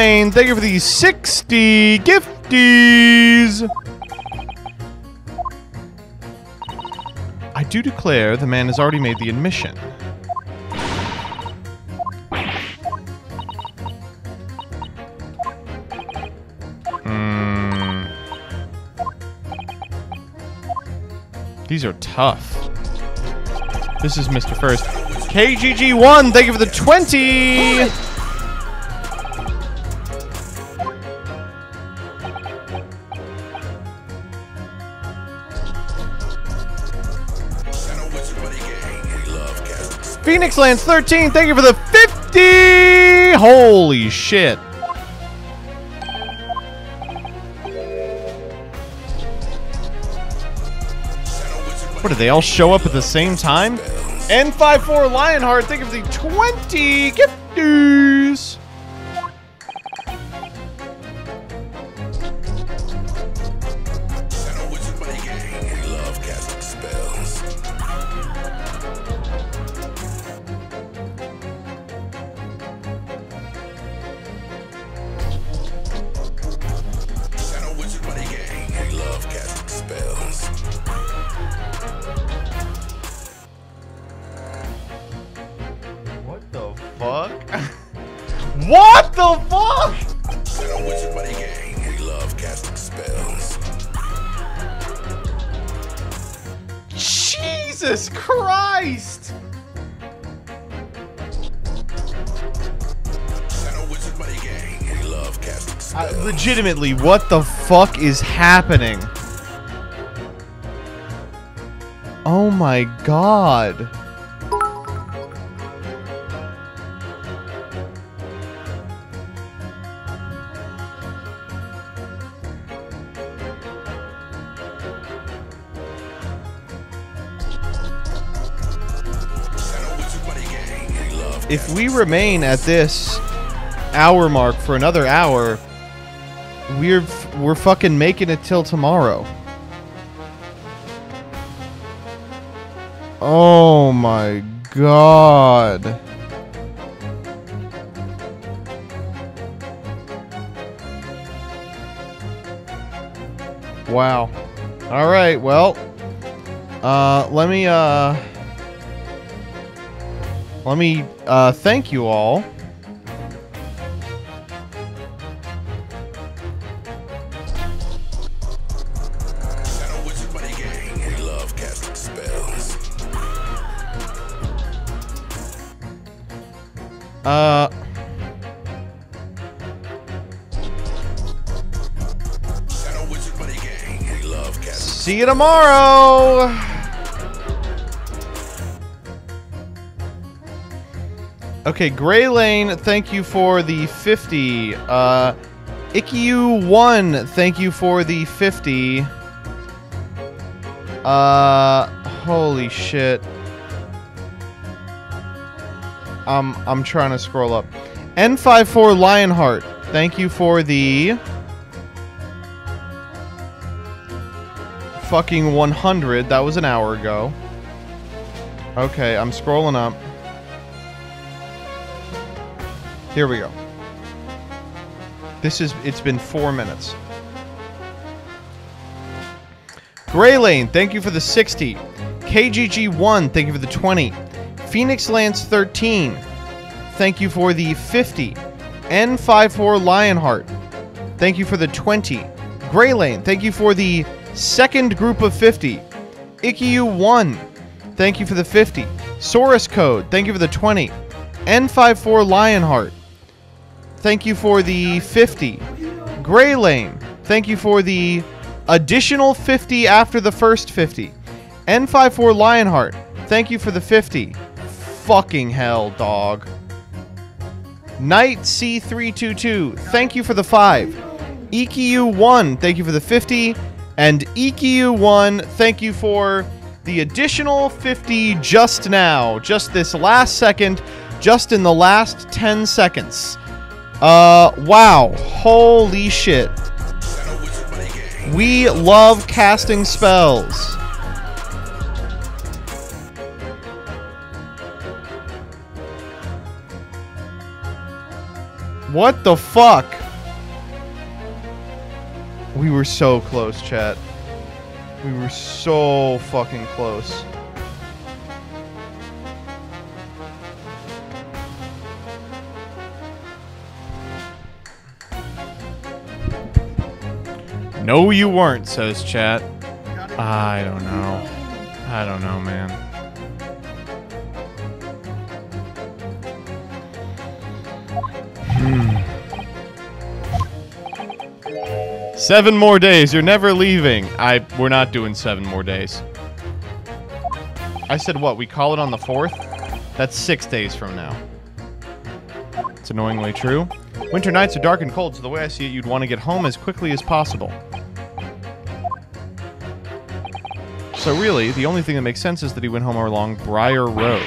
Thank you for these 60 gifties! I do declare the man has already made the admission. Hmm. These are tough. This is Mr. First. KGG1, thank you for the 20! Witchlands13, thank you for the 50! Holy shit. What, did they all show up at the same time? N54 Lionheart, thank you for the 20 legitimately, what the fuck is happening? Oh my god. If we remain at this hour mark for another hour, we're we're fucking making it till tomorrow. Oh my god. Wow. All right, well, uh let me uh let me uh thank you all. You tomorrow. Okay, Gray Lane, thank you for the 50. Uh, Ikkyu1, thank you for the 50. Uh, holy shit. I'm, I'm trying to scroll up. N54 Lionheart, thank you for the fucking 100. That was an hour ago. Okay, I'm scrolling up. Here we go. This is, it's been four minutes. Gray Lane, thank you for the 60. KGG1, thank you for the 20. Phoenix Lance 13, thank you for the 50. N54 Lionheart, thank you for the 20. Gray Lane, thank you for the second group of 50. Ikkyu1, thank you for the 50. Saurus Code, thank you for the 20. N54 Lionheart, thank you for the 50. Gray Lane, thank you for the additional 50 after the first 50. N54 Lionheart, thank you for the 50. Fucking hell, dog. Knight C322, thank you for the 5. EQ1, thank you for the 50. And EQ1, thank you for the additional 50 just now. Just this last second, just in the last 10 seconds. Uh, wow. Holy shit. We love casting spells. What the fuck? We were so close, chat. We were so fucking close. No, you weren't, says chat. I don't know. I don't know, man. Seven more days. You're never leaving. I. We're not doing seven more days. I said what? We call it on the fourth. That's six days from now. It's annoyingly true. Winter nights are dark and cold, so the way I see it, you'd want to get home as quickly as possible. So really, the only thing that makes sense is that he went home along Briar Road.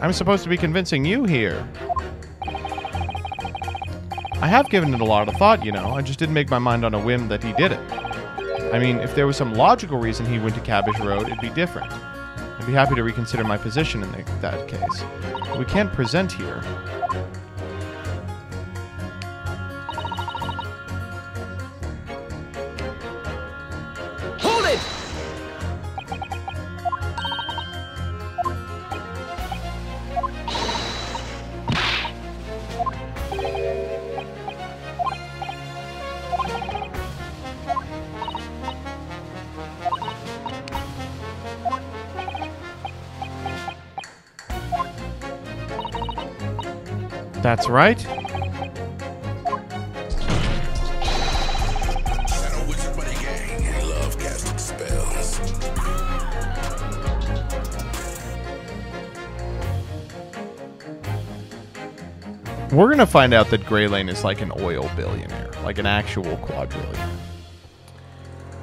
I'm supposed to be convincing you here. I have given it a lot of thought, you know. I just didn't make my mind on a whim that he did it. I mean, if there was some logical reason he went to Calabash Road, it'd be different. I'd be happy to reconsider my position in the, that case. We can't present here. That's right. We're gonna find out that Gray Lane is like an oil billionaire, like an actual quadrillionaire.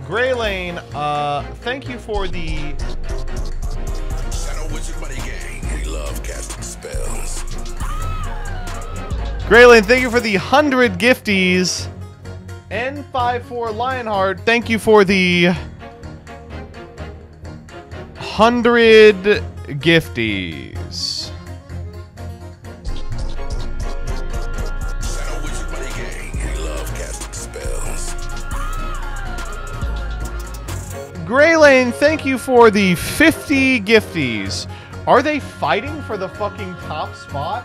Gray Lane, uh, thank you for the Gray Lane, thank you for the hundred gifties. N54 Lionheart, thank you for the hundred gifties. Shadow Wizard Buddy Gang. Love casting spells. Gray Lane, thank you for the 50 gifties. Are they fighting for the fucking top spot?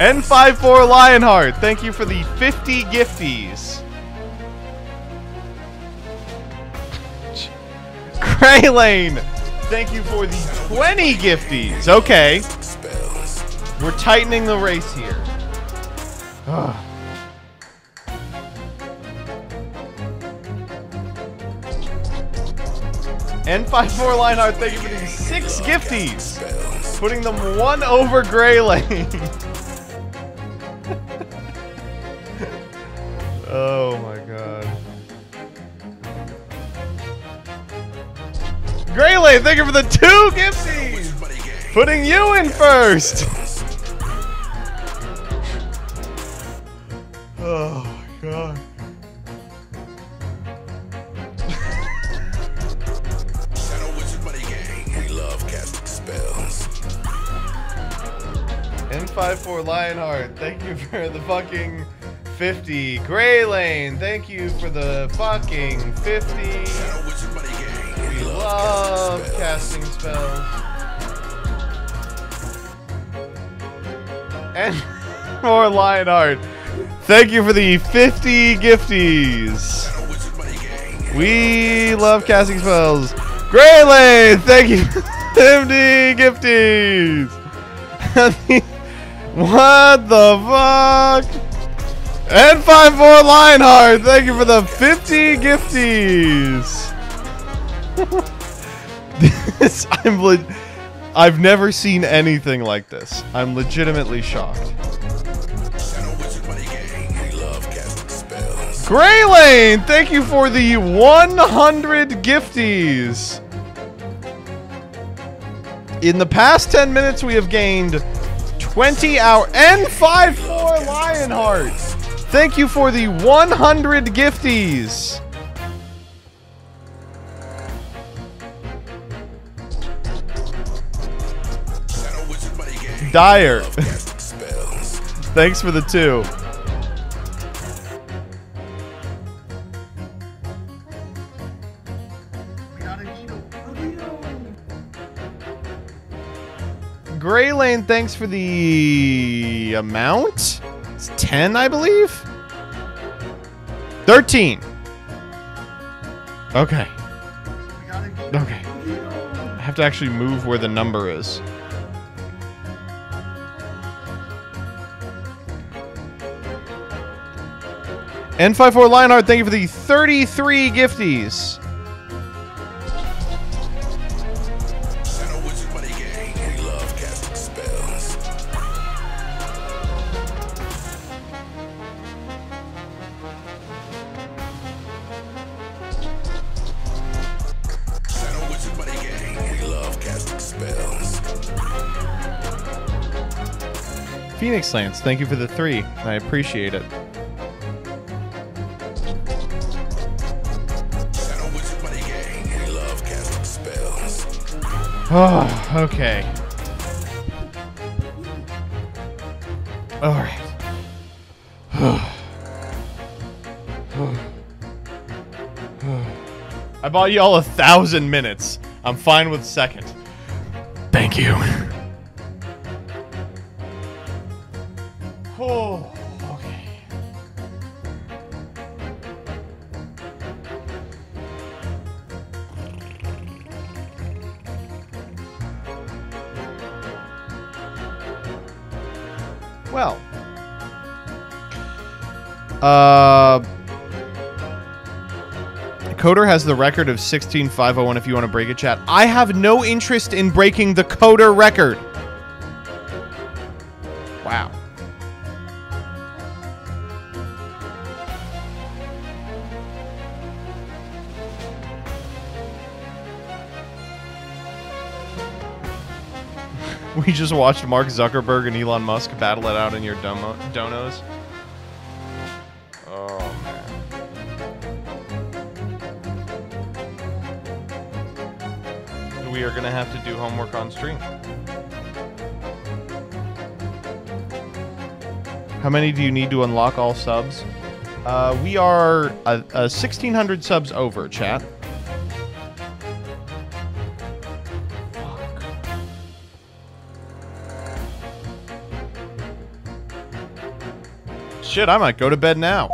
N54 Lionheart, thank you for the 50 gifties. Gray Lane, thank you for the 20 gifties. Okay, we're tightening the race here. N54 Lionheart, thank you for these six gifties. Putting them one over Gray Lane. oh my god. Gray Lane, thank you for the two gifties! Putting you in first! Oh my god. Shadow Wizard Buddy Gang. Love casting spells. N54 Lionheart, thank you for the fucking 50. Gray Lane, thank you for the fucking 50. Shadow Wizard Buddy Gang. We Love casting spells. And more Lionheart. Thank you for the 50 gifties. We love casting spells. Gray Lane, thank you for 50 gifties. what the fuck? N54 Lionheart, thank you for the 50 gifties. this, I'm I've never seen anything like this. I'm legitimately shocked. Gray Lane, thank you for the 100 gifties. In the past 10 minutes, we have gained 20 hour and 5-4 Lionheart. Thank you for the 100 gifties. Spells. thanks for the two. Gray Lane, thanks for the amount. It's 10, I believe. 13. Okay. Okay. I have to actually move where the number is. N54 Lionheart, thank you for the 33 gifties. Phoenix Lance, thank you for the three. I appreciate it. Oh, okay. All right. I bought y'all a thousand minutes. I'm fine with second. Thank you. Oh, okay. Well. Uh. Coder has the record of 16501 if you want to break it, chat. I have no interest in breaking the Coder record. Just watched Mark Zuckerberg and Elon Musk battle it out in your domo- donos. Oh man. We are gonna have to do homework on stream. How many do you need to unlock all subs? Uh, we are uh, 1,600 subs over, chat. Shit, I might go to bed now.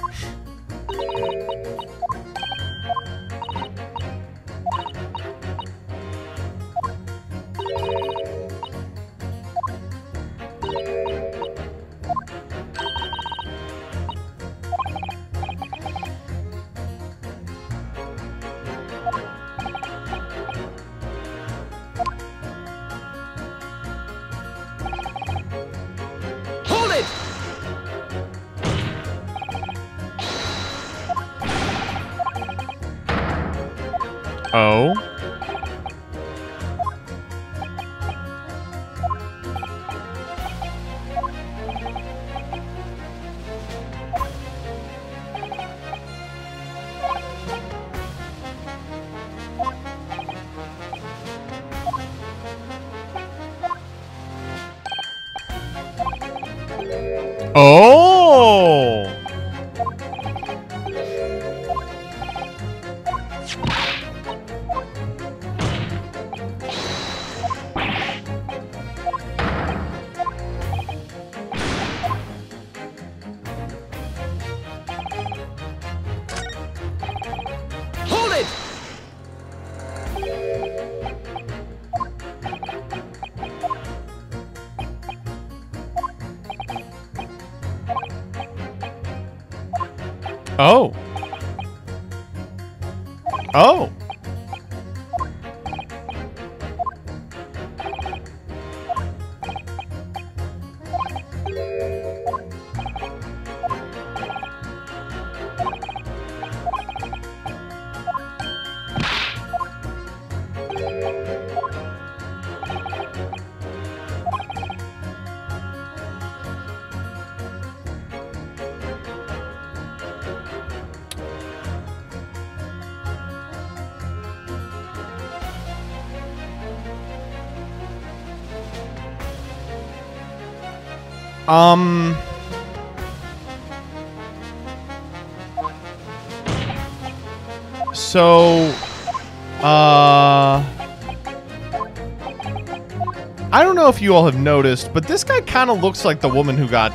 you all have noticed, but this guy kind of looks like the woman who got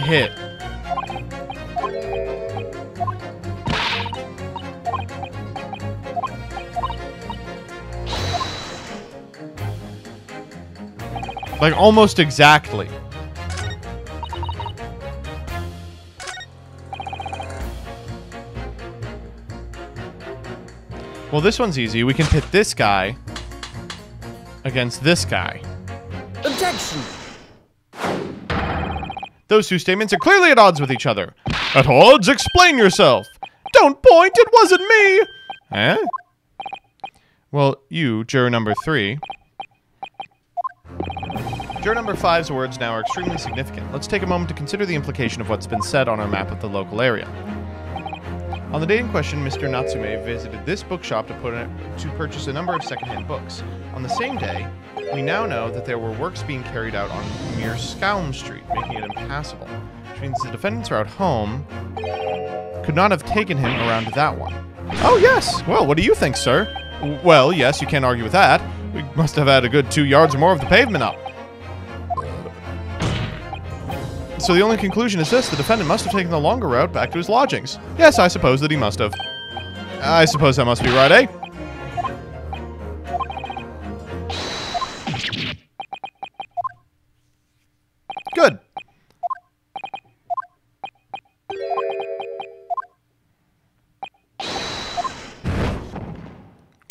hit. Like, almost exactly. Well, this one's easy. We can pit this guy against this guy. Objection! Those two statements are clearly at odds with each other. At odds? Explain yourself. Don't point, it wasn't me. Eh? Well, you, juror number three. Juror number five's words now are extremely significant. Let's take a moment to consider the implication of what's been said on our map of the local area. On the day in question, Mr. Natsume visited this bookshop to, put to purchase a number of secondhand books. On the same day, we now know that there were works being carried out on Meerschaum Street, making it impassable, which means the defendant's route home could not have taken him around that one. Oh, yes! Well, what do you think, sir? Well, yes, you can't argue with that. We must have had a good two yards or more of the pavement up. So the only conclusion is this the defendant must have taken the longer route back to his lodgings. Yes, I suppose that he must have. I suppose that must be right, eh?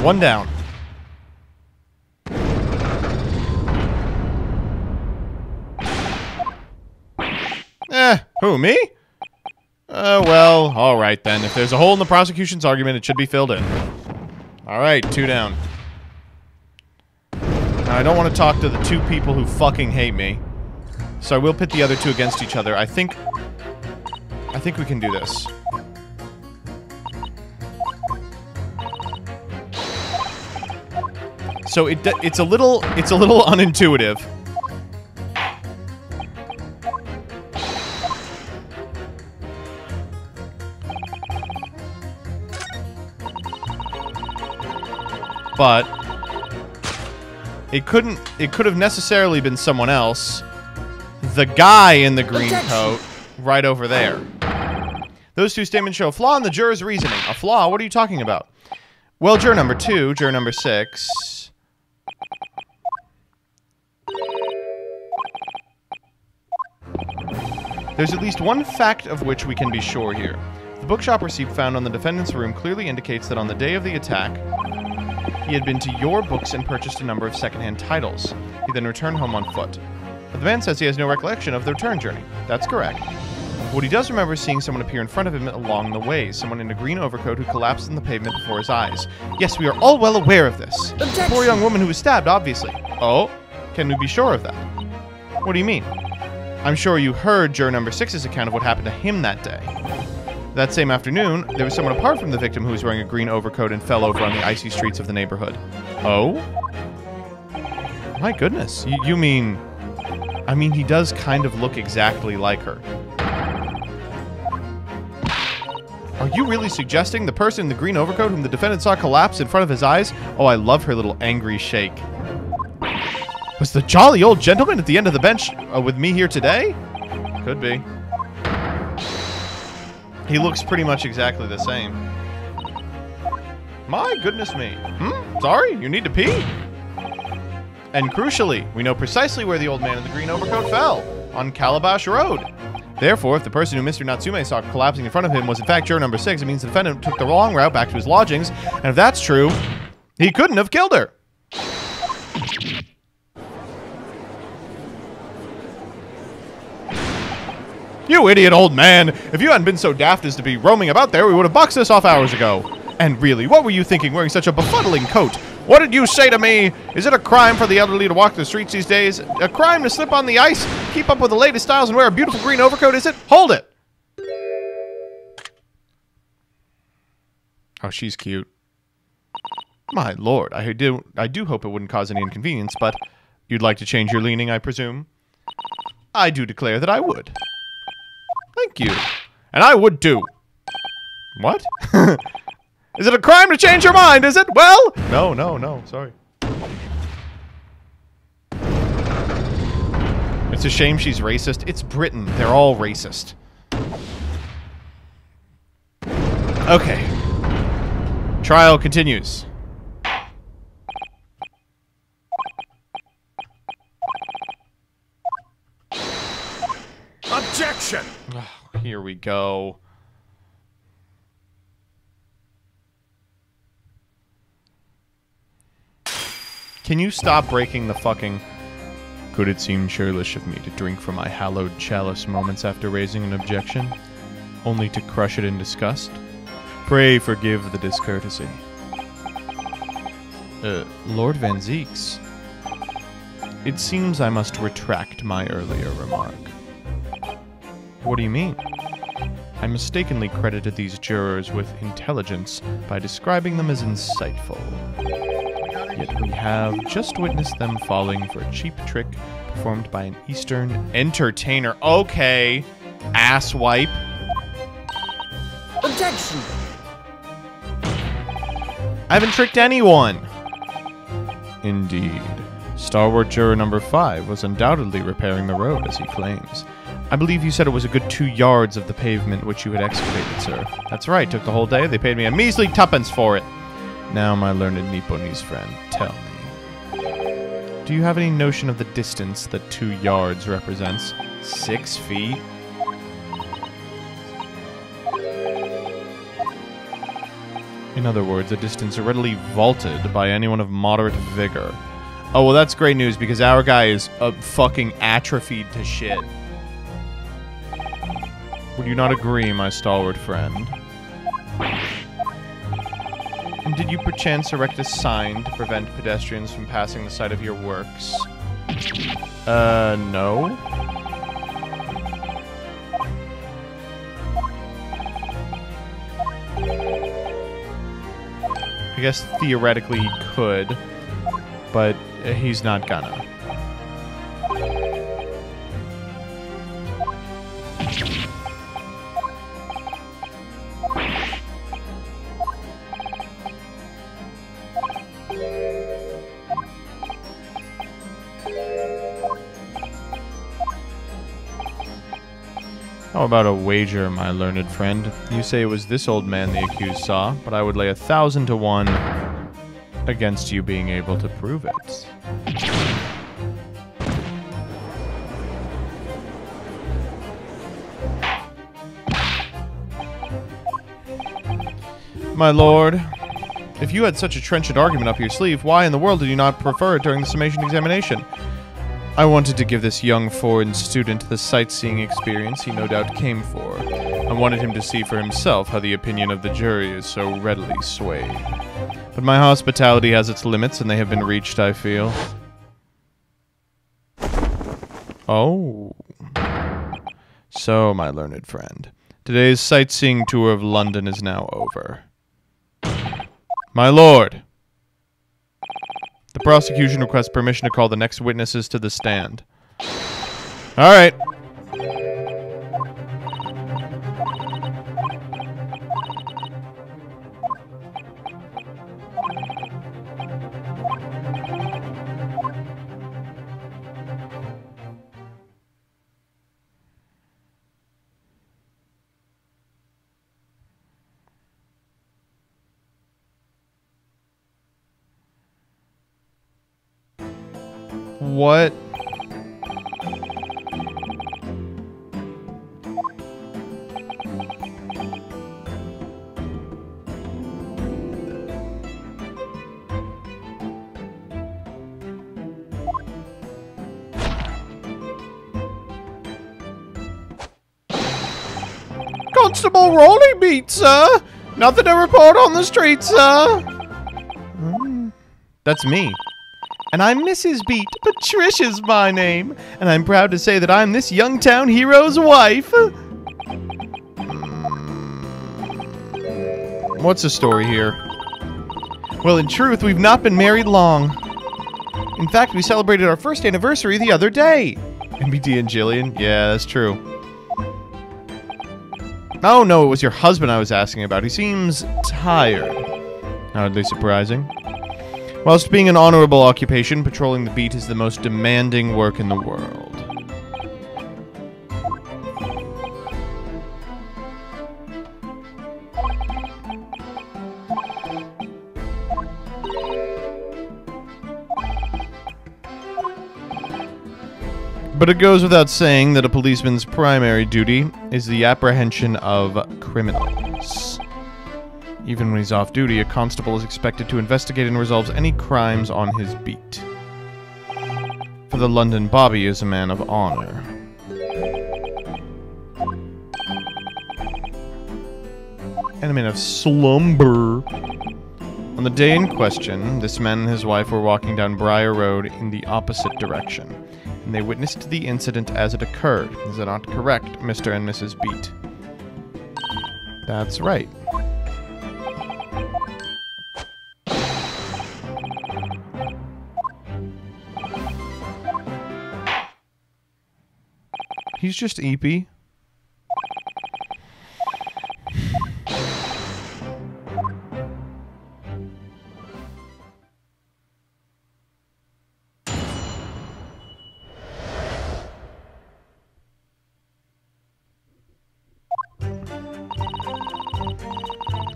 One down. Eh, who, me? Uh, well, alright then. If there's a hole in the prosecution's argument, it should be filled in. Alright, two down. Now, I don't want to talk to the two people who fucking hate me. So I will pit the other two against each other. I think... I think we can do this. So it, it's a little it's a little unintuitive. But it couldn't it could have necessarily been someone else. The guy in the green coat right over there. Those two statements show a flaw in the juror's reasoning. A flaw? What are you talking about? Well, juror number two, juror number six. There's at least one fact of which we can be sure here. The bookshop receipt found on the defendant's room clearly indicates that on the day of the attack, he had been to your books and purchased a number of secondhand titles. He then returned home on foot. But the man says he has no recollection of the return journey. That's correct. What he does remember is seeing someone appear in front of him along the way, someone in a green overcoat who collapsed on the pavement before his eyes. Yes, we are all well aware of this. The poor young woman who was stabbed, obviously. Oh? Can we be sure of that? What do you mean? I'm sure you heard juror number six's account of what happened to him that day. That same afternoon, there was someone apart from the victim who was wearing a green overcoat and fell over on the icy streets of the neighborhood. Oh? My goodness. You, you mean. I mean, he does kind of look exactly like her. Are you really suggesting the person in the green overcoat whom the defendant saw collapse in front of his eyes? Oh, I love her little angry shake. Was the jolly old gentleman at the end of the bench uh, with me here today? Could be. He looks pretty much exactly the same. My goodness me. Hmm? Sorry, you need to pee? And crucially, we know precisely where the old man in the green overcoat fell. On Calabash Road. Therefore, if the person who Mr. Natsume saw collapsing in front of him was in fact juror number six, it means the defendant took the wrong route back to his lodgings, and if that's true, he couldn't have killed her. You idiot old man! If you hadn't been so daft as to be roaming about there, we would have boxed this off hours ago. And really, what were you thinking wearing such a befuddling coat? What did you say to me? Is it a crime for the elderly to walk the streets these days? A crime to slip on the ice, keep up with the latest styles, and wear a beautiful green overcoat, is it? Hold it! Oh, she's cute. My lord, I do, I do hope it wouldn't cause any inconvenience, but you'd like to change your leaning, I presume? I do declare that I would. Thank you. And I would too. What? is it a crime to change your mind, is it? Well, no, no, no, sorry. It's a shame she's racist. It's Britain. They're all racist. Okay. Trial continues. Objection! Here we go. Can you stop breaking the fucking... Could it seem churlish of me to drink from my hallowed chalice moments after raising an objection? Only to crush it in disgust? Pray forgive the discourtesy. Uh, Lord Van Zieks. It seems I must retract my earlier remark. What do you mean? I mistakenly credited these jurors with intelligence by describing them as insightful. Yet we have just witnessed them falling for a cheap trick performed by an Eastern entertainer. Okay, asswipe. Objection! I haven't tricked anyone. Indeed. Stalwart juror number five was undoubtedly repairing the road, as he claims. I believe you said it was a good two yards of the pavement which you had excavated, sir. That's right, took the whole day. They paid me a measly tuppence for it. Now, my learned Nipponese friend, tell me. Do you have any notion of the distance that two yards represents? Six feet? In other words, a distance readily vaulted by anyone of moderate vigor. Oh, well, that's great news because our guy is uh, fucking atrophied to shit. Would you not agree, my stalwart friend? And did you perchance erect a sign to prevent pedestrians from passing the site of your works? Uh, no. I guess theoretically he could, but uh, he's not gonna. About a wager, my learned friend? You say it was this old man the accused saw, but I would lay a thousand to one against you being able to prove it. My lord, if you had such a trenchant argument up your sleeve, why in the world did you not prefer it during the summation examination? I wanted to give this young foreign student the sightseeing experience he no doubt came for. I wanted him to see for himself how the opinion of the jury is so readily swayed. But my hospitality has its limits, and they have been reached, I feel. Oh. So, my learned friend, today's sightseeing tour of London is now over. My lord! The prosecution requests permission to call the next witnesses to the stand. All right. What? Constable Rolling Beat, sir! Nothing to report on the street, sir! Hmm. That's me. And I'm Mrs. Beat. Patricia's my name. And I'm proud to say that I'm this young town hero's wife. Hmm. What's the story here? Well, in truth, we've not been married long. In fact, we celebrated our first anniversary the other day. MBD and Jillian? Yeah, that's true. Oh, no, it was your husband I was asking about. He seems tired. Hardly surprising. Whilst being an honorable occupation, patrolling the beat is the most demanding work in the world. But it goes without saying that a policeman's primary duty is the apprehension of criminals. Even when he's off duty, a constable is expected to investigate and resolve any crimes on his beat. For the London Bobby is a man of honor. And a man of slumber. On the day in question, this man and his wife were walking down Briar Road in the opposite direction, and they witnessed the incident as it occurred. Is that not correct, Mr. and Mrs. Beat? That's right. He's just Eepy.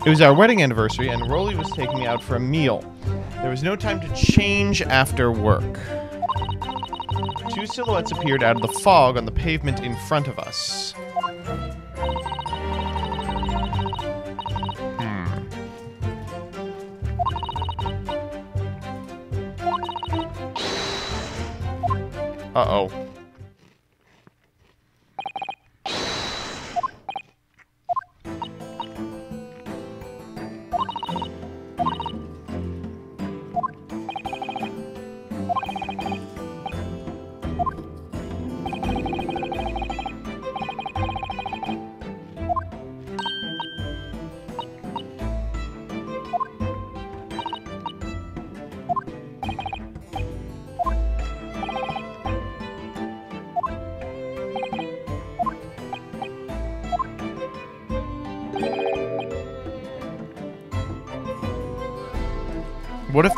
It was our wedding anniversary, and Rolly was taking me out for a meal. There was no time to change after work. Two silhouettes appeared out of the fog on the pavement in front of us. Hmm. Uh-oh. What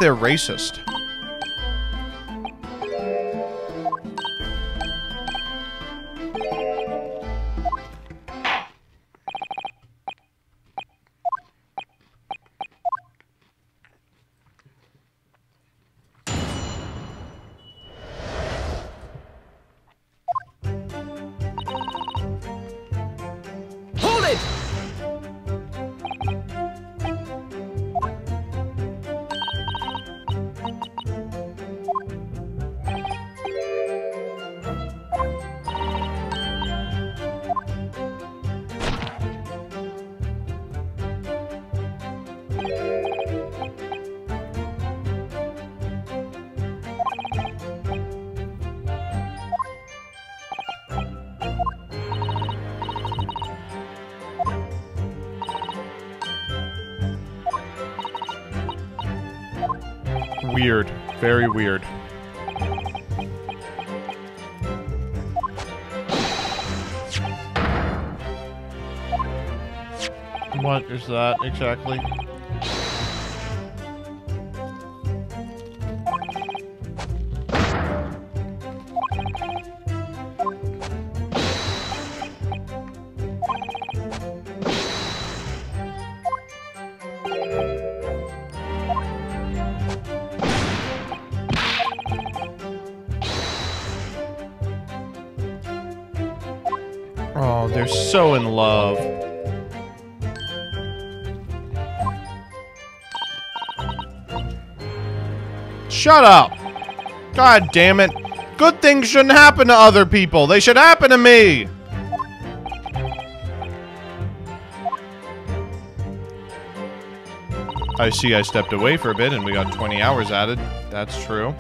they're racist? Exactly? Shut up! God damn it. Good things shouldn't happen to other people. They should happen to me! I see I stepped away for a bit and we got 20 hours added. That's true.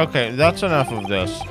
Okay, that's enough of this.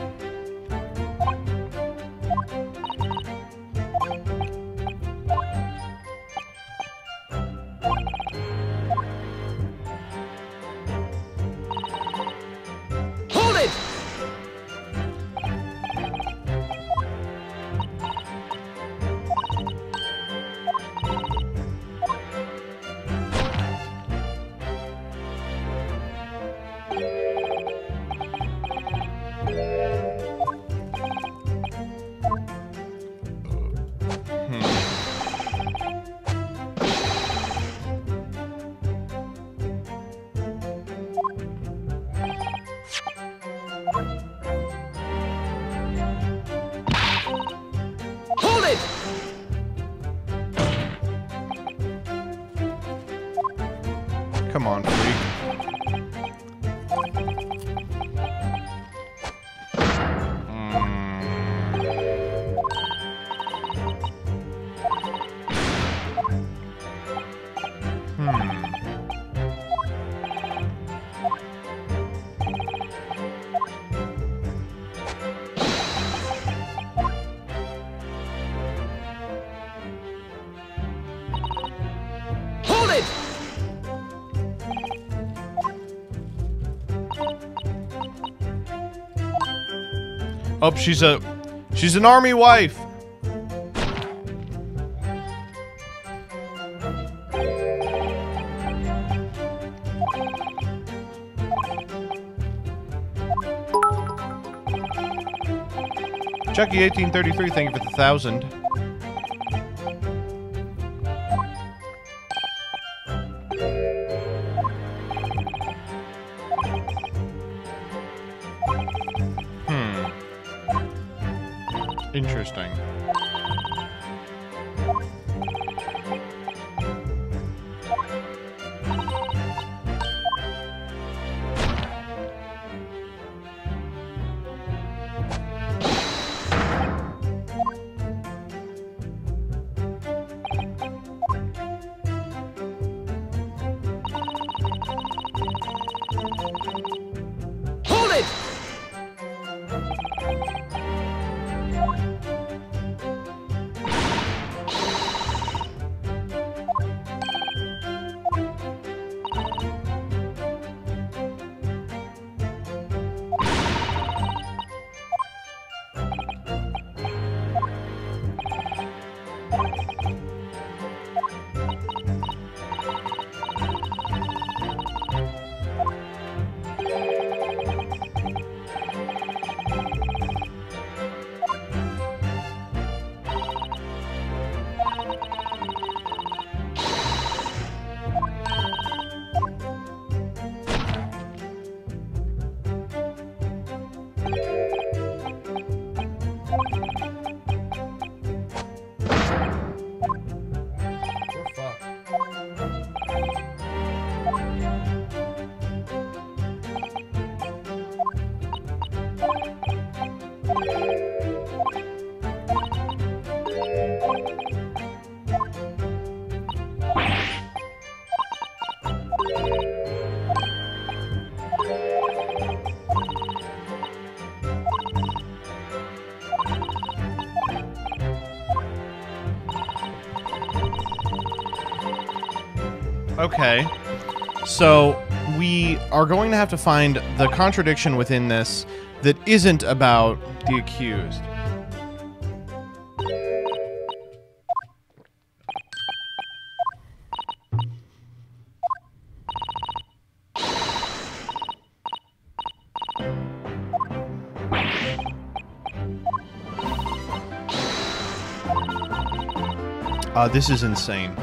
Oh, she's a she's an army wife. Chucky eighteen thirty three, thank you for the thousand. Okay. So we are going to have to find the contradiction within this that isn't about the accused. Uh, this is insane.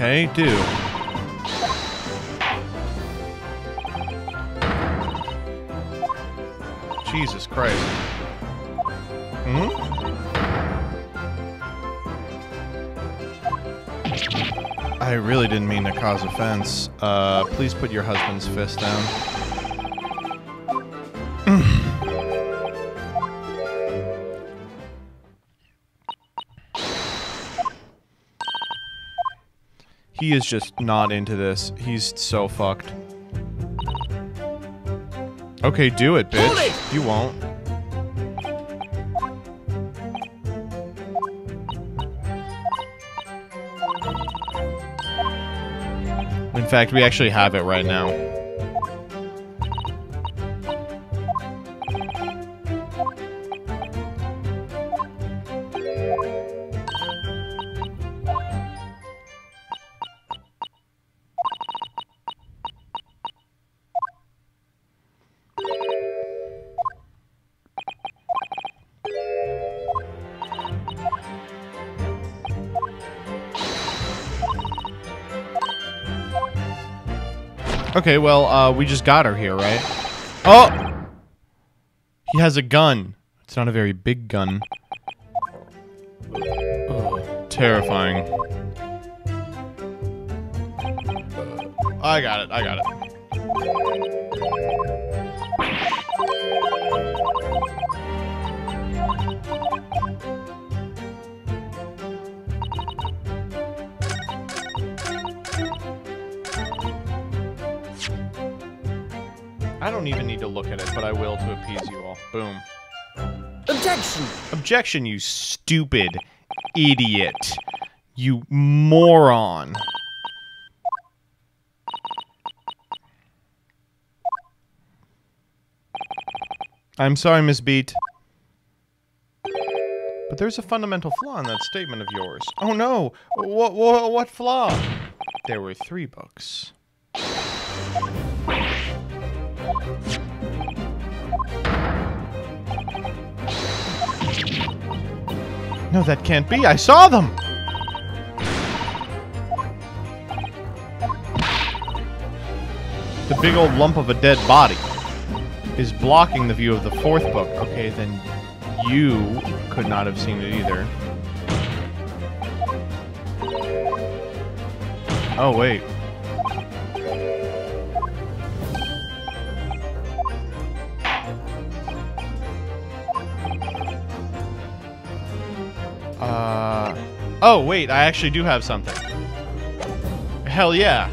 Okay, do. Jesus Christ. Hmm? I really didn't mean to cause offense. Uh, please put your husband's fist down. He is just not into this. He's so fucked. Okay, do it, bitch. You won't. In fact, we actually have it right now. Okay, well, uh, we just got her here, right? Oh! He has a gun. It's not a very big gun. Ugh, terrifying. I got it, I got it. Objection! You stupid idiot. You moron. I'm sorry, Miss Beat. But there's a fundamental flaw in that statement of yours. Oh no! What, what, what flaw? There were three books. No, that can't be. I saw them! The big old lump of a dead body is blocking the view of the fourth book. Okay, then you could not have seen it either. Oh, wait. Uh. Oh, wait, I actually do have something. Hell yeah.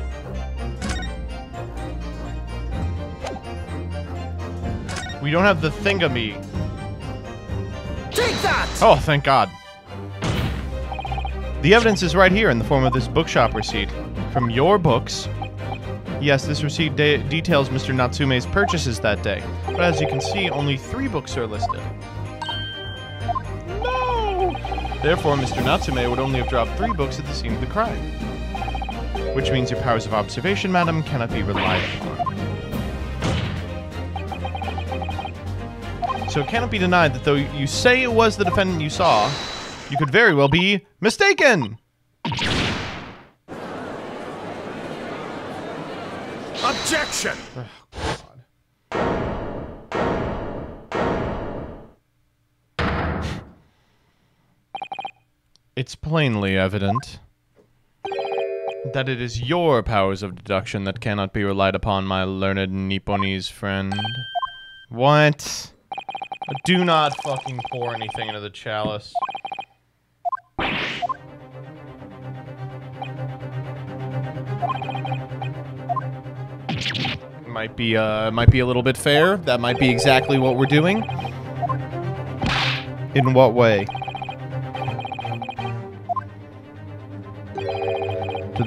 We don't have the thingamy. Take that! Oh, thank God. The evidence is right here in the form of this bookshop receipt. From your books. Yes, this receipt de details Mr. Natsume's purchases that day. But as you can see, only three books are listed. Therefore, Mr. Natsume would only have dropped three books at the scene of the crime. Which means your powers of observation, madam, cannot be relied upon. So it cannot be denied that though you say it was the defendant you saw, you could very well be mistaken. Objection! It's plainly evident that it is your powers of deduction that cannot be relied upon, my learned Nipponese friend. What? Do not fucking pour anything into the chalice. Might be uh might be a little bit fair. That might be exactly what we're doing. In what way?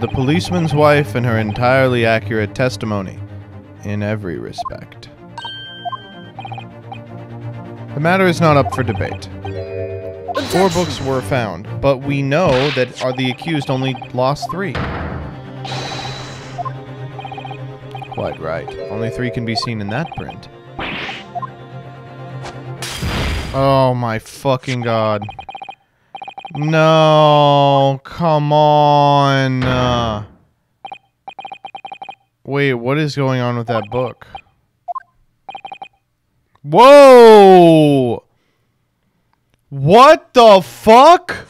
The policeman's wife and her entirely accurate testimony in every respect. The matter is not up for debate. Four books were found, but we know that are the accused only lost three. Quite right. Only three can be seen in that print. Oh my fucking god. No, come on. Uh, wait, what is going on with that book? Whoa! What the fuck?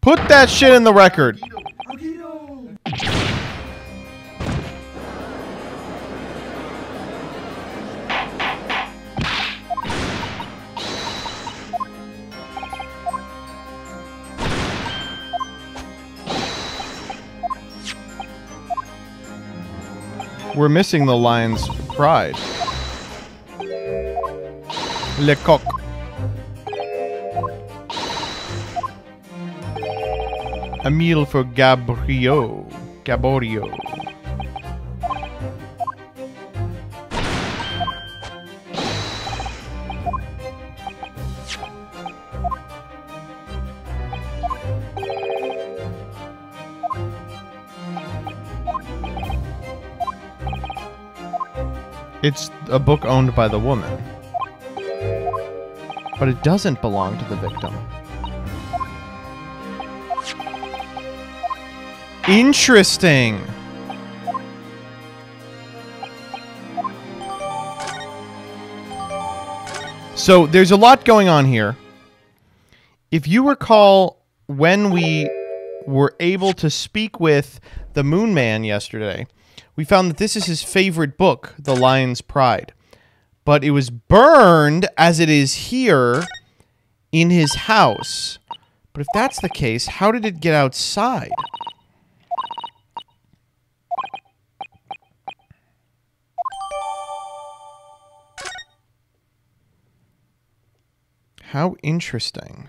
Put that shit in the record. We're missing the lion's pride. Le coq. A meal for Gabrio. Gaboriau. It's a book owned by the woman. But it doesn't belong to the victim. Interesting. So there's a lot going on here. If you recall, when we were able to speak with the Moon Man yesterday, we found that this is his favorite book, The Lion's Pride. But it was burned as it is here in his house. But if that's the case, how did it get outside? How interesting.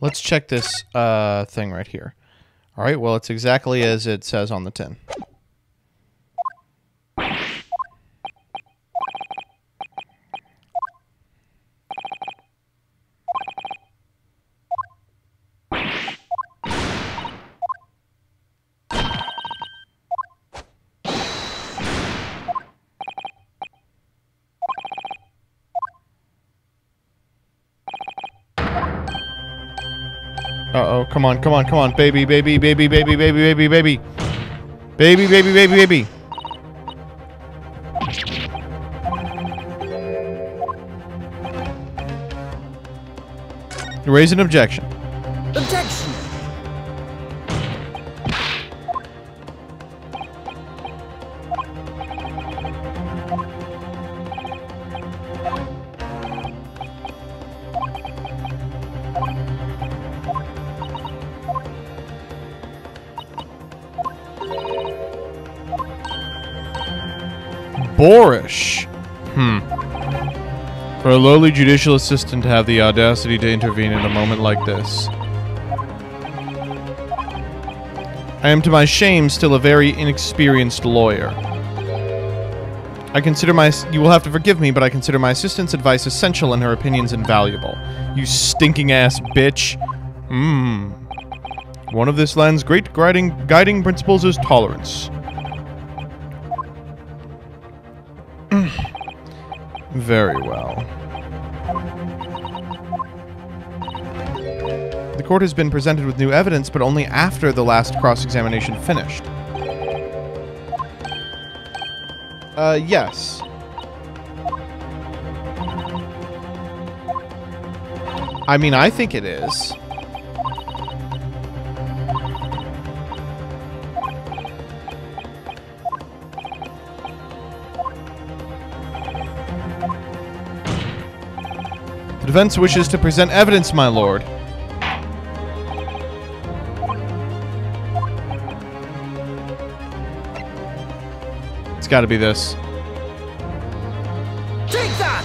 Let's check this uh, thing right here. All right, well, it's exactly as it says on the tin. Uh oh, come on, come on, come on, baby, baby, baby, baby, baby, baby, baby. Baby, baby, baby, baby. Raise an. Objection! Boorish. Hmm. For a lowly judicial assistant to have the audacity to intervene in a moment like this. I am to my shame still a very inexperienced lawyer. I consider my you will have to forgive me, but I consider my assistant's advice essential and her opinions invaluable. You stinking ass bitch. Mmm. One of this land's great guiding guiding principles is tolerance. Very well. The court has been presented with new evidence, but only after the last cross-examination finished. Uh, yes. I mean, I think it is. Defense wishes to present evidence, my lord. It's got to be this. Take that!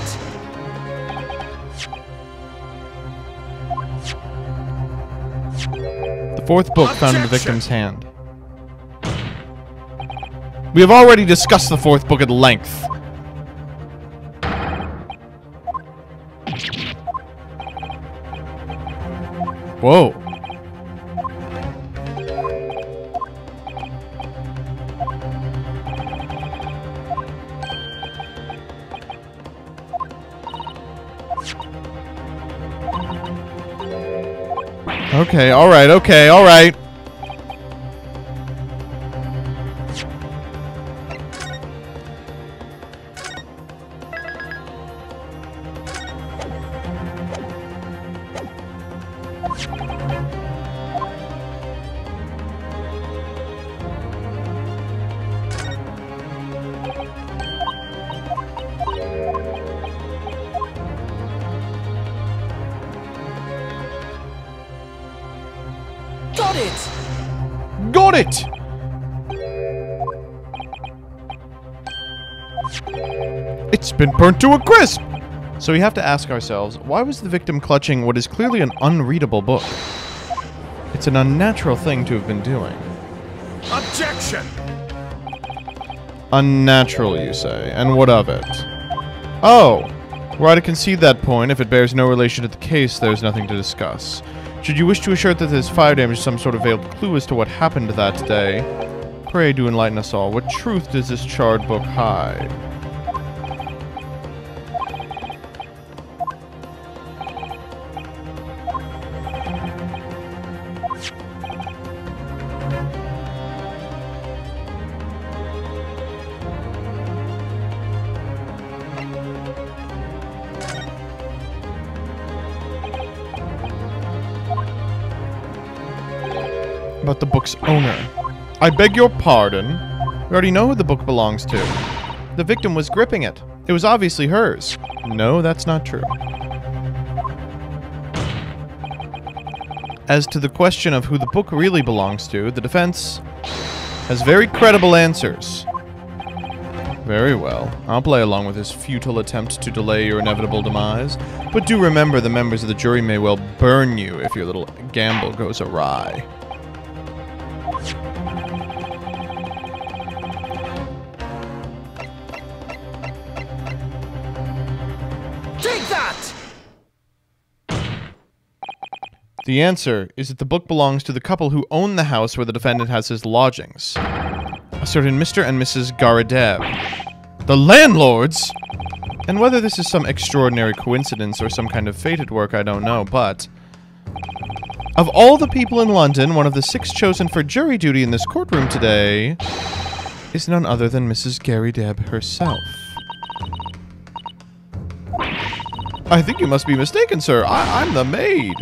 The fourth book found in the victim's hand. We have already discussed the fourth book at length. Whoa. Okay, alright, okay, alright. Been burnt to a crisp! So we have to ask ourselves, why was the victim clutching what is clearly an unreadable book? It's an unnatural thing to have been doing. Objection! Unnatural, you say, and what of it? Oh, were I to concede that point, if it bears no relation to the case, there is nothing to discuss. Should you wish to assert that this fire damage is some sort of veiled clue as to what happened that day, pray do enlighten us all. What truth does this charred book hide? Book's owner. I beg your pardon. We already know who the book belongs to. The victim was gripping it. It was obviously hers. No, that's not true. As to the question of who the book really belongs to, the defense has very credible answers. Very well. I'll play along with this futile attempt to delay your inevitable demise, but do remember the members of the jury may well burn you if your little gamble goes awry. The answer is that the book belongs to the couple who own the house where the defendant has his lodgings. A certain Mr. and Mrs. Garrideb. The landlords! And whether this is some extraordinary coincidence or some kind of fated work, I don't know, but... Of all the people in London, one of the six chosen for jury duty in this courtroom today is none other than Mrs. Garrideb herself. I think you must be mistaken, sir. I I'm the maid.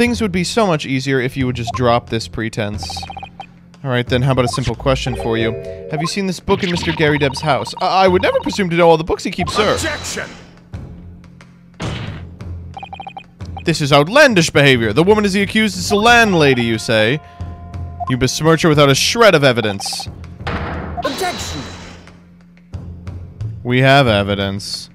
Things would be so much easier if you would just drop this pretense. Alright then, how about a simple question for you? Have you seen this book in Mr. Garrideb's house? I, I would never presume to know all the books he keeps, sir. Objection! This is outlandish behavior. The woman is the accused is a landlady, you say. You besmirch her without a shred of evidence. Objection! We have evidence.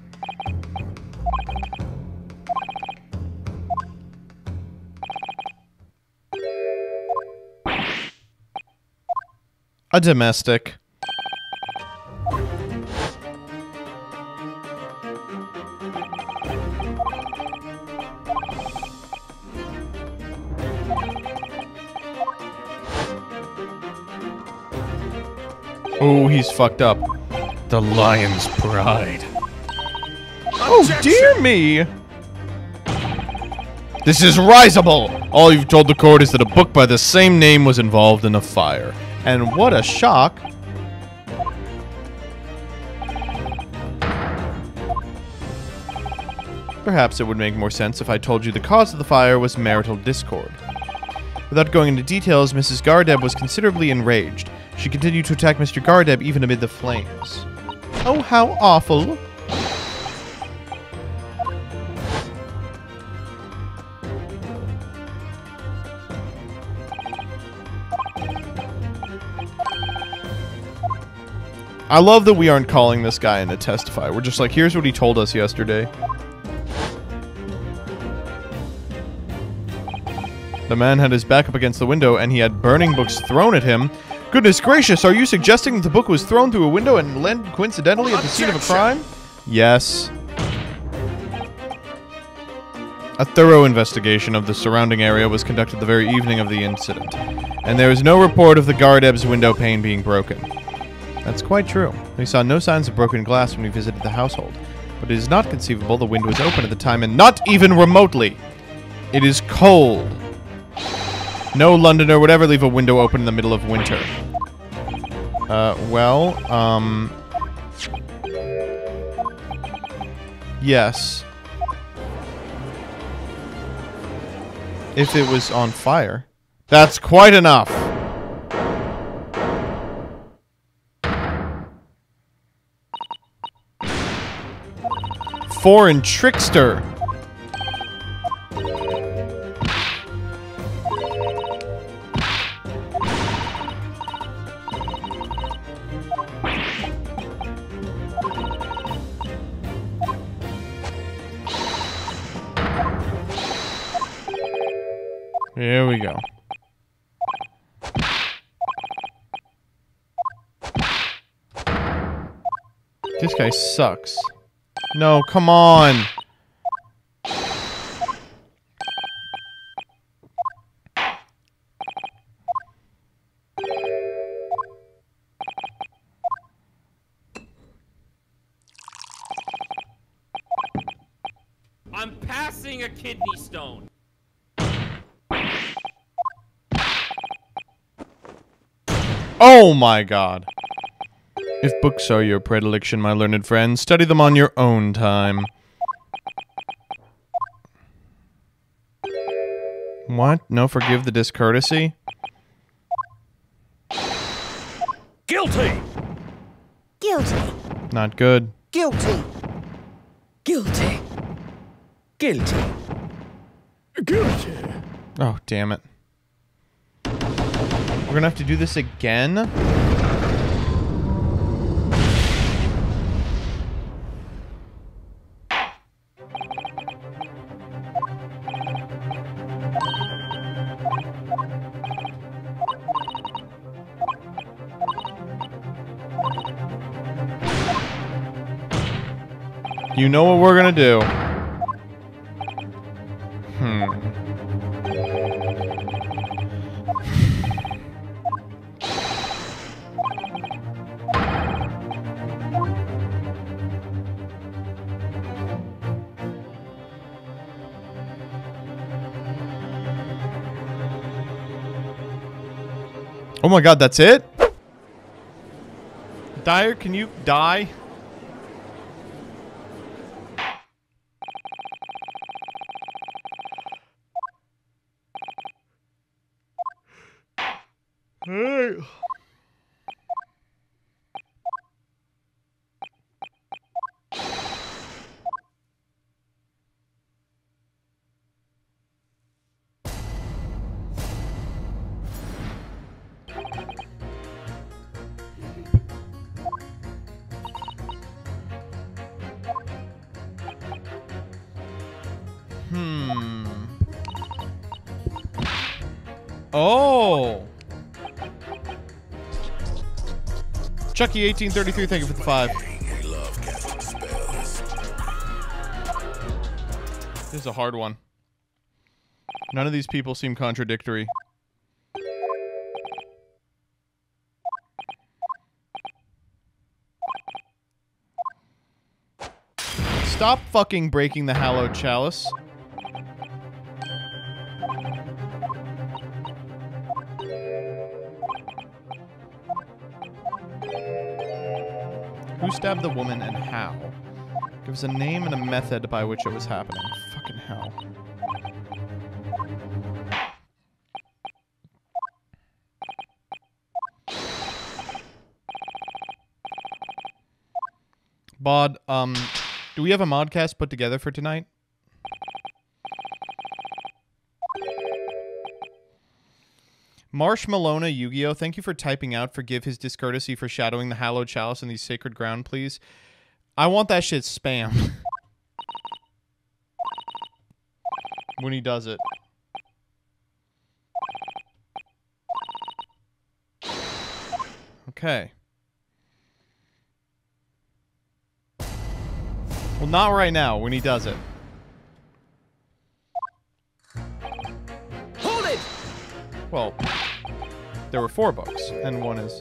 A domestic. Oh, he's fucked up. The lion's pride. Oh, dear me! This is risible! All you've told the court is that a book by the same name was involved in a fire. And what a shock! Perhaps it would make more sense if I told you the cause of the fire was marital discord. Without going into details, Mrs. Garrideb was considerably enraged. She continued to attack Mr. Garrideb even amid the flames. Oh, how awful! I love that we aren't calling this guy in to testify. We're just like, here's what he told us yesterday. The man had his back up against the window and he had burning books thrown at him. Goodness gracious, are you suggesting that the book was thrown through a window and landed coincidentally at the scene of a crime? Yes. A thorough investigation of the surrounding area was conducted the very evening of the incident, and there is no report of the guard Garrideb's window pane being broken. That's quite true. We saw no signs of broken glass when we visited the household, but it is not conceivable the window was open at the time and not even remotely. It is cold. No Londoner would ever leave a window open in the middle of winter. Uh, well, um... Yes. If it was on fire. That's quite enough! foreign trickster. Here we go. This guy sucks. No, come on. I'm passing a kidney stone. Oh my god. If books are your predilection, my learned friend, study them on your own time. What? No forgive the discourtesy? Guilty! Guilty. Not good. Guilty! Guilty! Guilty! Guilty! Oh, damn it. We're gonna have to do this again? You know what we're gonna do. Hmm. Oh my god, that's it? Dyer, can you die? Chucky1833, thank you for the five. This is a hard one. None of these people seem contradictory. Stop fucking breaking the hallowed chalice. Who stabbed the woman and how? Give us a name and a method by which it was happening. Fucking hell. Bod, um, do we have a modcast put together for tonight? Marsh Malona Yu-Gi-Oh! Thank you for typing out. Forgive his discourtesy for shadowing the hallowed chalice in the sacred ground, please. I want that shit spam. when he does it. Okay. Well, not right now, when he does it. Hold it! Well, there were four books, and one is...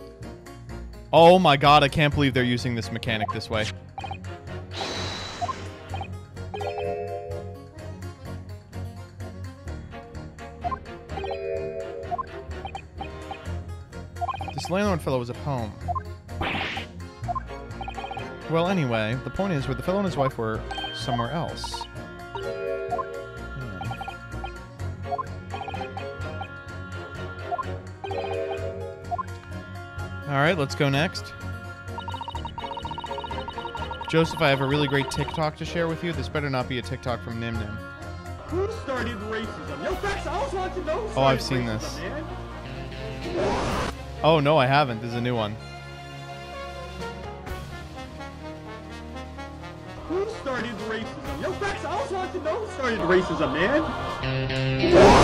Oh my god, I can't believe they're using this mechanic this way. This landlord fellow was at home. Well, anyway, the point is, where the fellow and his wife were somewhere else. All right, let's go next. Joseph, I have a really great TikTok to share with you. This better not be a TikTok from Nim Nim. Who started racism? Yo, Facts, I always want to know Oh, I've seen racism, this. Man. Oh, no, I haven't. This is a new one. Who started racism? Yo, Facts, I always want to know who started racism, man.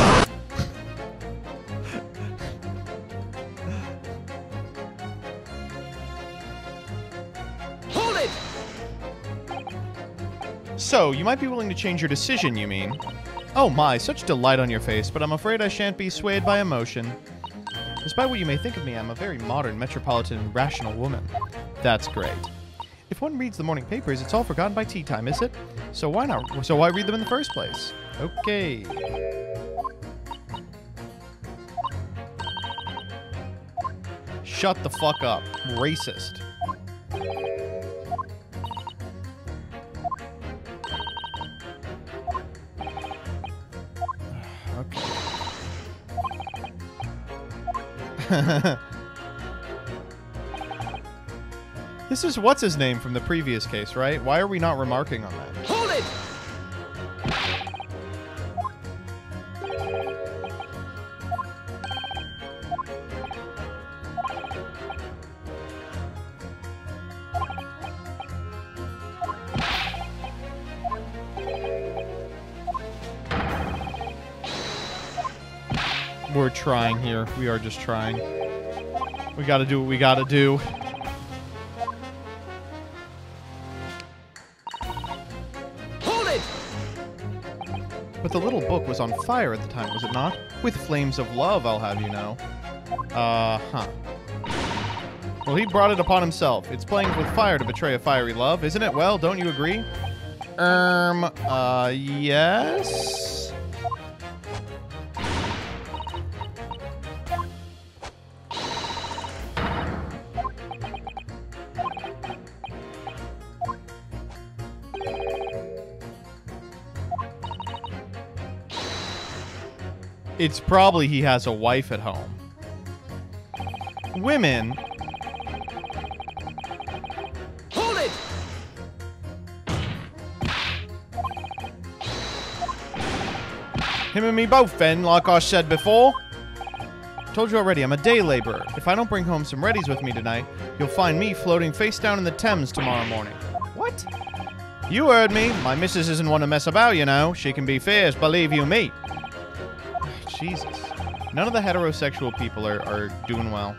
So, you might be willing to change your decision, you mean? Oh my, such delight on your face, but I'm afraid I shan't be swayed by emotion. Despite what you may think of me, I'm a very modern, metropolitan, rational woman. That's great. If one reads the morning papers, it's all forgotten by tea time, is it? So why not? So why read them in the first place? Okay. Shut the fuck up. Racist. this is what's his name from the previous case, right? Why are we not remarking on that? Here. We are just trying. We gotta do what we gotta do. Hold it! But the little book was on fire at the time, was it not? With flames of love, I'll have you know. Uh huh. Well, he brought it upon himself. It's playing with fire to betray a fiery love, isn't it? Well, don't you agree? Um, uh, yes? It's probably he has a wife at home. Women Hold it! Him and me both, then, like I said before. Told you already, I'm a day laborer. If I don't bring home some readies with me tonight, you'll find me floating face down in the Thames tomorrow morning. What? You heard me. My missus isn't one to mess about, you know. She can be fierce, believe you me. Jesus. None of the heterosexual people are, are doing well.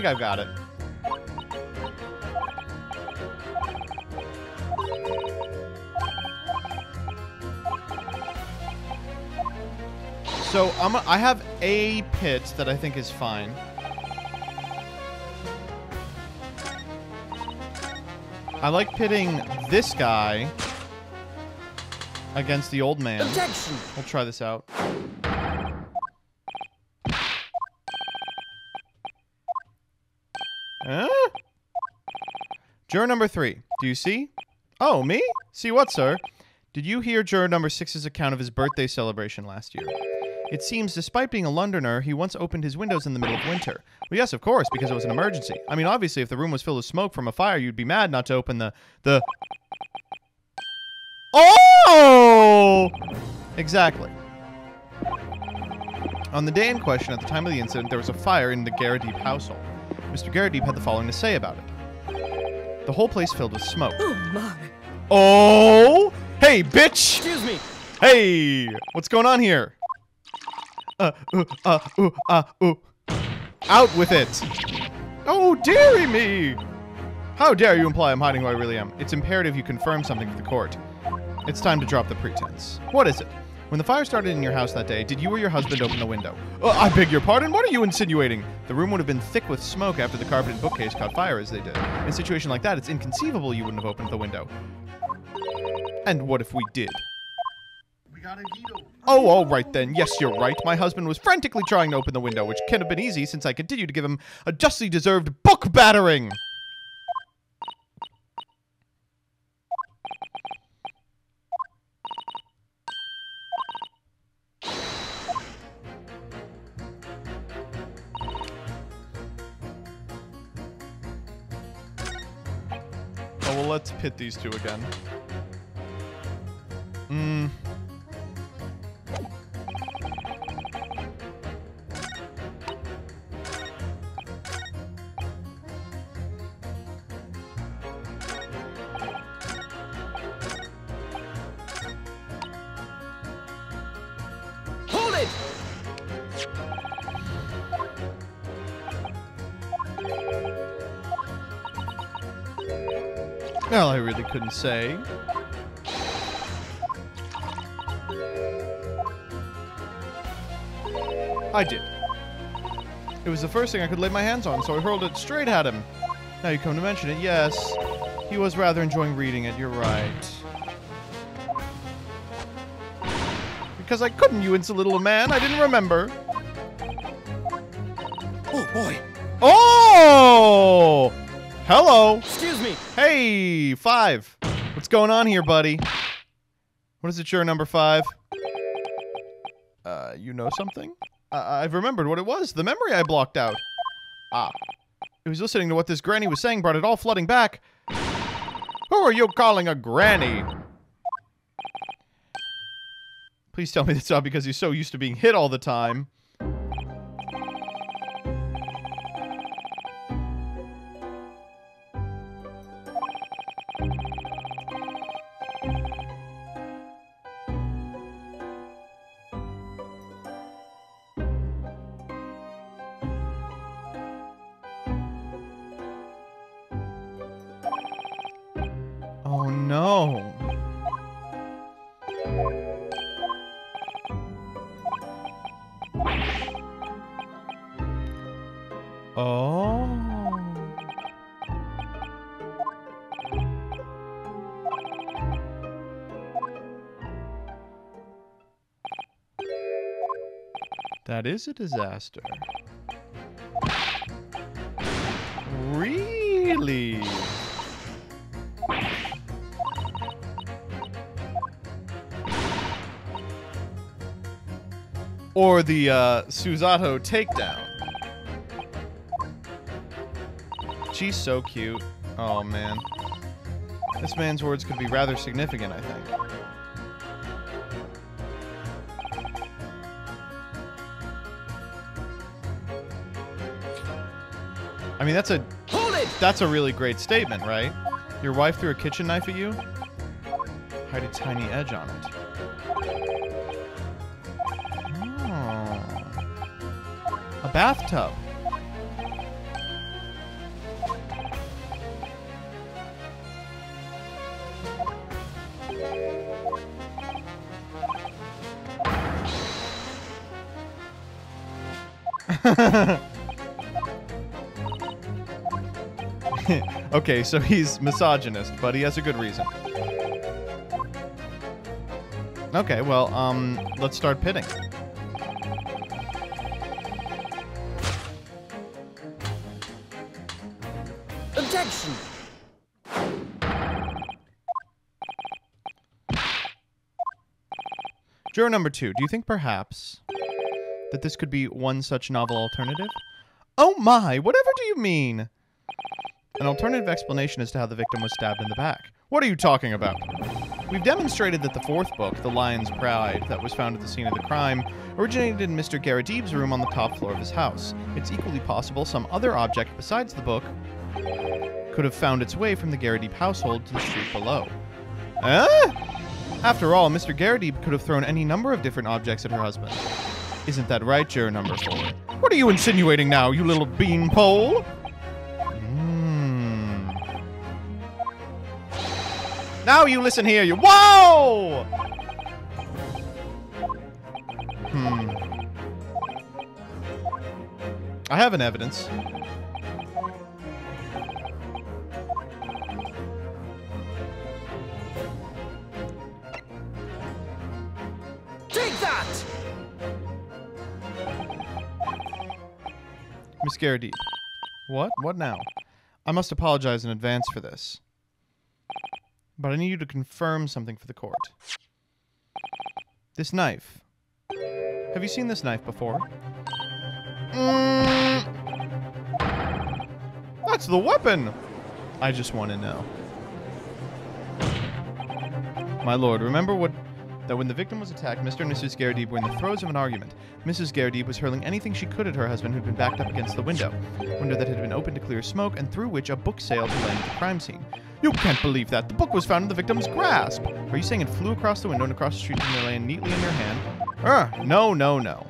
Think I've got it. So I'm I have a pit that I think is fine. I like pitting this guy against the old man. Objection! We'll try this out. Juror number three. Do you see? Oh, me? See what, sir? Did you hear juror number six's account of his birthday celebration last year? It seems, despite being a Londoner, he once opened his windows in the middle of winter. Well, yes, of course, because it was an emergency. I mean, obviously, if the room was filled with smoke from a fire, you'd be mad not to open the the. Oh! Exactly. On the day in question, at the time of the incident, there was a fire in the Garrideb household. Mr. Garrideb had the following to say about it. The whole place filled with smoke. Oh my! Oh! Hey, bitch! Excuse me! Hey! What's going on here? Uh, uh, uh, uh, uh, uh. Out with it! Oh, dearie me! How dare you imply I'm hiding who I really am? It's imperative you confirm something for the court. It's time to drop the pretense. What is it? When the fire started in your house that day, did you or your husband open the window? Uh, I beg your pardon? What are you insinuating? The room would have been thick with smoke after the carpet and bookcase caught fire as they did. In a situation like that, it's inconceivable you wouldn't have opened the window. And what if we did? We got a Oh, all right then. Yes, you're right. My husband was frantically trying to open the window, which can have been easy since I continued to give him a justly deserved book battering. Let's pit these two again. Hmm. Couldn't say. I did. It was the first thing I could lay my hands on, so I hurled it straight at him. Now you come to mention it, yes. He was rather enjoying reading it, you're right. Because I couldn't, you insolent little man. I didn't remember. Oh, boy. Oh! Hello. Excuse me. Hey, five. What's going on here, buddy? What is it, your number five? Uh, you know something? I I've remembered what it was. The memory I blocked out. Ah. It was listening to what this granny was saying, brought it all flooding back. Who are you calling a granny? Please tell me that's not because he's so used to being hit all the time. Is a disaster. Really? Or the uh, Susato takedown. She's so cute. Oh man. This man's words could be rather significant, I think. Mean, that's a that's a really great statement, right? Your wife threw a kitchen knife at you? Hide a tiny edge on it. Oh. A bathtub. okay, so he's misogynist, but he has a good reason. Okay, well, um, let's start pitting. Objection! Juror number two, do you think perhaps that this could be one such novel alternative? Oh my, whatever do you mean? An alternative explanation as to how the victim was stabbed in the back. What are you talking about? We've demonstrated that the fourth book, The Lion's Pride, that was found at the scene of the crime, originated in Mr. Garrideb's room on the top floor of his house. It's equally possible some other object besides the book could have found its way from the Garrideb household to the street below. Huh? After all, Mr. Garrideb could have thrown any number of different objects at her husband. Isn't that right, juror number four? What are you insinuating now, you little beanpole? Now you listen here, you. Whoa! Hmm. I have an evidence. Take that! Miss Garrity. What? What now? I must apologize in advance for this. But I need you to confirm something for the court. This knife. Have you seen this knife before? Mm. That's the weapon! I just want to know. My lord, remember what that when the victim was attacked, Mr. and Mrs. Garrideb were in the throes of an argument. Mrs. Garrideb was hurling anything she could at her husband who'd been backed up against the window. Window that had been opened to clear smoke and through which a book sailed to land at the crime scene. You can't believe that! The book was found in the victim's grasp! Are you saying it flew across the window and across the street and lay neatly in your hand? Ah, no, no, no.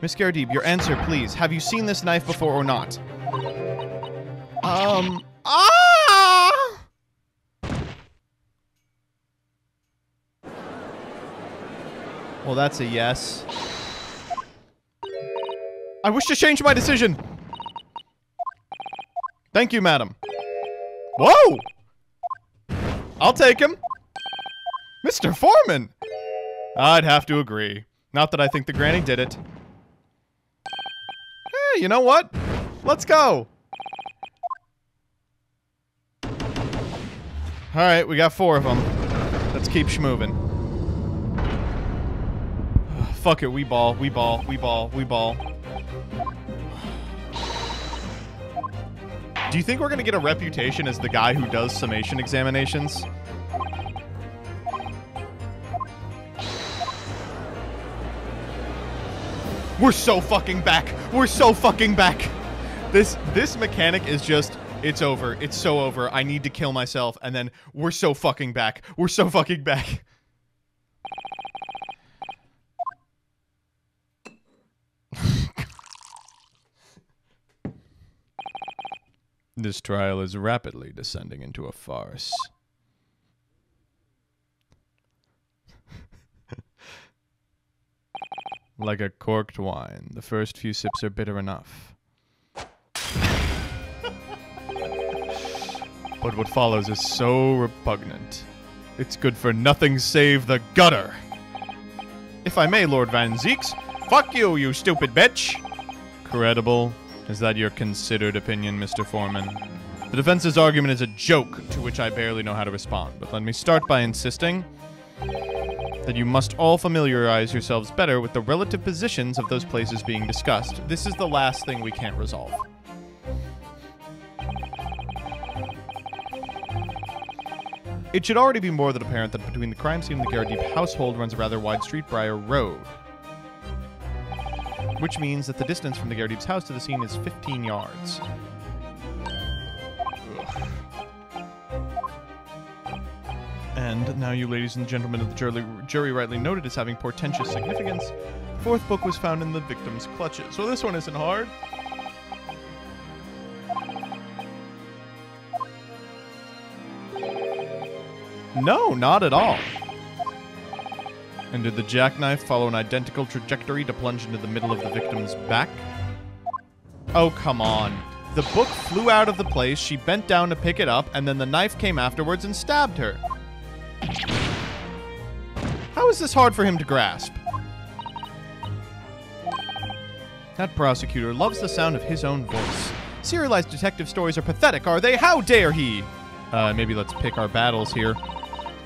Miss Garrideb, your answer, please. Have you seen this knife before or not? Um. Ah! Well, that's a yes. I wish to change my decision. Thank you, madam. Whoa! I'll take him. Mr. Foreman! I'd have to agree. Not that I think the granny did it. Hey, you know what? Let's go. All right, we got four of them. Let's keep schmoving. Fuck it, we ball, we ball, we ball, we ball. Do you think we're gonna get a reputation as the guy who does summation examinations? We're so fucking back. We're so fucking back. This this mechanic is just it's over. It's so over. I need to kill myself and then we're so fucking back. We're so fucking back. This trial is rapidly descending into a farce. Like a corked wine, the first few sips are bitter enough. but what follows is so repugnant. It's good for nothing save the gutter. If I may, Lord Van Zieks, fuck you, you stupid bitch! Credible? Is that your considered opinion, Mr. Foreman? The defense's argument is a joke to which I barely know how to respond, but let me start by insisting that you must all familiarize yourselves better with the relative positions of those places being discussed. This is the last thing we can't resolve. It should already be more than apparent that between the crime scene and the Garrideb household runs a rather wide street Briar Road. Which means that the distance from the Garrideb's house to the scene is 15 yards. And now you ladies and gentlemen of the jury, jury rightly noted as having portentous significance. the Fourth book was found in the victim's clutches. So this one isn't hard. No, not at all. And did the jackknife follow an identical trajectory to plunge into the middle of the victim's back? Oh, come on. The book flew out of the place, she bent down to pick it up, and then the knife came afterwards and stabbed her. How is this hard for him to grasp? That prosecutor loves the sound of his own voice. Serialized detective stories are pathetic, are they? How dare he? Uh, maybe let's pick our battles here.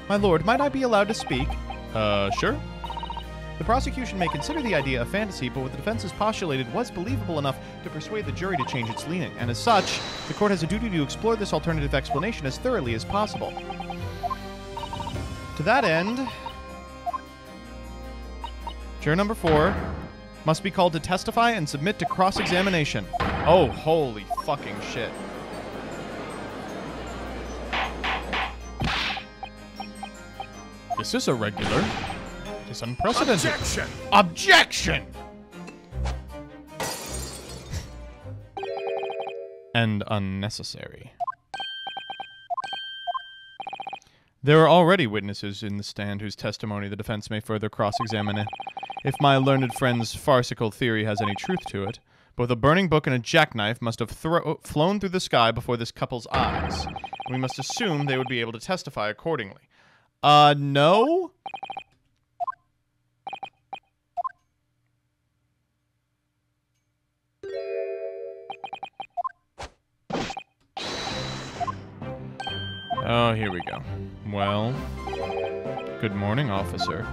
My lord, might I be allowed to speak? Uh, sure. The prosecution may consider the idea a fantasy, but what the defense has postulated was believable enough to persuade the jury to change its leaning, and as such, the court has a duty to explore this alternative explanation as thoroughly as possible. To that end, juror number four must be called to testify and submit to cross-examination. Oh, holy fucking shit. This is irregular. It's unprecedented. Objection! Objection! and unnecessary. There are already witnesses in the stand whose testimony the defense may further cross-examine. If my learned friend's farcical theory has any truth to it, both a burning book and a jackknife must have thro- flown through the sky before this couple's eyes. We must assume they would be able to testify accordingly. Uh, no? Oh, here we go. Well, good morning, officer.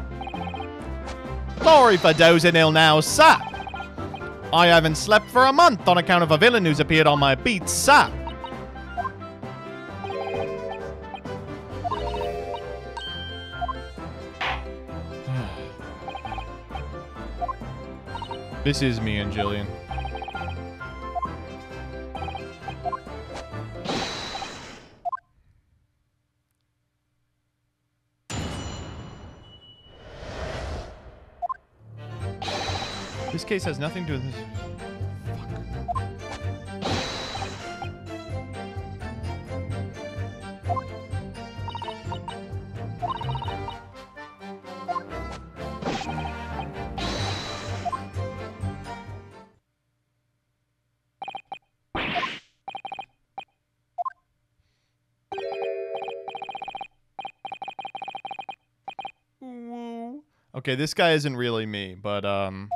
Sorry for dozing ill now, sir. I haven't slept for a month on account of a villain who's appeared on my beat, sir. This is me and Jillian. This case has nothing to do with this. Okay, this guy isn't really me, but um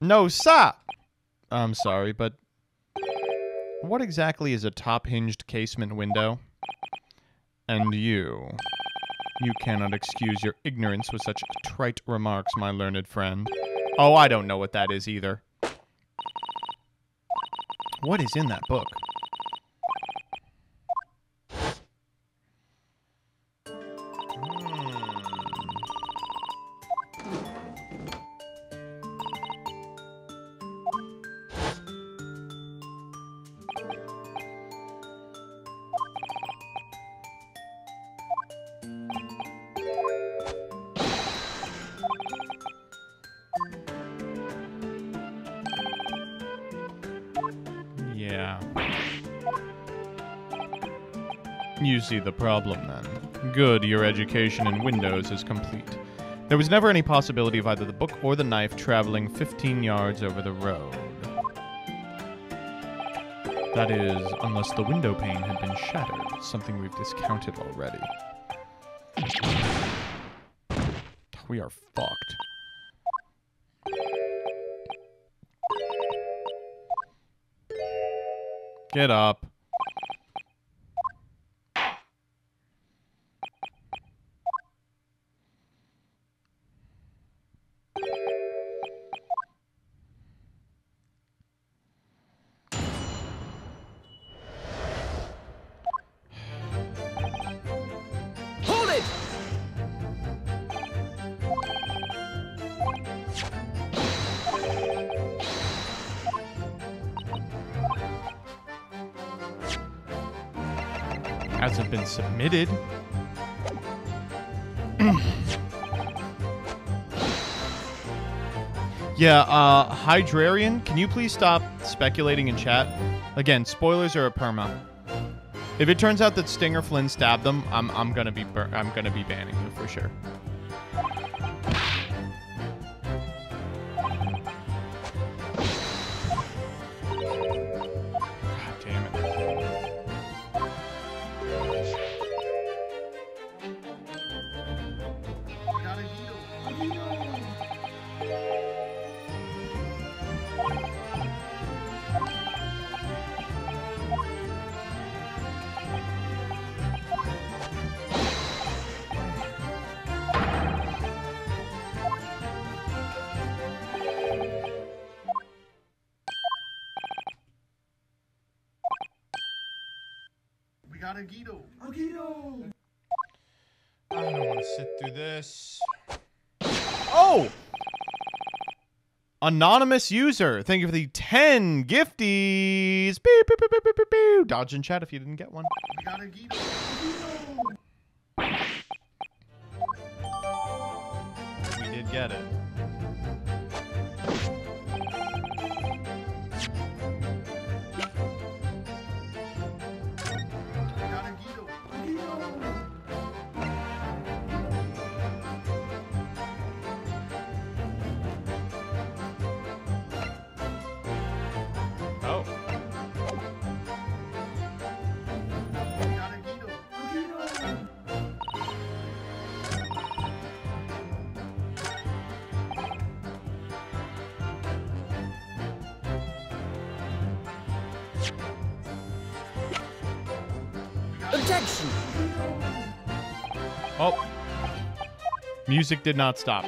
No, sir. I'm sorry, but what exactly is a top-hinged casement window? And you, you cannot excuse your ignorance with such trite remarks, my learned friend. Oh, I don't know what that is either. What is in that book? Problem then. Good, your education in Windows is complete. There was never any possibility of either the book or the knife traveling 15 yards over the road. That is, unless the window pane had been shattered, something we've discounted already. We are fucked. Get up. Hydrarian, can you please stop speculating in chat? Again, spoilers are a perma. If it turns out that Stinger Flynn stabbed them, I'm I'm gonna be I'm gonna be banning you for sure. Anonymous user, thank you for the 10 gifties. Beep, beep, beep, beep, beep, beep, beep. Dodge in chat if you didn't get one. We did get it. Music did not stop.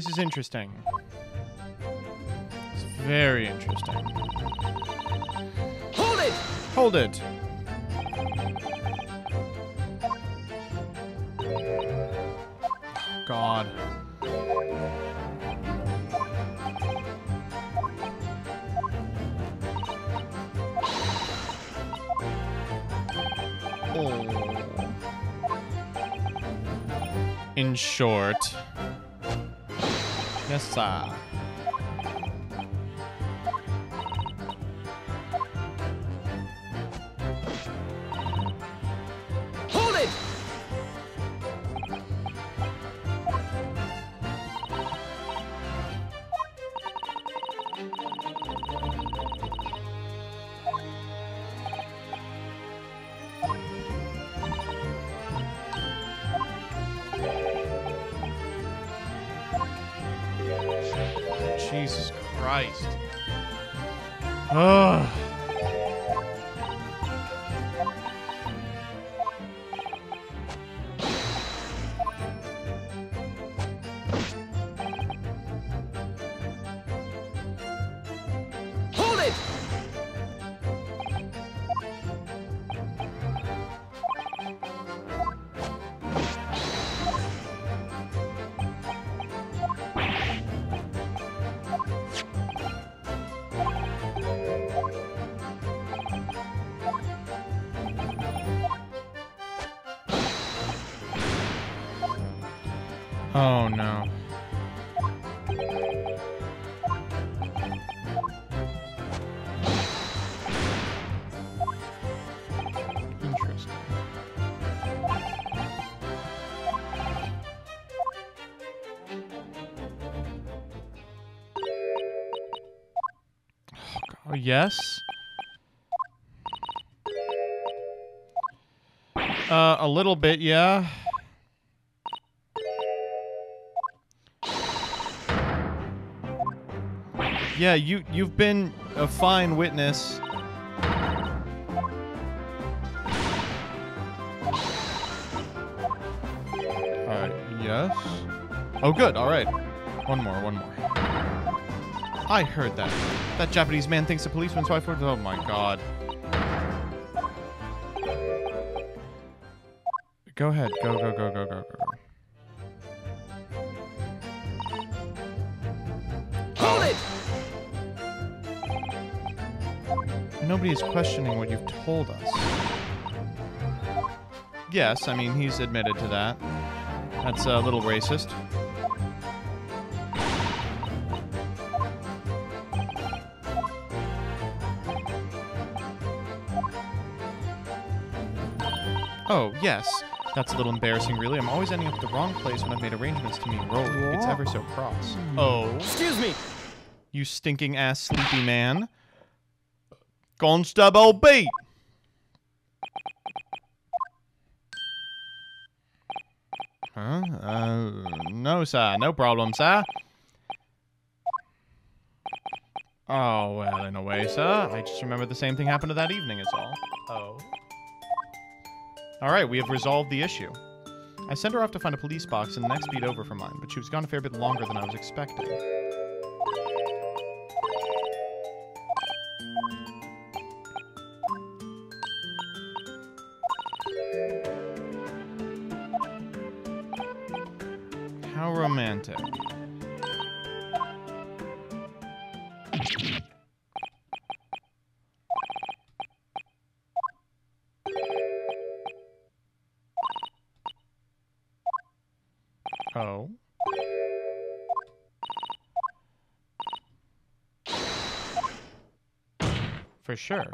This is interesting. It's very interesting. Hold it! Hold it. God. Oh. In short. Yes, sir. Yes. Uh, a little bit, yeah. Yeah, you you've been a fine witness. Uh, yes. Oh, good. All right. One more. One more. I heard that. That Japanese man thinks the policeman's wife was. Oh my god. Go ahead. Go, go, go, go, go, go. Hold it! Nobody is questioning what you've told us. Yes, I mean, he's admitted to that. That's a little racist. Yes. That's a little embarrassing, really. I'm always ending up at the wrong place when I've made arrangements to meet Rolly. It's ever so cross. Oh. Excuse me! You stinking ass sleepy man. Constable B! Huh? Uh, no, sir. No problem, sir. Oh, well, in a way, sir. I just remember the same thing happened to that evening, is all. Oh. Alright, we have resolved the issue. I sent her off to find a police box in the next beat over from mine, but she was gone a fair bit longer than I was expecting. How romantic. Sure.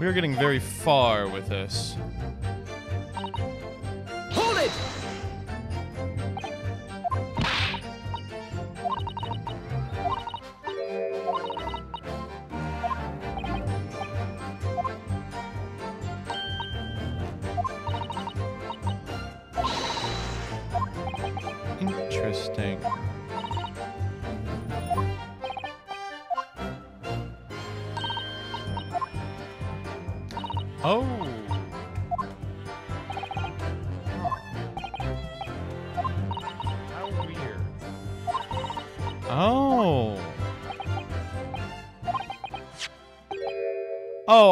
We are getting very far with this.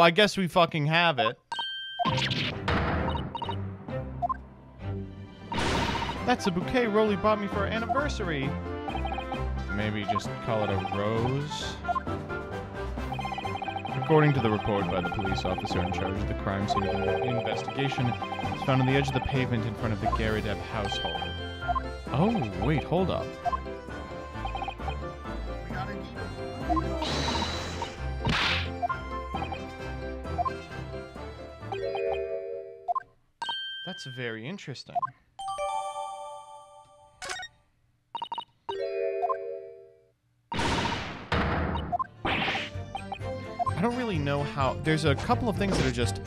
I guess we fucking have it. That's a bouquet Rolly bought me for our anniversary. Maybe just call it a rose. According to the report by the police officer in charge of the crime scene investigation, it's found on the edge of the pavement in front of the Garrideb household. Oh, wait, hold up. Interesting. I don't really know how. There's a couple of things that are just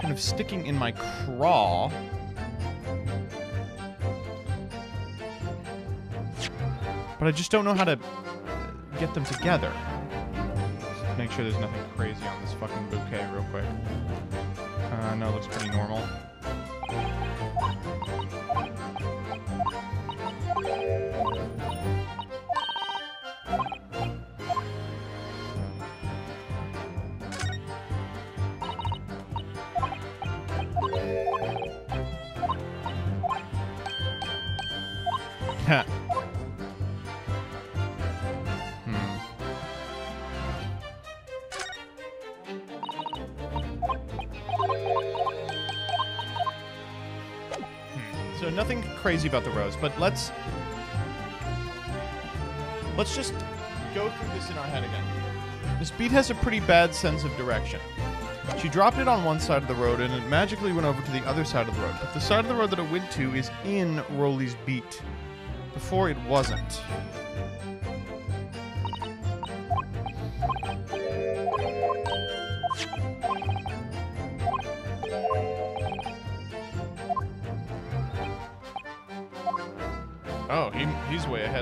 kind of sticking in my craw. But I just don't know how to get them together. Just make sure there's nothing crazy on this fucking bouquet real quick. Uh, no, it looks pretty normal. About the rose, but let's let's just go through this in our head again. This Beat has a pretty bad sense of direction. She dropped it on one side of the road and it magically went over to the other side of the road. But the side of the road that it went to is in Rolly's beat. Before it wasn't. Way ahead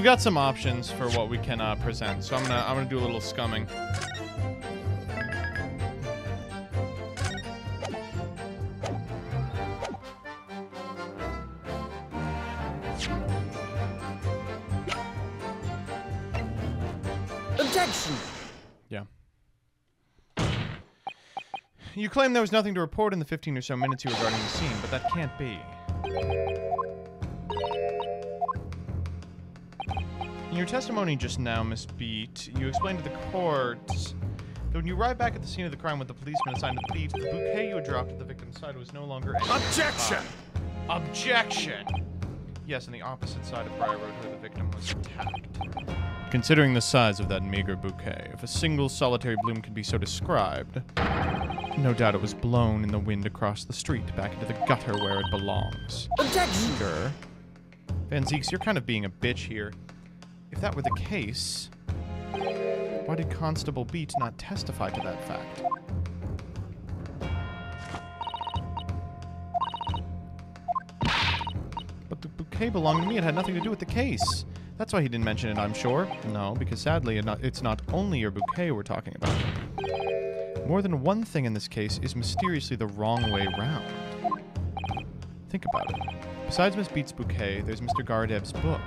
we've got some options for what we can uh, present, so I'm gonna I'm gonna do a little scumming. Objection! Yeah. You claim there was nothing to report in the 15 or so minutes you were guarding the scene, but that can't be. Testimony just now, Miss Beat, you explained to the court that when you arrived back at the scene of the crime with the policeman assigned to the beat, the bouquet you had dropped at the victim's side was no longer Objection! Objection! Yes, on the opposite side of Briar Road where the victim was attacked. Considering the size of that meager bouquet, if a single solitary bloom can be so described, no doubt it was blown in the wind across the street back into the gutter where it belongs. Objection! Van Zieks, you're kind of being a bitch here. If that were the case, why did Constable Beat not testify to that fact? But the bouquet belonged to me. It had nothing to do with the case. That's why he didn't mention it, I'm sure. No, because sadly, it's not only your bouquet we're talking about. More than one thing in this case is mysteriously the wrong way round. Think about it. Besides Miss Beat's bouquet, there's Mr. Garrideb's book.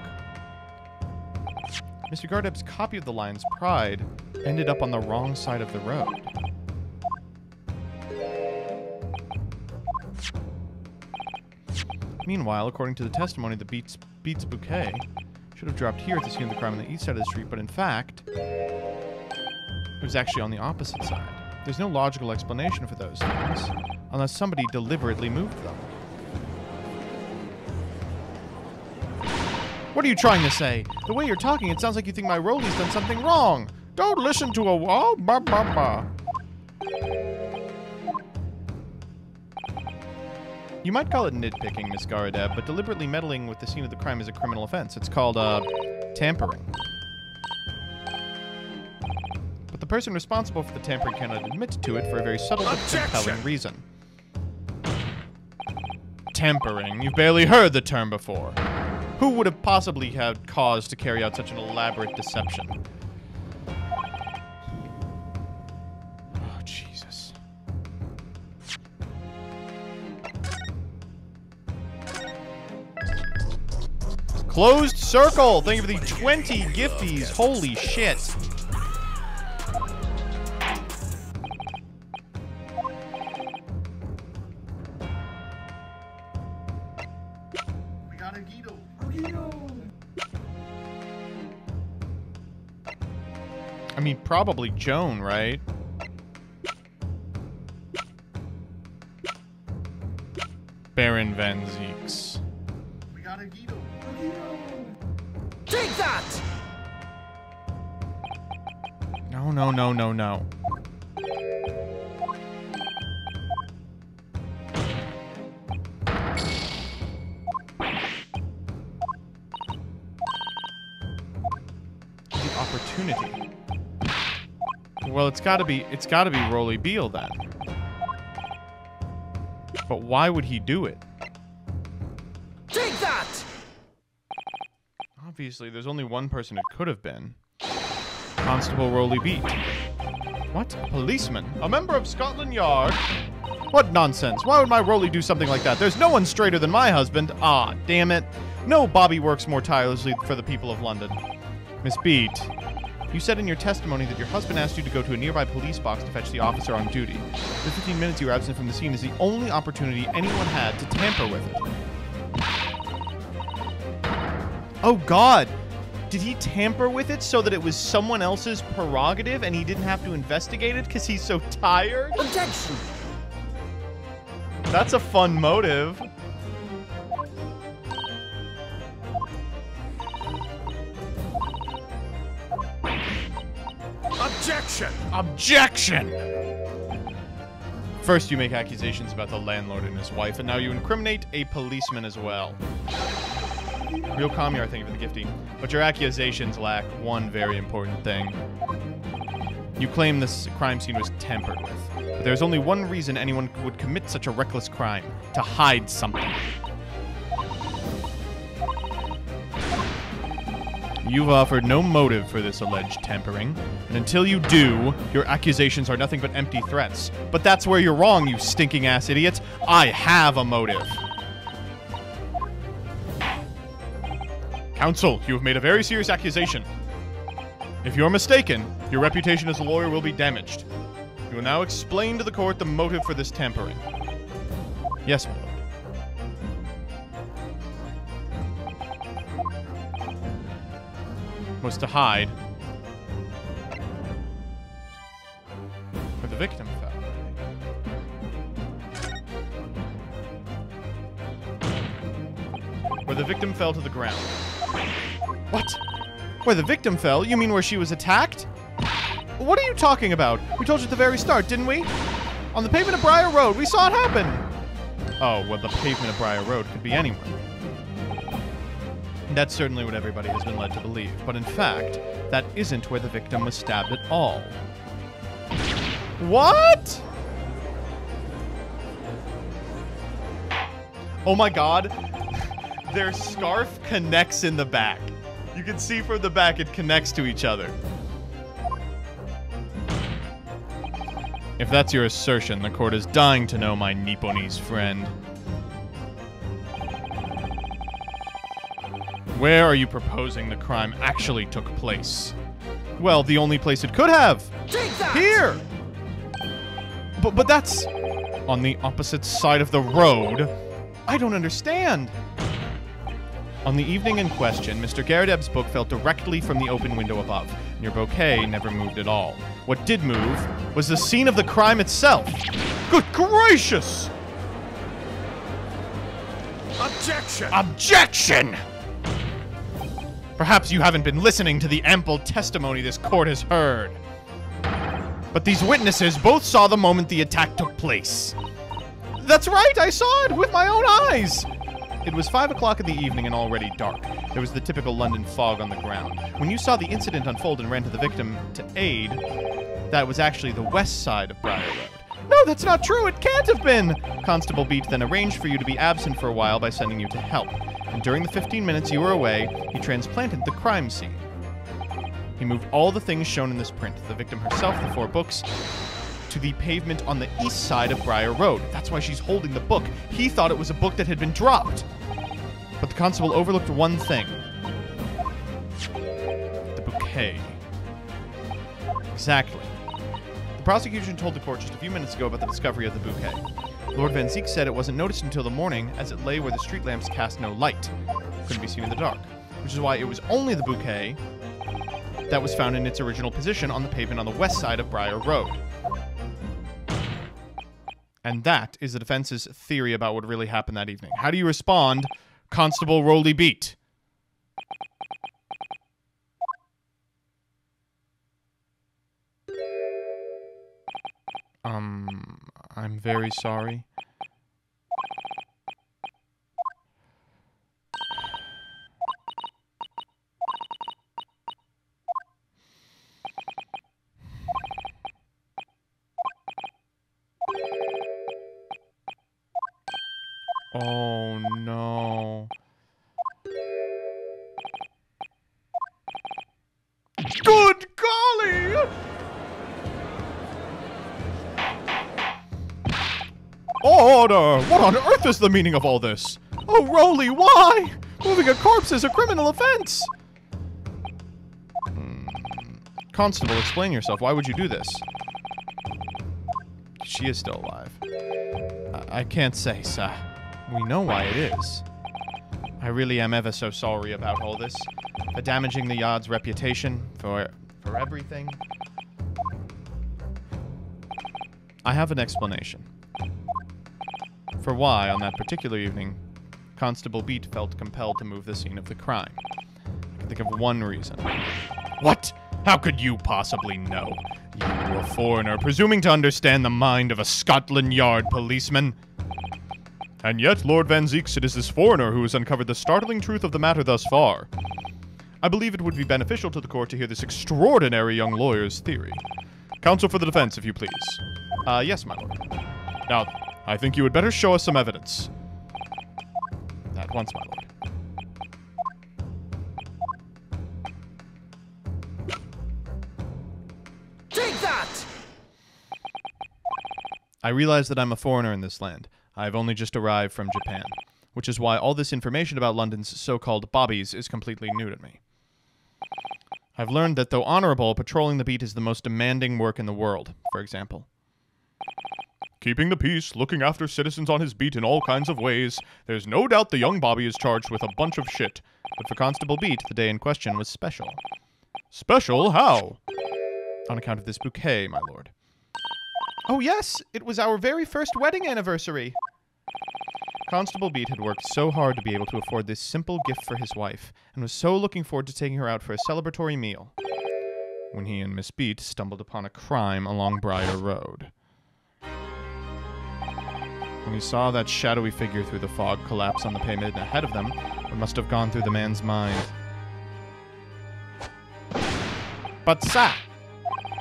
Mr. Garrideb's copy of The Lion's Pride ended up on the wrong side of the road. Meanwhile, according to the testimony, the Beats, Beats bouquet should have dropped here at the scene of the crime on the east side of the street, but in fact, it was actually on the opposite side. There's no logical explanation for those things, unless somebody deliberately moved them. What are you trying to say? The way you're talking, it sounds like you think my Rolly's done something wrong. Don't listen to a wall. Ba ba ba. You might call it nitpicking, Miss Garrideb, but deliberately meddling with the scene of the crime is a criminal offense. It's called, uh, tampering. But the person responsible for the tampering cannot admit to it for a very subtle but compelling reason. Tampering? You've barely heard the term before. Who would have possibly had cause to carry out such an elaborate deception? Oh, Jesus. Closed circle! Thank you for the 20 gifties. Holy shit. Probably Joan, right? Baron Van Zieks. We got a Guido. Take that! No, no, no, no, no. Well, it's got to be it's got to be Rolly Beale then. But why would he do it? Take that! Obviously, there's only one person it could have been. Constable Rolly Beat. What? A policeman? A member of Scotland Yard? What nonsense. Why would my Rolly do something like that? There's no one straighter than my husband. Ah, damn it. No Bobby works more tirelessly for the people of London. Miss Beat, you said in your testimony that your husband asked you to go to a nearby police box to fetch the officer on duty. The 15 minutes you were absent from the scene is the only opportunity anyone had to tamper with it. Oh God! Did he tamper with it so that it was someone else's prerogative and he didn't have to investigate it because he's so tired? Objection! That's a fun motive. Objection! Objection! First, you make accusations about the landlord and his wife, and now you incriminate a policeman as well. Real are, thank you for the gifting. But your accusations lack one very important thing. You claim this crime scene was tampered with. But there's only one reason anyone would commit such a reckless crime to hide something. You've offered no motive for this alleged tampering, and until you do, your accusations are nothing but empty threats. But that's where you're wrong, you stinking ass idiot. I have a motive. Counsel, you have made a very serious accusation. If you're mistaken, your reputation as a lawyer will be damaged. You will now explain to the court the motive for this tampering. Yes, my lord. Was to hide where the victim fell. Where the victim fell to the ground. What? Where the victim fell? You mean where she was attacked? What are you talking about? We told you at the very start, didn't we? On the pavement of Briar Road, we saw it happen. Oh, well, the pavement of Briar Road could be anywhere. That's certainly what everybody has been led to believe. But in fact, that isn't where the victim was stabbed at all. What? Oh my god. Their scarf connects in the back. You can see from the back it connects to each other. If that's your assertion, the court is dying to know, my Nipponese friend. Where are you proposing the crime actually took place? Well, the only place it could have. Here! But, but that's on the opposite side of the road. I don't understand. On the evening in question, Mr. Garrideb's book fell directly from the open window above, and your bouquet never moved at all. What did move was the scene of the crime itself. Good gracious! Objection! Objection! Perhaps you haven't been listening to the ample testimony this court has heard. But these witnesses both saw the moment the attack took place. That's right, I saw it with my own eyes. It was 5 o'clock in the evening and already dark. There was the typical London fog on the ground. When you saw the incident unfold and ran to the victim to aid, that was actually the west side of Briar Road. No, that's not true. It can't have been. Constable Beat then arranged for you to be absent for a while by sending you to help. And during the 15 minutes you were away, he transplanted the crime scene. He moved all the things shown in this print the victim herself, the four books, to the pavement on the east side of Briar Road. That's why she's holding the book. He thought it was a book that had been dropped. But the constable overlooked one thing the bouquet. Exactly. The prosecution told the court just a few minutes ago about the discovery of the bouquet. Lord Van Zeek said it wasn't noticed until the morning as it lay where the street lamps cast no light. Couldn't be seen in the dark. Which is why it was only the bouquet that was found in its original position on the pavement on the west side of Briar Road. And that is the defense's theory about what really happened that evening. How do you respond, Constable Roly Beat? Um, I'm very sorry. Oh no. Good golly! Order! What on earth is the meaning of all this? Oh, Roly, why? Moving a corpse is a criminal offense! Hmm. Constable, explain yourself. Why would you do this? She is still alive. I, I can't say, sir. We know why it is. I really am ever so sorry about all this. For damaging the Yard's reputation, for for everything. I have an explanation. For why, on that particular evening, Constable Beat felt compelled to move the scene of the crime. I can think of one reason. What? How could you possibly know? You, a foreigner, presuming to understand the mind of a Scotland Yard policeman. And yet, Lord Van Zieks, it is this foreigner who has uncovered the startling truth of the matter thus far. I believe it would be beneficial to the court to hear this extraordinary young lawyer's theory. Counsel for the defense, if you please. Uh, yes, my lord. Now, I think you had better show us some evidence. At once, my lord. Take that! I realize that I'm a foreigner in this land. I have only just arrived from Japan, which is why all this information about London's so-called bobbies is completely new to me. I've learned that though honorable, patrolling the beat is the most demanding work in the world, for example. Keeping the peace, looking after citizens on his beat in all kinds of ways. There's no doubt the young Bobby is charged with a bunch of shit. But for Constable Beat, the day in question was special. Special? How? On account of this bouquet, my lord. Oh yes, it was our very first wedding anniversary. Constable Beat had worked so hard to be able to afford this simple gift for his wife, and was so looking forward to taking her out for a celebratory meal. When he and Miss Beat stumbled upon a crime along Briar Road. When he saw that shadowy figure through the fog collapse on the pavement ahead of them, what must have gone through the man's mind? But, sir,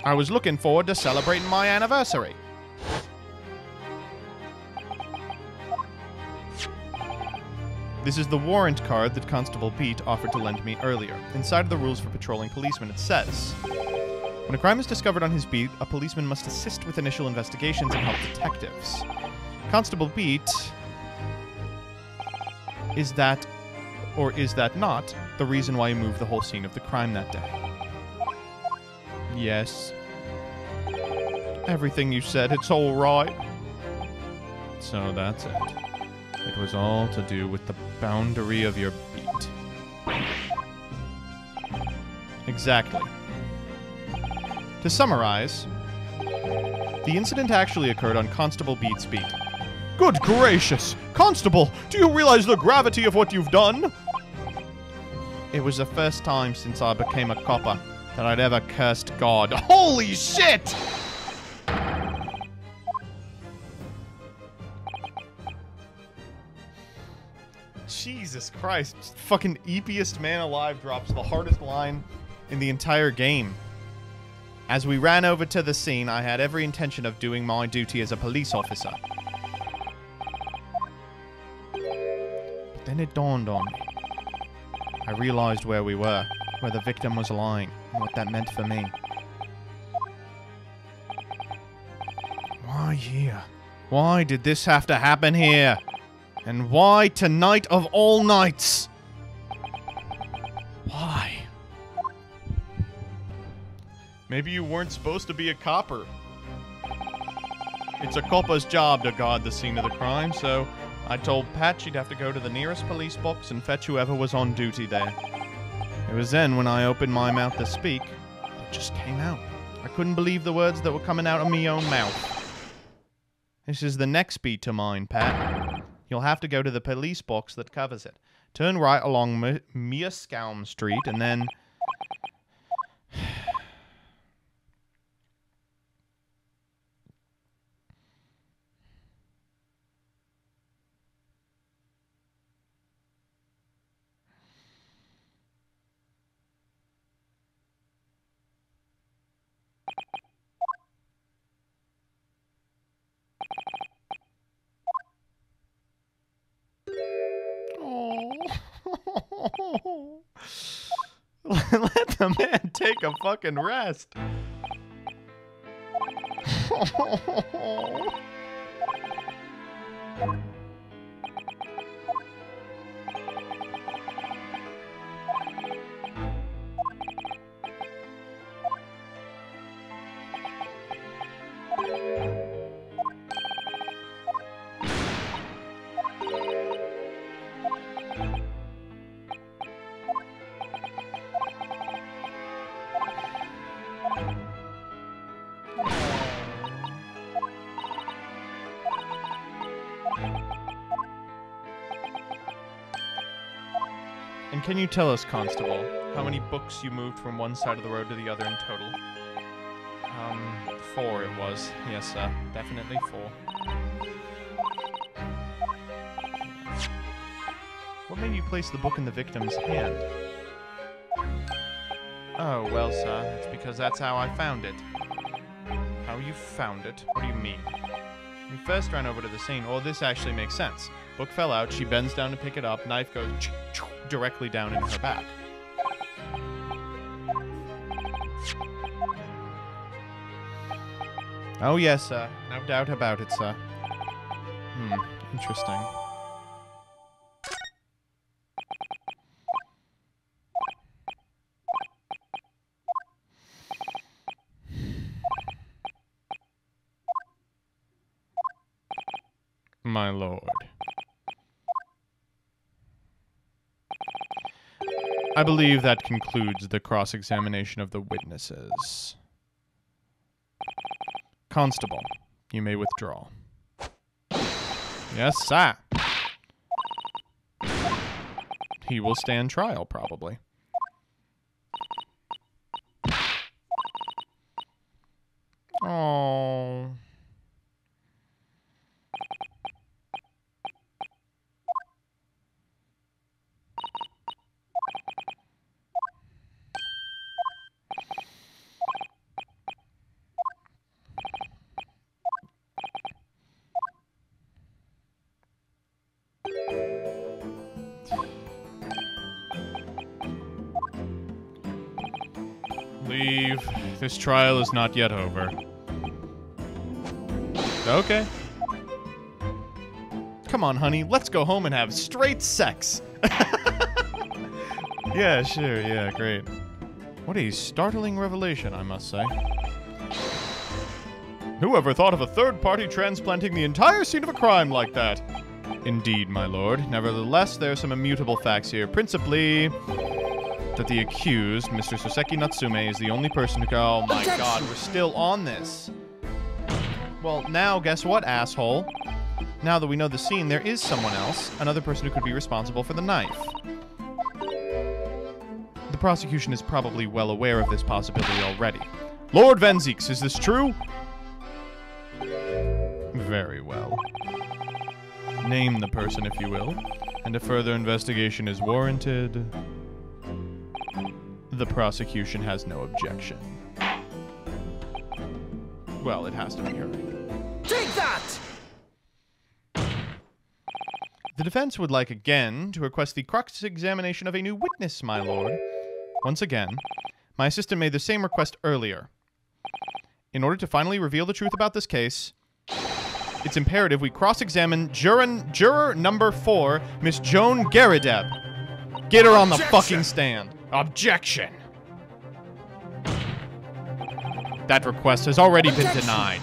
I was looking forward to celebrating my anniversary. This is the warrant card that Constable Beat offered to lend me earlier. Inside of the rules for patrolling policemen, it says When a crime is discovered on his beat, a policeman must assist with initial investigations and help detectives. Constable Beat. Is that, or is that not, the reason why you moved the whole scene of the crime that day? Yes. Everything you said, it's all right. So that's it. It was all to do with the boundary of your beat. Exactly. To summarize, the incident actually occurred on Constable Beat's beat. Good gracious! Constable, do you realize the gravity of what you've done? It was the first time since I became a copper that I'd ever cursed God. Holy shit! Jesus Christ. Fucking eepiest man alive drops the hardest line in the entire game. As we ran over to the scene, I had every intention of doing my duty as a police officer. Then it dawned on me. I realized where we were, where the victim was lying, and what that meant for me. Why here? Why did this have to happen here? And why tonight of all nights? Why? Maybe you weren't supposed to be a copper. It's a copper's job to guard the scene of the crime, so I told Pat she'd have to go to the nearest police box and fetch whoever was on duty there. It was then when I opened my mouth to speak, it just came out. I couldn't believe the words that were coming out of me own mouth. This is the next beat to mine, Pat. You'll have to go to the police box that covers it. Turn right along M- Meerschaum Street and then... Let the man take a fucking rest. you tell us, Constable, how many books you moved from one side of the road to the other in total? Um, four it was. Yes, sir. Definitely four. What made you place the book in the victim's hand? Oh, well, sir, it's because that's how I found it. How you found it? What do you mean? We first ran over to the scene. Oh, this actually makes sense. Book fell out. She bends down to pick it up. Knife goes directly down into her back. Oh, yes, sir. No doubt about it, sir. Hmm, interesting. I believe that concludes the cross-examination of the witnesses. Constable, you may withdraw. Yes, sir. He will stand trial, probably. This trial is not yet over. Okay. Come on, honey. Let's go home and have straight sex. yeah, sure. Yeah, great. What a startling revelation, I must say. Whoever thought of a third party transplanting the entire scene of a crime like that? Indeed, my lord. Nevertheless, there are some immutable facts here. Principally, that the accused, Mr. Soseki Natsume, is the only person who can. Oh my god, we're still on this. Well, now, guess what, asshole? Now that we know the scene, there is someone else, another person who could be responsible for the knife. The prosecution is probably well aware of this possibility already. Lord Van Zieks, is this true? Very well. Name the person, if you will, and if further investigation is warranted, the prosecution has no objection. Well, it has to be her. Take that! The defense would like again to request the cross examination of a new witness, my lord. Once again, my assistant made the same request earlier. In order to finally reveal the truth about this case, it's imperative we cross examine juror, juror number four, Miss Joan Garrideb. Get her on the Objection! fucking stand. Objection. That request has already been denied.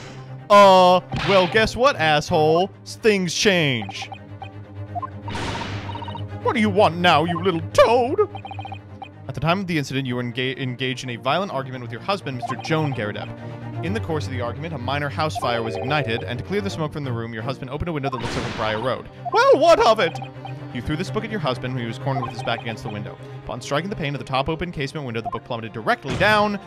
Uh, well, guess what, asshole? Things change. What do you want now, you little toad? At the time of the incident, you were enga- engaged in a violent argument with your husband, Mr. Joan Garrideb. In the course of the argument, a minor house fire was ignited, and to clear the smoke from the room, your husband opened a window that looks over Briar Road. Well, what of it? You threw this book at your husband when he was cornered with his back against the window. Upon striking the pane of the top open casement window, the book plummeted directly down,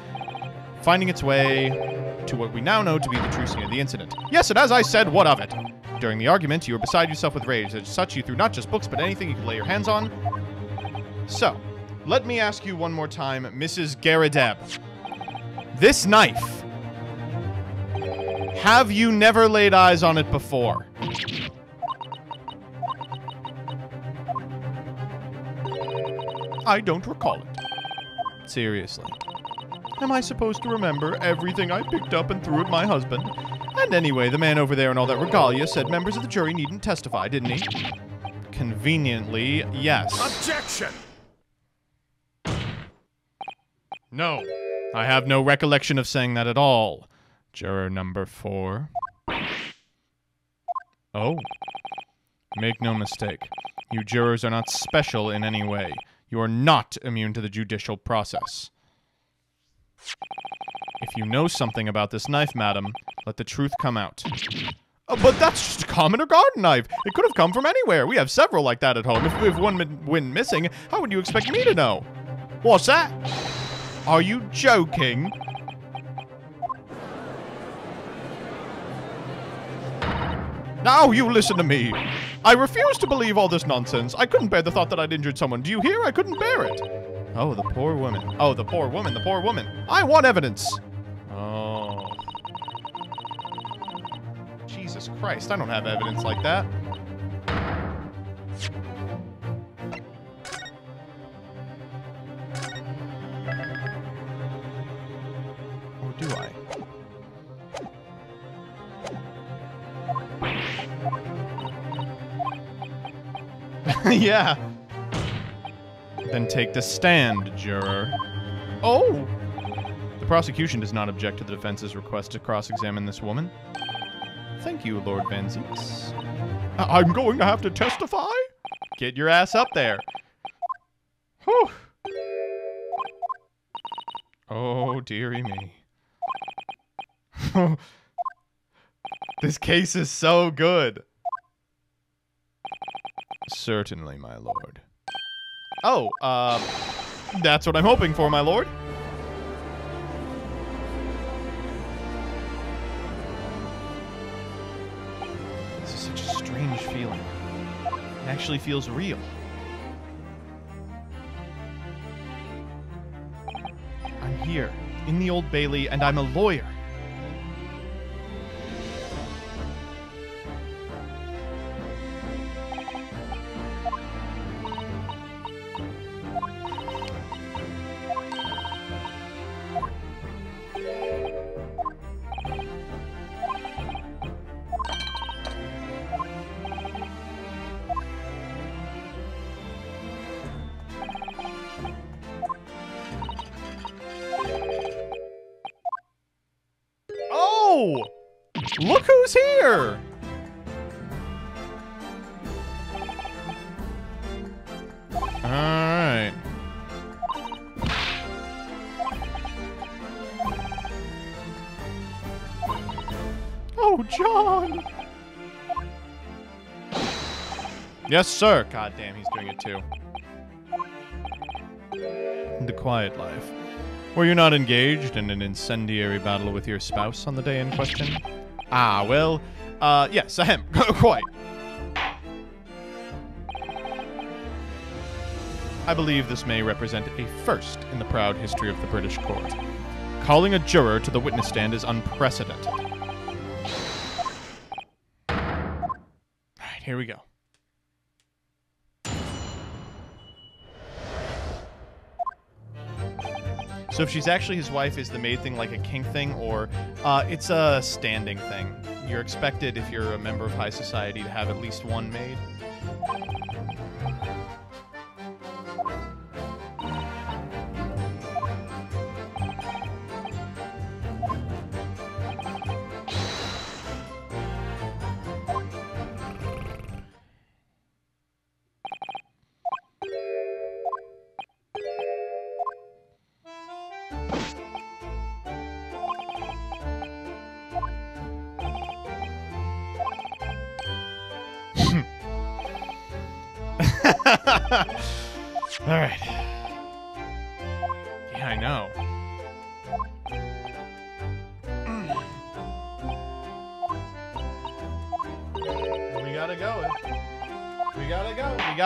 finding its way to what we now know to be the true scene of the incident. Yes, and as I said, what of it? During the argument, you were beside yourself with rage. As such, you threw not just books, but anything you could lay your hands on. So, let me ask you one more time, Mrs. Garrideb. This knife. Have you never laid eyes on it before? I don't recall it. seriously. Am I supposed to remember everything I picked up and threw at my husband? And anyway, the man over there in all that regalia said members of the jury needn't testify, didn't he? Conveniently, yes. Objection! No. I have no recollection of saying that at all. Juror number four. Oh. Make no mistake. You jurors are not special in any way. You are not immune to the judicial process. If you know something about this knife, madam, let the truth come out. Uh, but that's just a common or garden knife. It could have come from anywhere. We have several like that at home. If, if one went missing, how would you expect me to know? What's that? Are you joking? Now you listen to me. I refuse to believe all this nonsense. I couldn't bear the thought that I'd injured someone. Do you hear? I couldn't bear it. Oh, the poor woman. Oh, the poor woman, the poor woman. I want evidence. Oh. Jesus Christ, I don't have evidence like that. yeah. Then take the stand, juror. Oh! The prosecution does not object to the defense's request to cross-examine this woman. Thank you, Lord Van I'm going to have to testify? Get your ass up there. Whew. Oh, dearie me. this case is so good. Certainly, my lord. Oh, uh, that's what I'm hoping for, my lord. This is such a strange feeling. It actually feels real. I'm here, in the Old Bailey, and I'm a lawyer. Here! Alright. Oh, John! Yes, sir. God damn, he's doing it too. The quiet life. Were you not engaged in an incendiary battle with your spouse on the day in question? Ah, well, uh, yes, ahem, quite. I believe this may represent a first in the proud history of the British court. Calling a juror to the witness stand is unprecedented. Alright, here we go. So if she's actually his wife, is the maid thing like a kink thing, or uh, it's a standing thing? You're expected, if you're a member of high society, to have at least one maid.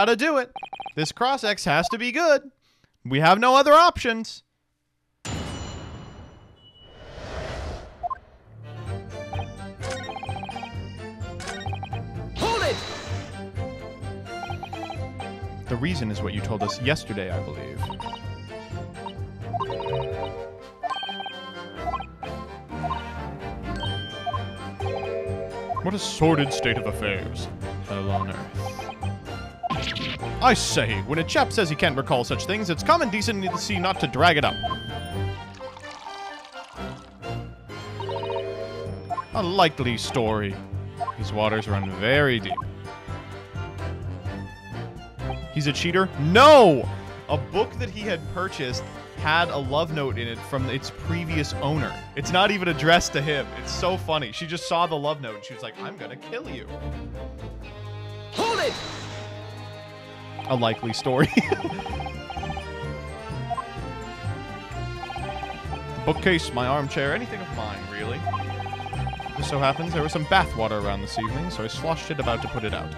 gotta do it. This cross X has to be good. We have no other options. Hold it! The reason is what you told us yesterday, I believe. What a sordid state of affairs. Hell on earth. I say, when a chap says he can't recall such things, it's common decency to see not to drag it up. A likely story. These waters run very deep. He's a cheater? No! A book that he had purchased had a love note in it from its previous owner. It's not even addressed to him. It's so funny. She just saw the love note and she was like, I'm gonna kill you. Hold it! A likely story. Bookcase, my armchair, anything of mine, really. Just so happens there was some bathwater around this evening, so I sloshed it about to put it out.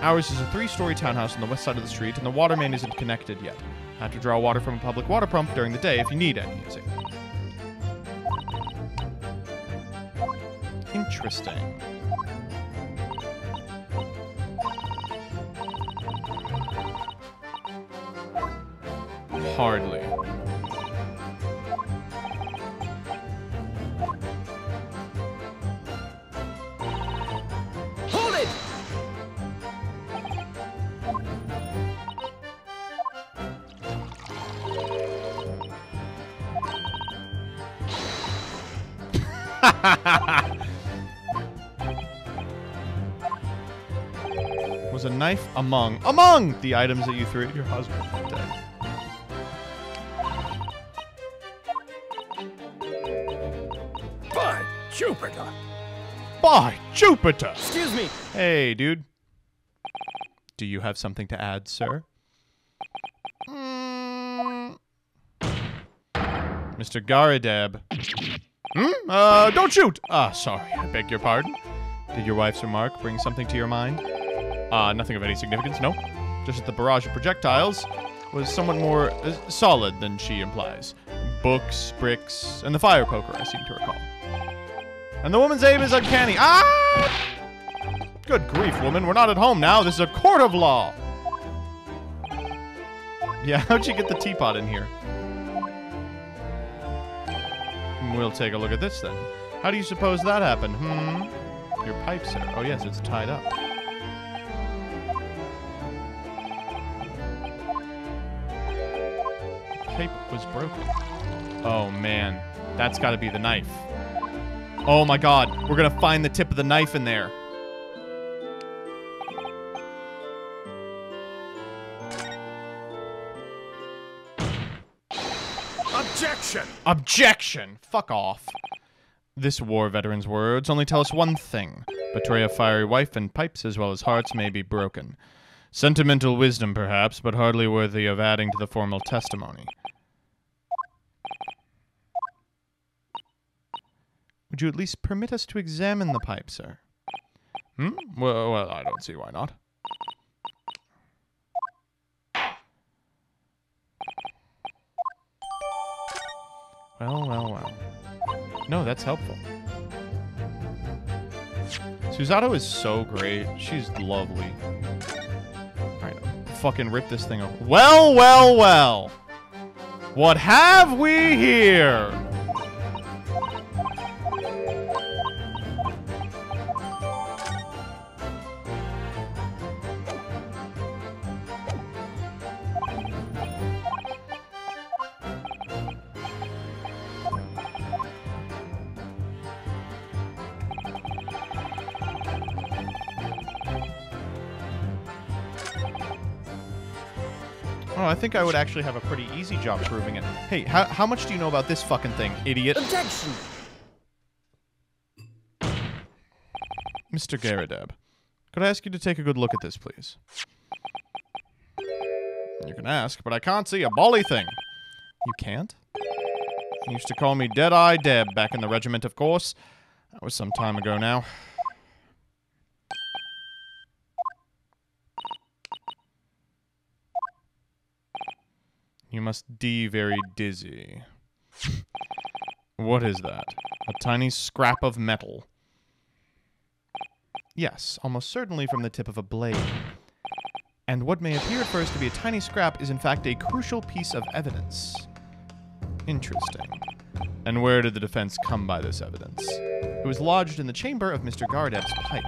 Ours is a three-story townhouse on the west side of the street, and the water main isn't connected yet. Have to draw water from a public water pump during the day if you need any, see. Interesting. Hardly. Hold it! Was a knife among among the items that you threw at your husband Jupiter! Excuse me. Hey, dude. Do you have something to add, sir? Mm. Mr. Garrideb. Hmm? Uh, don't shoot! Ah, sorry. I beg your pardon. Did your wife's remark bring something to your mind? Ah, nothing of any significance, no. Just that the barrage of projectiles was somewhat more uh, solid than she implies. Books, bricks, and the fire poker, I seem to recall. And the woman's aim is uncanny. Ah! Good grief, woman. We're not at home now. This is a court of law. Yeah, how'd you get the teapot in here? We'll take a look at this then. How do you suppose that happened? Hmm? Your pipe, sir. Oh, yes, it's tied up. The Pipe was broken. Oh, man. That's got to be the knife. Oh, my God. We're going to find the tip of the knife in there. Objection! Objection! Fuck off. This war veteran's words only tell us one thing. Betray a fiery wife and pipes as well as hearts may be broken. Sentimental wisdom, perhaps, but hardly worthy of adding to the formal testimony. Would you at least permit us to examine the pipe, sir? Hmm? Well, well, I don't see why not. Well, well, well. No, that's helpful. Susato is so great. She's lovely. Alright, fucking rip this thing open. Well, well, well. What have we here? Think I would actually have a pretty easy job proving it. Hey, how, how much do you know about this fucking thing, idiot? Objection! Mr. Garrideb, could I ask you to take a good look at this, please? You can ask, but I can't see a bally thing. You can't? You used to call me Dead-Eye Deb back in the regiment, of course. That was some time ago now. You must be very dizzy. what is that? A tiny scrap of metal. Yes, almost certainly from the tip of a blade. And what may appear at first to be a tiny scrap is in fact a crucial piece of evidence. Interesting. And where did the defense come by this evidence? It was lodged in the chamber of Mr. Garrideb's pipe.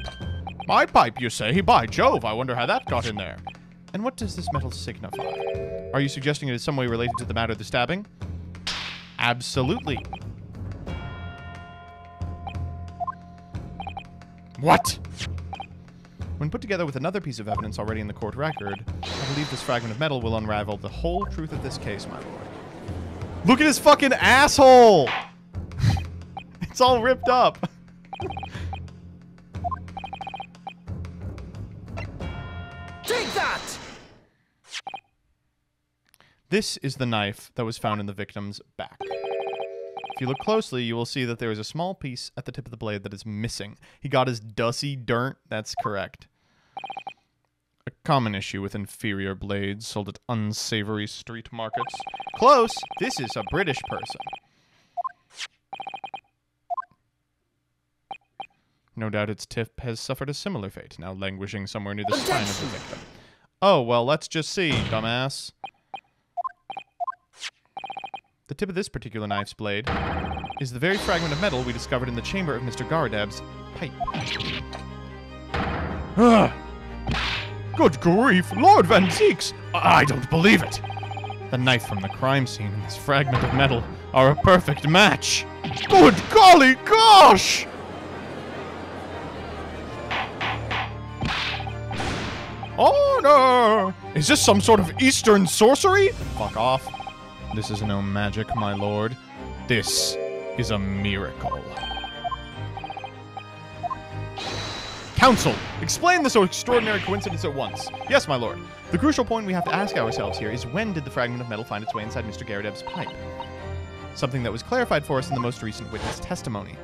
My pipe, you say? By Jove, I wonder how that got in there. And what does this metal signify? Are you suggesting it is some way related to the matter of the stabbing? Absolutely. What? When put together with another piece of evidence already in the court record, I believe this fragment of metal will unravel the whole truth of this case, my lord. Look at his fucking asshole! it's all ripped up. Take that! This is the knife that was found in the victim's back. If you look closely, you will see that there is a small piece at the tip of the blade that is missing. He got his dussy dirt. That's correct. A common issue with inferior blades sold at unsavory street markets. Close! This is a British person. No doubt its tip has suffered a similar fate, now languishing somewhere near the spine of the victim. Oh, well, let's just see, dumbass. The tip of this particular knife's blade is the very fragment of metal we discovered in the chamber of Mr. Garrideb's pipe. Ugh. Good grief, Lord Van Zieks! I I don't believe it! The knife from the crime scene and this fragment of metal are a perfect match! Good golly gosh! Honor! Is this some sort of Eastern sorcery? Fuck off. This is no magic, my lord. This is a miracle. Council, explain this extraordinary coincidence at once. Yes, my lord. The crucial point we have to ask ourselves here is when did the fragment of metal find its way inside Mr. Garrideb's pipe? Something that was clarified for us in the most recent witness testimony.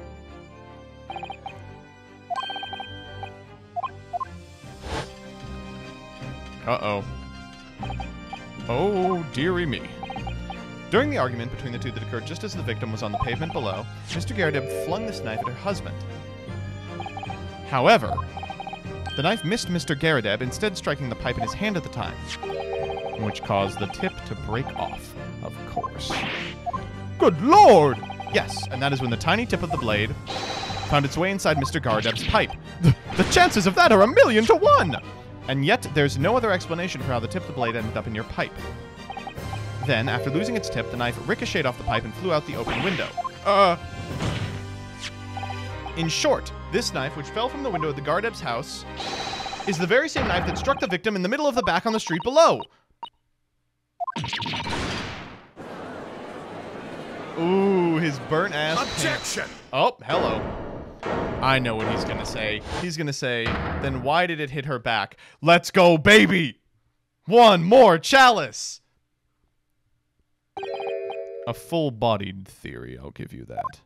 Uh-oh. Oh, dearie me. During the argument between the two that occurred just as the victim was on the pavement below, Mr. Garrideb flung this knife at her husband. However, the knife missed Mr. Garrideb, instead striking the pipe in his hand at the time, which caused the tip to break off, of course. Good lord! Yes, and that is when the tiny tip of the blade found its way inside Mr. Garrideb's pipe. The, the chances of that are a million to one! And yet, there's no other explanation for how the tip of the blade ended up in your pipe. Then, after losing its tip, the knife ricocheted off the pipe and flew out the open window. Uh. In short, this knife, which fell from the window of the Garrideb's house, is the very same knife that struck the victim in the middle of the back on the street below. Ooh, his burnt ass. pants. Objection! Oh, hello. I know what he's gonna say. He's gonna say, then why did it hit her back? Let's go, baby! One more chalice! A full bodied theory, I'll give you that.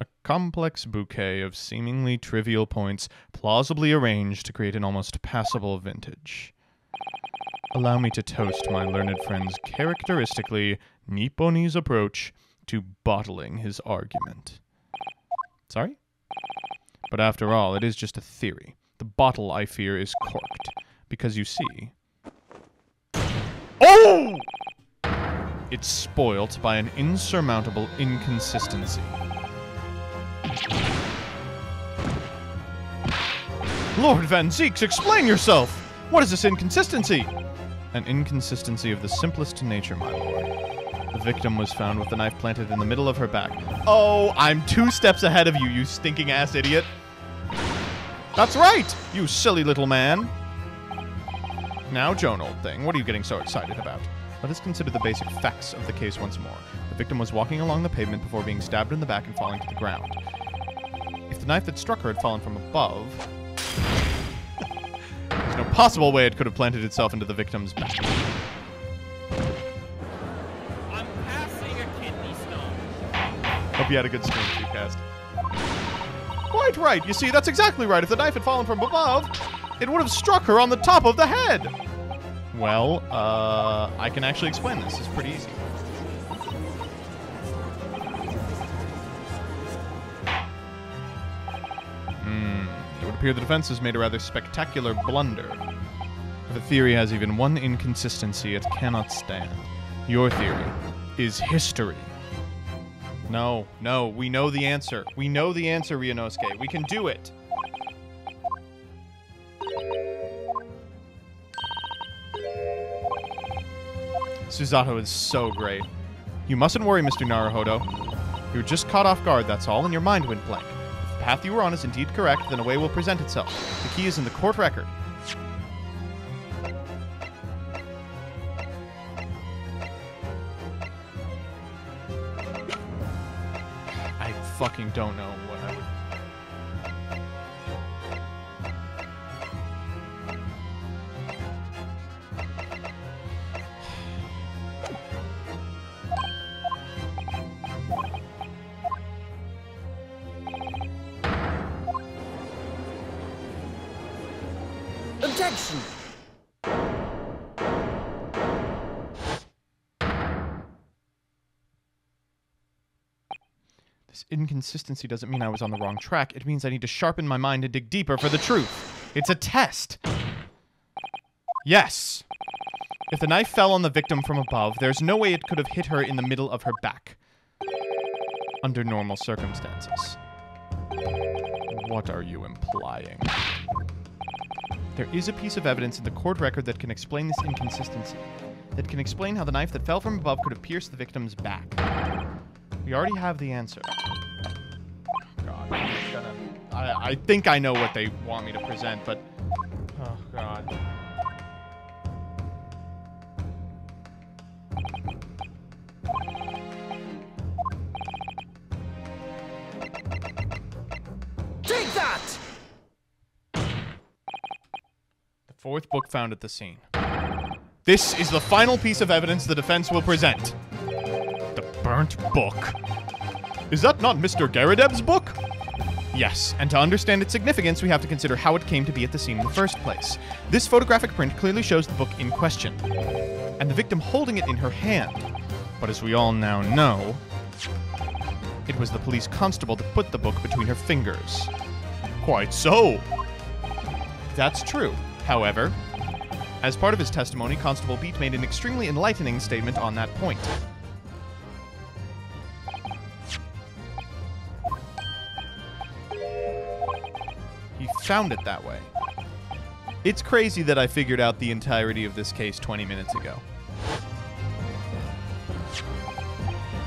A complex bouquet of seemingly trivial points plausibly arranged to create an almost passable vintage. Allow me to toast my learned friend's characteristically Nipponese approach to bottling his argument. Sorry? But after all, it is just a theory. The bottle, I fear, is corked. Because you see. Oh! It's spoilt by an insurmountable inconsistency. Lord Van Zieks, explain yourself! What is this inconsistency? An inconsistency of the simplest nature, my lord. The victim was found with the knife planted in the middle of her back. Oh, I'm two steps ahead of you, you stinking ass idiot. That's right, you silly little man. Now, Joan, old thing, what are you getting so excited about? Let us consider the basic facts of the case once more. The victim was walking along the pavement before being stabbed in the back and falling to the ground. If the knife that struck her had fallen from above, there's no possible way it could have planted itself into the victim's back. I'm passing a kidney stone. Hope you had a good stream, Cast. Quite right. You see, that's exactly right. If the knife had fallen from above, it would have struck her on the top of the head. Well, uh, I can actually explain this. It's pretty easy. Hmm. It would appear the defense has made a rather spectacular blunder. If a theory has even one inconsistency, it cannot stand. Your theory. is history. No, no, we know the answer. We know the answer, Ryunosuke. We can do it. Susato is so great. You mustn't worry, Mr. Naruhodo. You were just caught off guard, that's all, and your mind went blank. If the path you were on is indeed correct, then a way will present itself. The key is in the court record. I fucking don't know inconsistency doesn't mean I was on the wrong track. It means I need to sharpen my mind and dig deeper for the truth. It's a test. Yes. If the knife fell on the victim from above, there's no way it could have hit her in the middle of her back. Under normal circumstances. What are you implying? There is a piece of evidence in the court record that can explain this inconsistency. That can explain how the knife that fell from above could have pierced the victim's back. We already have the answer. God, gonna. I, I think I know what they want me to present, but. Oh, God. Take that! The fourth book found at the scene. This is the final piece of evidence the defense will present. Burnt book. Is that not Mr. Garrideb's book? Yes, and to understand its significance, we have to consider how it came to be at the scene in the first place. This photographic print clearly shows the book in question, and the victim holding it in her hand. But as we all now know, it was the police constable that put the book between her fingers. Quite so. That's true. However, as part of his testimony, Constable Beat made an extremely enlightening statement on that point. Found it that way. It's crazy that I figured out the entirety of this case 20 minutes ago.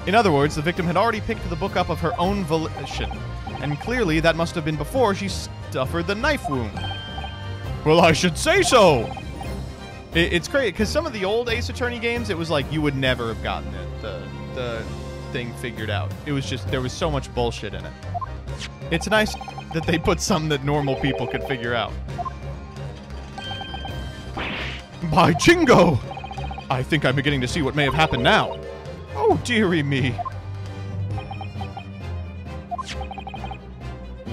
In other words, the victim had already picked the book up of her own volition, and clearly that must have been before she suffered the knife wound. Well, I should say so! It, it's great, because some of the old Ace Attorney games, it was like you would never have gotten it, the, the thing figured out. It was just, there was so much bullshit in it. It's a nice that they put something that normal people could figure out. By jingo! I think I'm beginning to see what may have happened now. Oh, dearie me.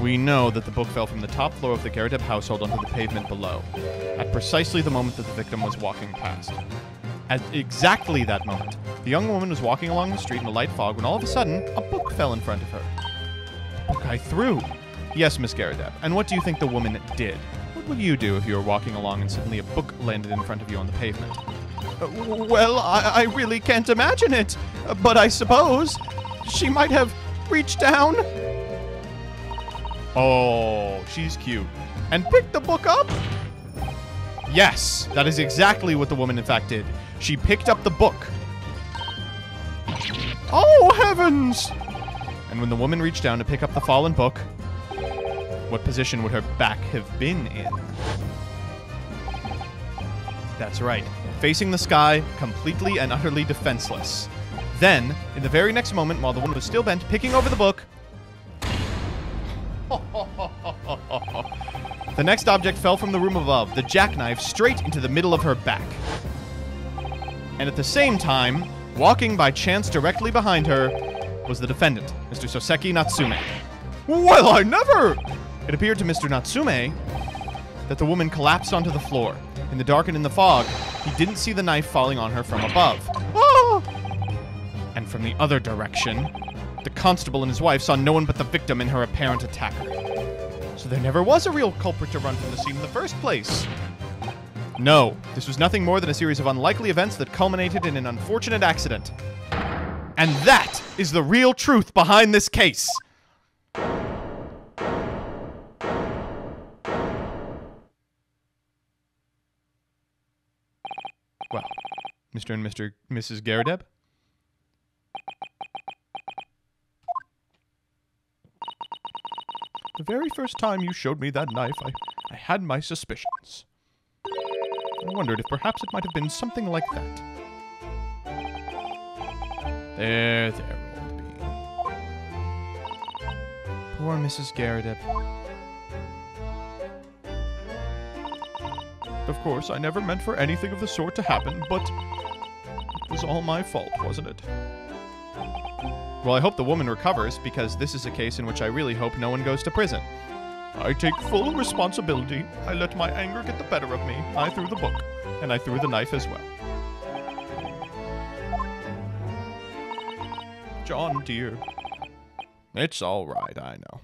We know that the book fell from the top floor of the Garrideb household onto the pavement below, at precisely the moment that the victim was walking past. At exactly that moment, the young woman was walking along the street in a light fog when all of a sudden, a book fell in front of her. The book I threw. Yes, Miss Garrideb. And what do you think the woman did? What would you do if you were walking along and suddenly a book landed in front of you on the pavement? Uh, well, I, I really can't imagine it. But I suppose she might have reached down. Oh, she's cute. And picked the book up? Yes, that is exactly what the woman in fact did. She picked up the book. Oh, heavens! And when the woman reached down to pick up the fallen book, what position would her back have been in? That's right, facing the sky, completely and utterly defenseless. Then, in the very next moment, while the woman was still bent, picking over the book, the next object fell from the room above, the jackknife, straight into the middle of her back. And at the same time, walking by chance directly behind her, was the defendant, Mr. Soseki Natsume. Well, I never! It appeared to Mr. Natsume that the woman collapsed onto the floor. In the dark and in the fog, he didn't see the knife falling on her from above. Ah! And from the other direction, the constable and his wife saw no one but the victim and her apparent attacker. So there never was a real culprit to run from the scene in the first place. No, this was nothing more than a series of unlikely events that culminated in an unfortunate accident. And that is the real truth behind this case. Mr. and Mr. Mrs. Garrideb? The very first time you showed me that knife, I, I had my suspicions. I wondered if perhaps it might have been something like that. There, there, old bean. Poor Mrs. Garrideb. Of course, I never meant for anything of the sort to happen, but it was all my fault, wasn't it? Well, I hope the woman recovers, because this is a case in which I really hope no one goes to prison. I take full responsibility. I let my anger get the better of me. I threw the book, and I threw the knife as well. John, dear. It's all right, I know.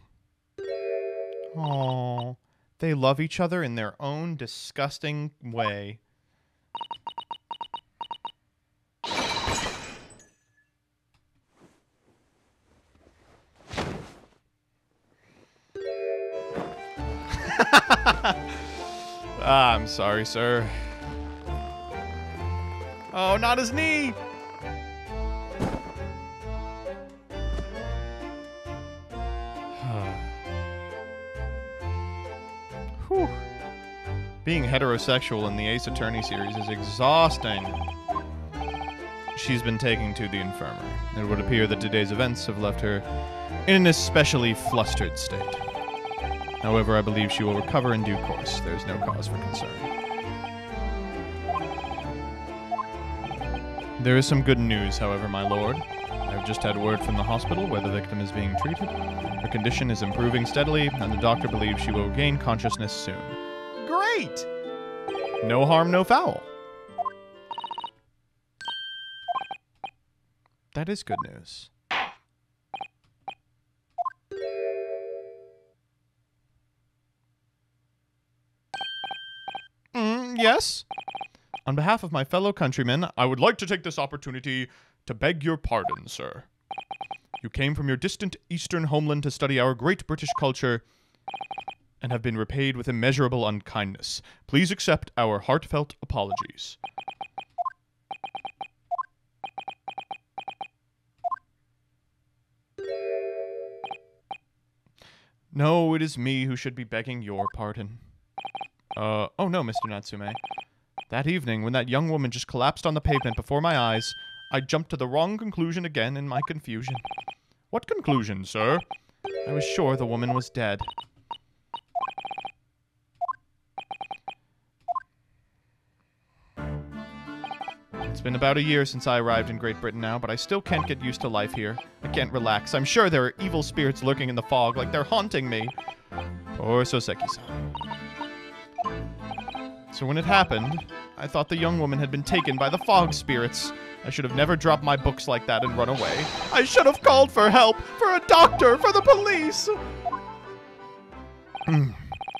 Aww. They love each other in their own disgusting way. ah, I'm sorry, sir. Oh, not his knee! Whew. Being heterosexual in the Ace Attorney series is exhausting. She's been taken to the infirmary. It would appear that today's events have left her in an especially flustered state. However, I believe she will recover in due course. There's no cause for concern. There is some good news, however, my lord. I've just had word from the hospital where the victim is being treated. Her condition is improving steadily, and the doctor believes she will regain consciousness soon. Great! No harm, no foul. That is good news. Mm, yes? On behalf of my fellow countrymen, I would like to take this opportunity to beg your pardon, sir. You came from your distant eastern homeland to study our great British culture and have been repaid with immeasurable unkindness. Please accept our heartfelt apologies. No, it is me who should be begging your pardon. Uh, oh no, Mr. Natsume. That evening, when that young woman just collapsed on the pavement before my eyes, I jumped to the wrong conclusion again in my confusion. What conclusion, sir? I was sure the woman was dead. It's been about a year since I arrived in Great Britain now, but I still can't get used to life here. I can't relax. I'm sure there are evil spirits lurking in the fog, like they're haunting me. Poor Soseki-san. So when it happened, I thought the young woman had been taken by the fog spirits. I should have never dropped my books like that and run away. I should have called for help, for a doctor, for the police! Hmm.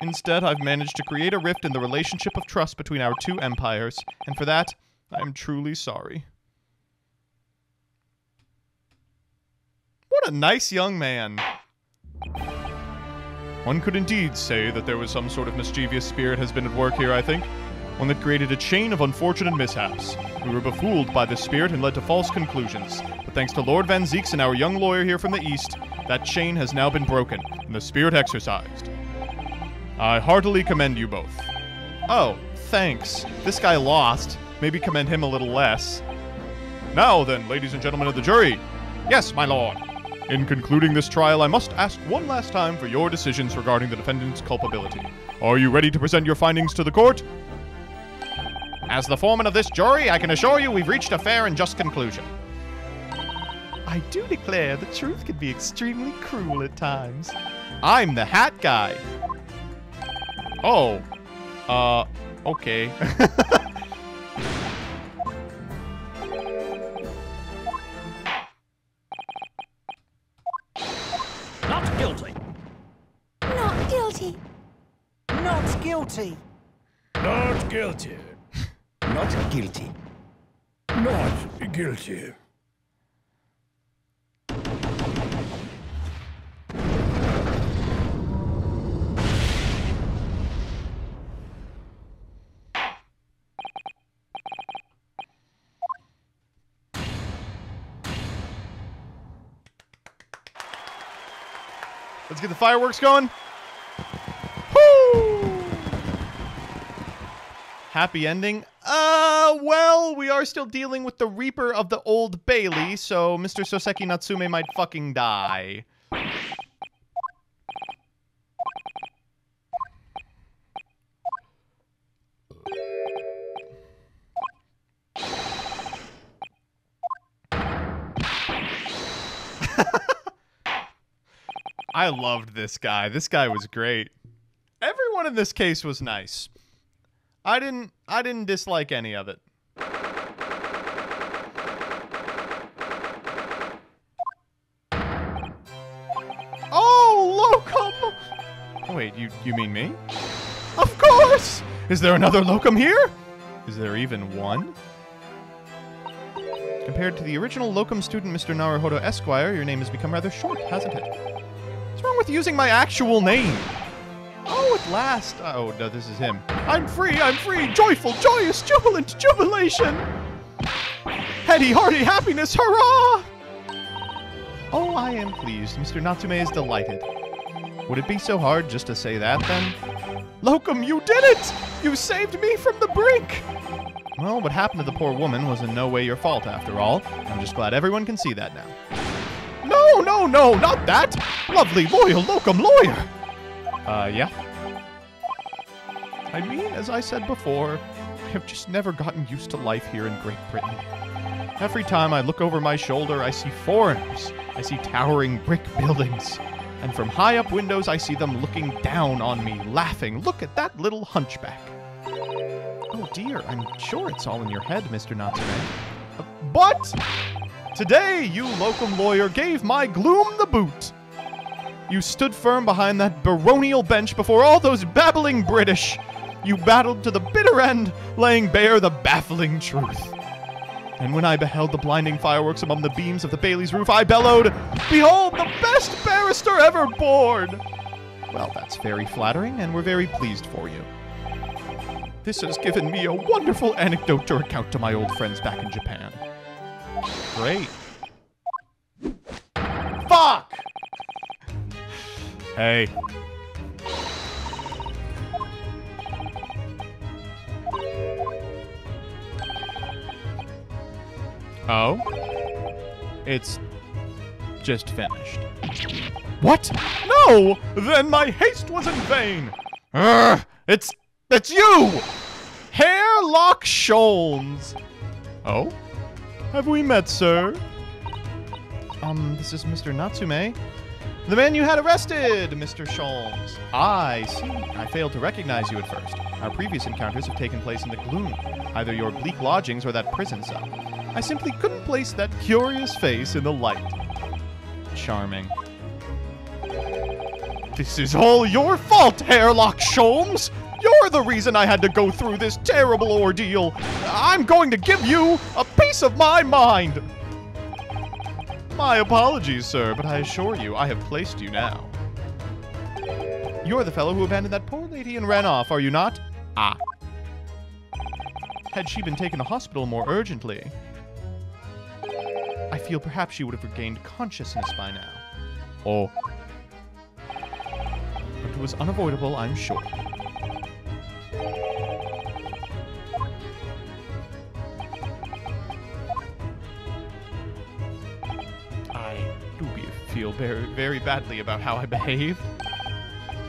Instead, I've managed to create a rift in the relationship of trust between our two empires, and for that, I am truly sorry. What a nice young man. One could indeed say that there was some sort of mischievous spirit has been at work here, I think. One that created a chain of unfortunate mishaps. We were befooled by this spirit and led to false conclusions. But thanks to Lord Van Zieks and our young lawyer here from the east, that chain has now been broken, and the spirit exorcised. I heartily commend you both. Oh, thanks. This guy lost. Maybe commend him a little less. Now then, ladies and gentlemen of the jury. Yes, my lord. In concluding this trial, I must ask one last time for your decisions regarding the defendant's culpability. Are you ready to present your findings to the court? As the foreman of this jury, I can assure you we've reached a fair and just conclusion. I do declare the truth can be extremely cruel at times. I'm the hat guy. Oh. Uh, okay. guilty. Not guilty. Not guilty. Not guilty. Not guilty. Not guilty. Let's get the fireworks going. Woo! Happy ending. Uh, well, we are still dealing with the Reaper of the Old Bailey, so Mr. Soseki Natsume might fucking die. I loved this guy. This guy was great. Everyone in this case was nice. I didn't I didn't dislike any of it. Oh, locum! Oh, wait, you you mean me? Of course! Is there another locum here? Is there even one? Compared to the original locum student, Mr. Naruhodo Esquire, your name has become rather short, hasn't it? With using my actual name? Oh, at last. Oh, no, this is him. I'm free, I'm free. Joyful, joyous, jubilant, jubilation. Heady, hearty happiness, hurrah! Oh, I am pleased. Mr. Natsume is delighted. Would it be so hard just to say that, then? Locum, you did it! You saved me from the brink! Well, what happened to the poor woman was in no way your fault, after all. I'm just glad everyone can see that now. No, no, no, not that! Lovely, loyal locum lawyer! Uh, yeah? I mean, as I said before, I have just never gotten used to life here in Great Britain. Every time I look over my shoulder, I see foreigners. I see towering brick buildings. And from high up windows, I see them looking down on me, laughing. Look at that little hunchback. Oh dear, I'm sure it's all in your head, Mr. Natsume. Uh, but today, you locum lawyer gave my gloom the boot. You stood firm behind that baronial bench before all those babbling British. You battled to the bitter end, laying bare the baffling truth. And when I beheld the blinding fireworks among the beams of the Bailey's roof, I bellowed, Behold the best barrister ever born! Well, that's very flattering, and we're very pleased for you. This has given me a wonderful anecdote to recount to my old friends back in Japan. Great. Fuck! Hey. Oh? It's just finished. What? No! Then my haste was in vain! Urgh! It's it's you! Herlock Sholmes! Oh? Have we met, sir? Um, this is Mr. Natsume. The man you had arrested, Mr. Sholmes. I see. I failed to recognize you at first. Our previous encounters have taken place in the gloom, either your bleak lodgings or that prison cell. I simply couldn't place that curious face in the light. Charming. This is all your fault, Herlock Sholmes! You're the reason I had to go through this terrible ordeal. I'm going to give you a piece of my mind. My apologies, sir, but I assure you I have placed you now. You're the fellow who abandoned that poor lady and ran off, are you not? Ah. Had she been taken to hospital more urgently, I feel perhaps she would have regained consciousness by now. Oh. But it was unavoidable, I'm sure. I do feel very, very badly about how I behaved.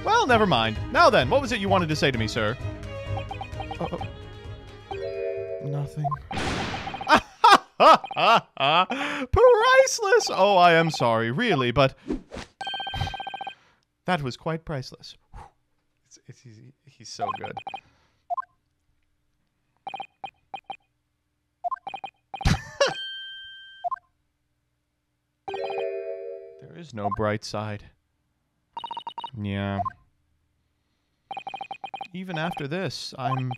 Well, never mind. Now then, what was it you wanted to say to me, sir? Uh, nothing. priceless! Oh, I am sorry, really, but that was quite priceless. It's, it's, he's, he's so good. there is no bright side. Yeah. Even after this, I'm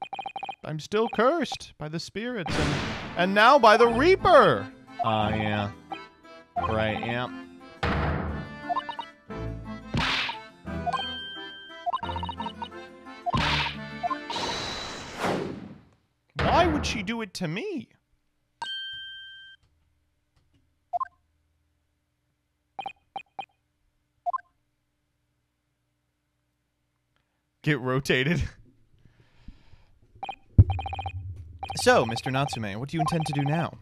I'm still cursed by the spirits and and now by the Reaper. Ah, uh, yeah. Right, yeah. Why would she do it to me? Get rotated. So, Mr. Natsume, what do you intend to do now?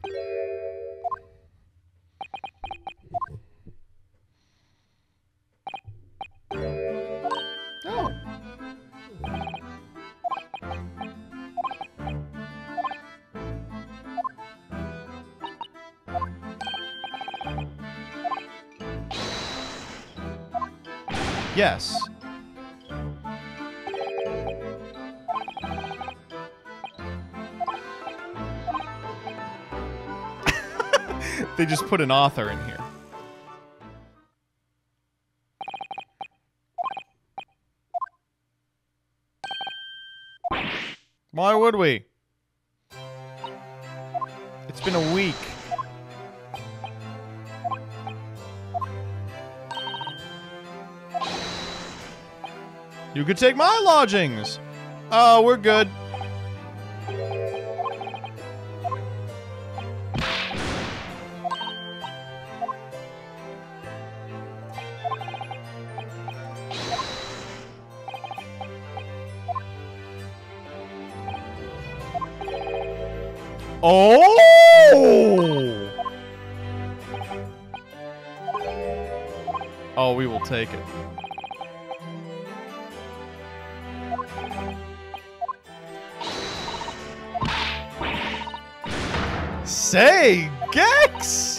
Yes. they just put an author in here. Why would we? It's been a week. You could take my lodgings. Oh, we're good. Oh! Oh, we will take it. Say, Gex!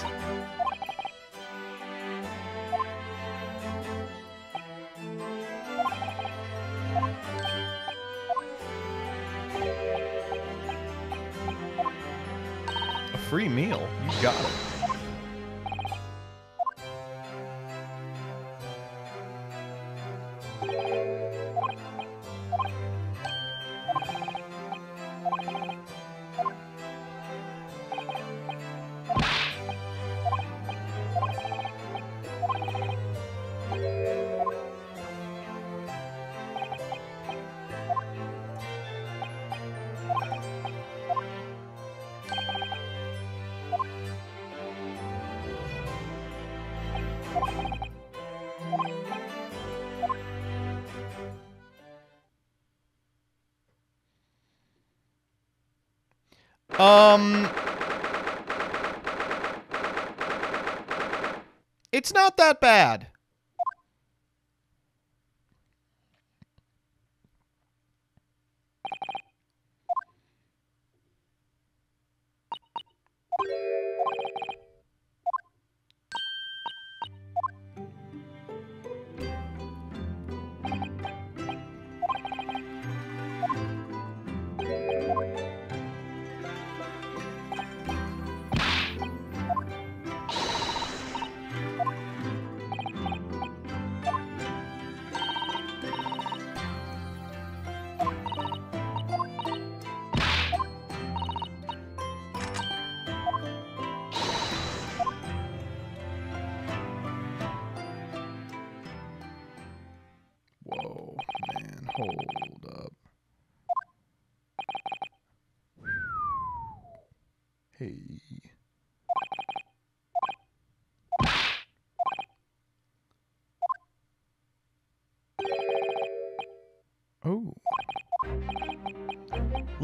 Um. It's not that bad.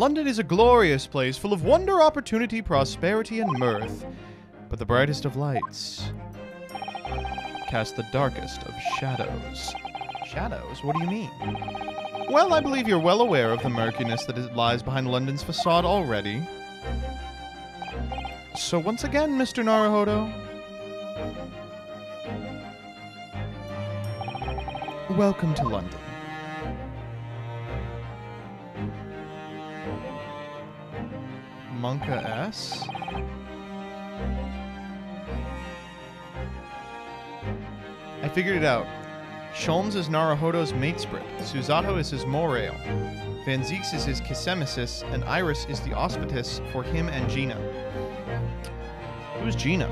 London is a glorious place full of wonder, opportunity, prosperity, and mirth. But the brightest of lights cast the darkest of shadows. Shadows? What do you mean? Well, I believe you're well aware of the murkiness that lies behind London's facade already. So once again, Mr. Naruhodo. Welcome to London. Monka S. I figured it out. Sholmes is Naruhodo's Matesprit, Susato is his Moirail, Van Zieks is his Kismesis, and Iris is the Auspistice for him and Gina. Who's Gina?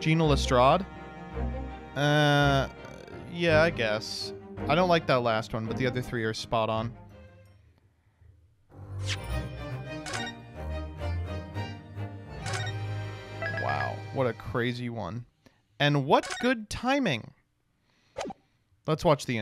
Gina Lestrade? Uh, yeah, I guess. I don't like that last one, but the other three are spot on. Wow, what a crazy one. And what good timing. Let's watch the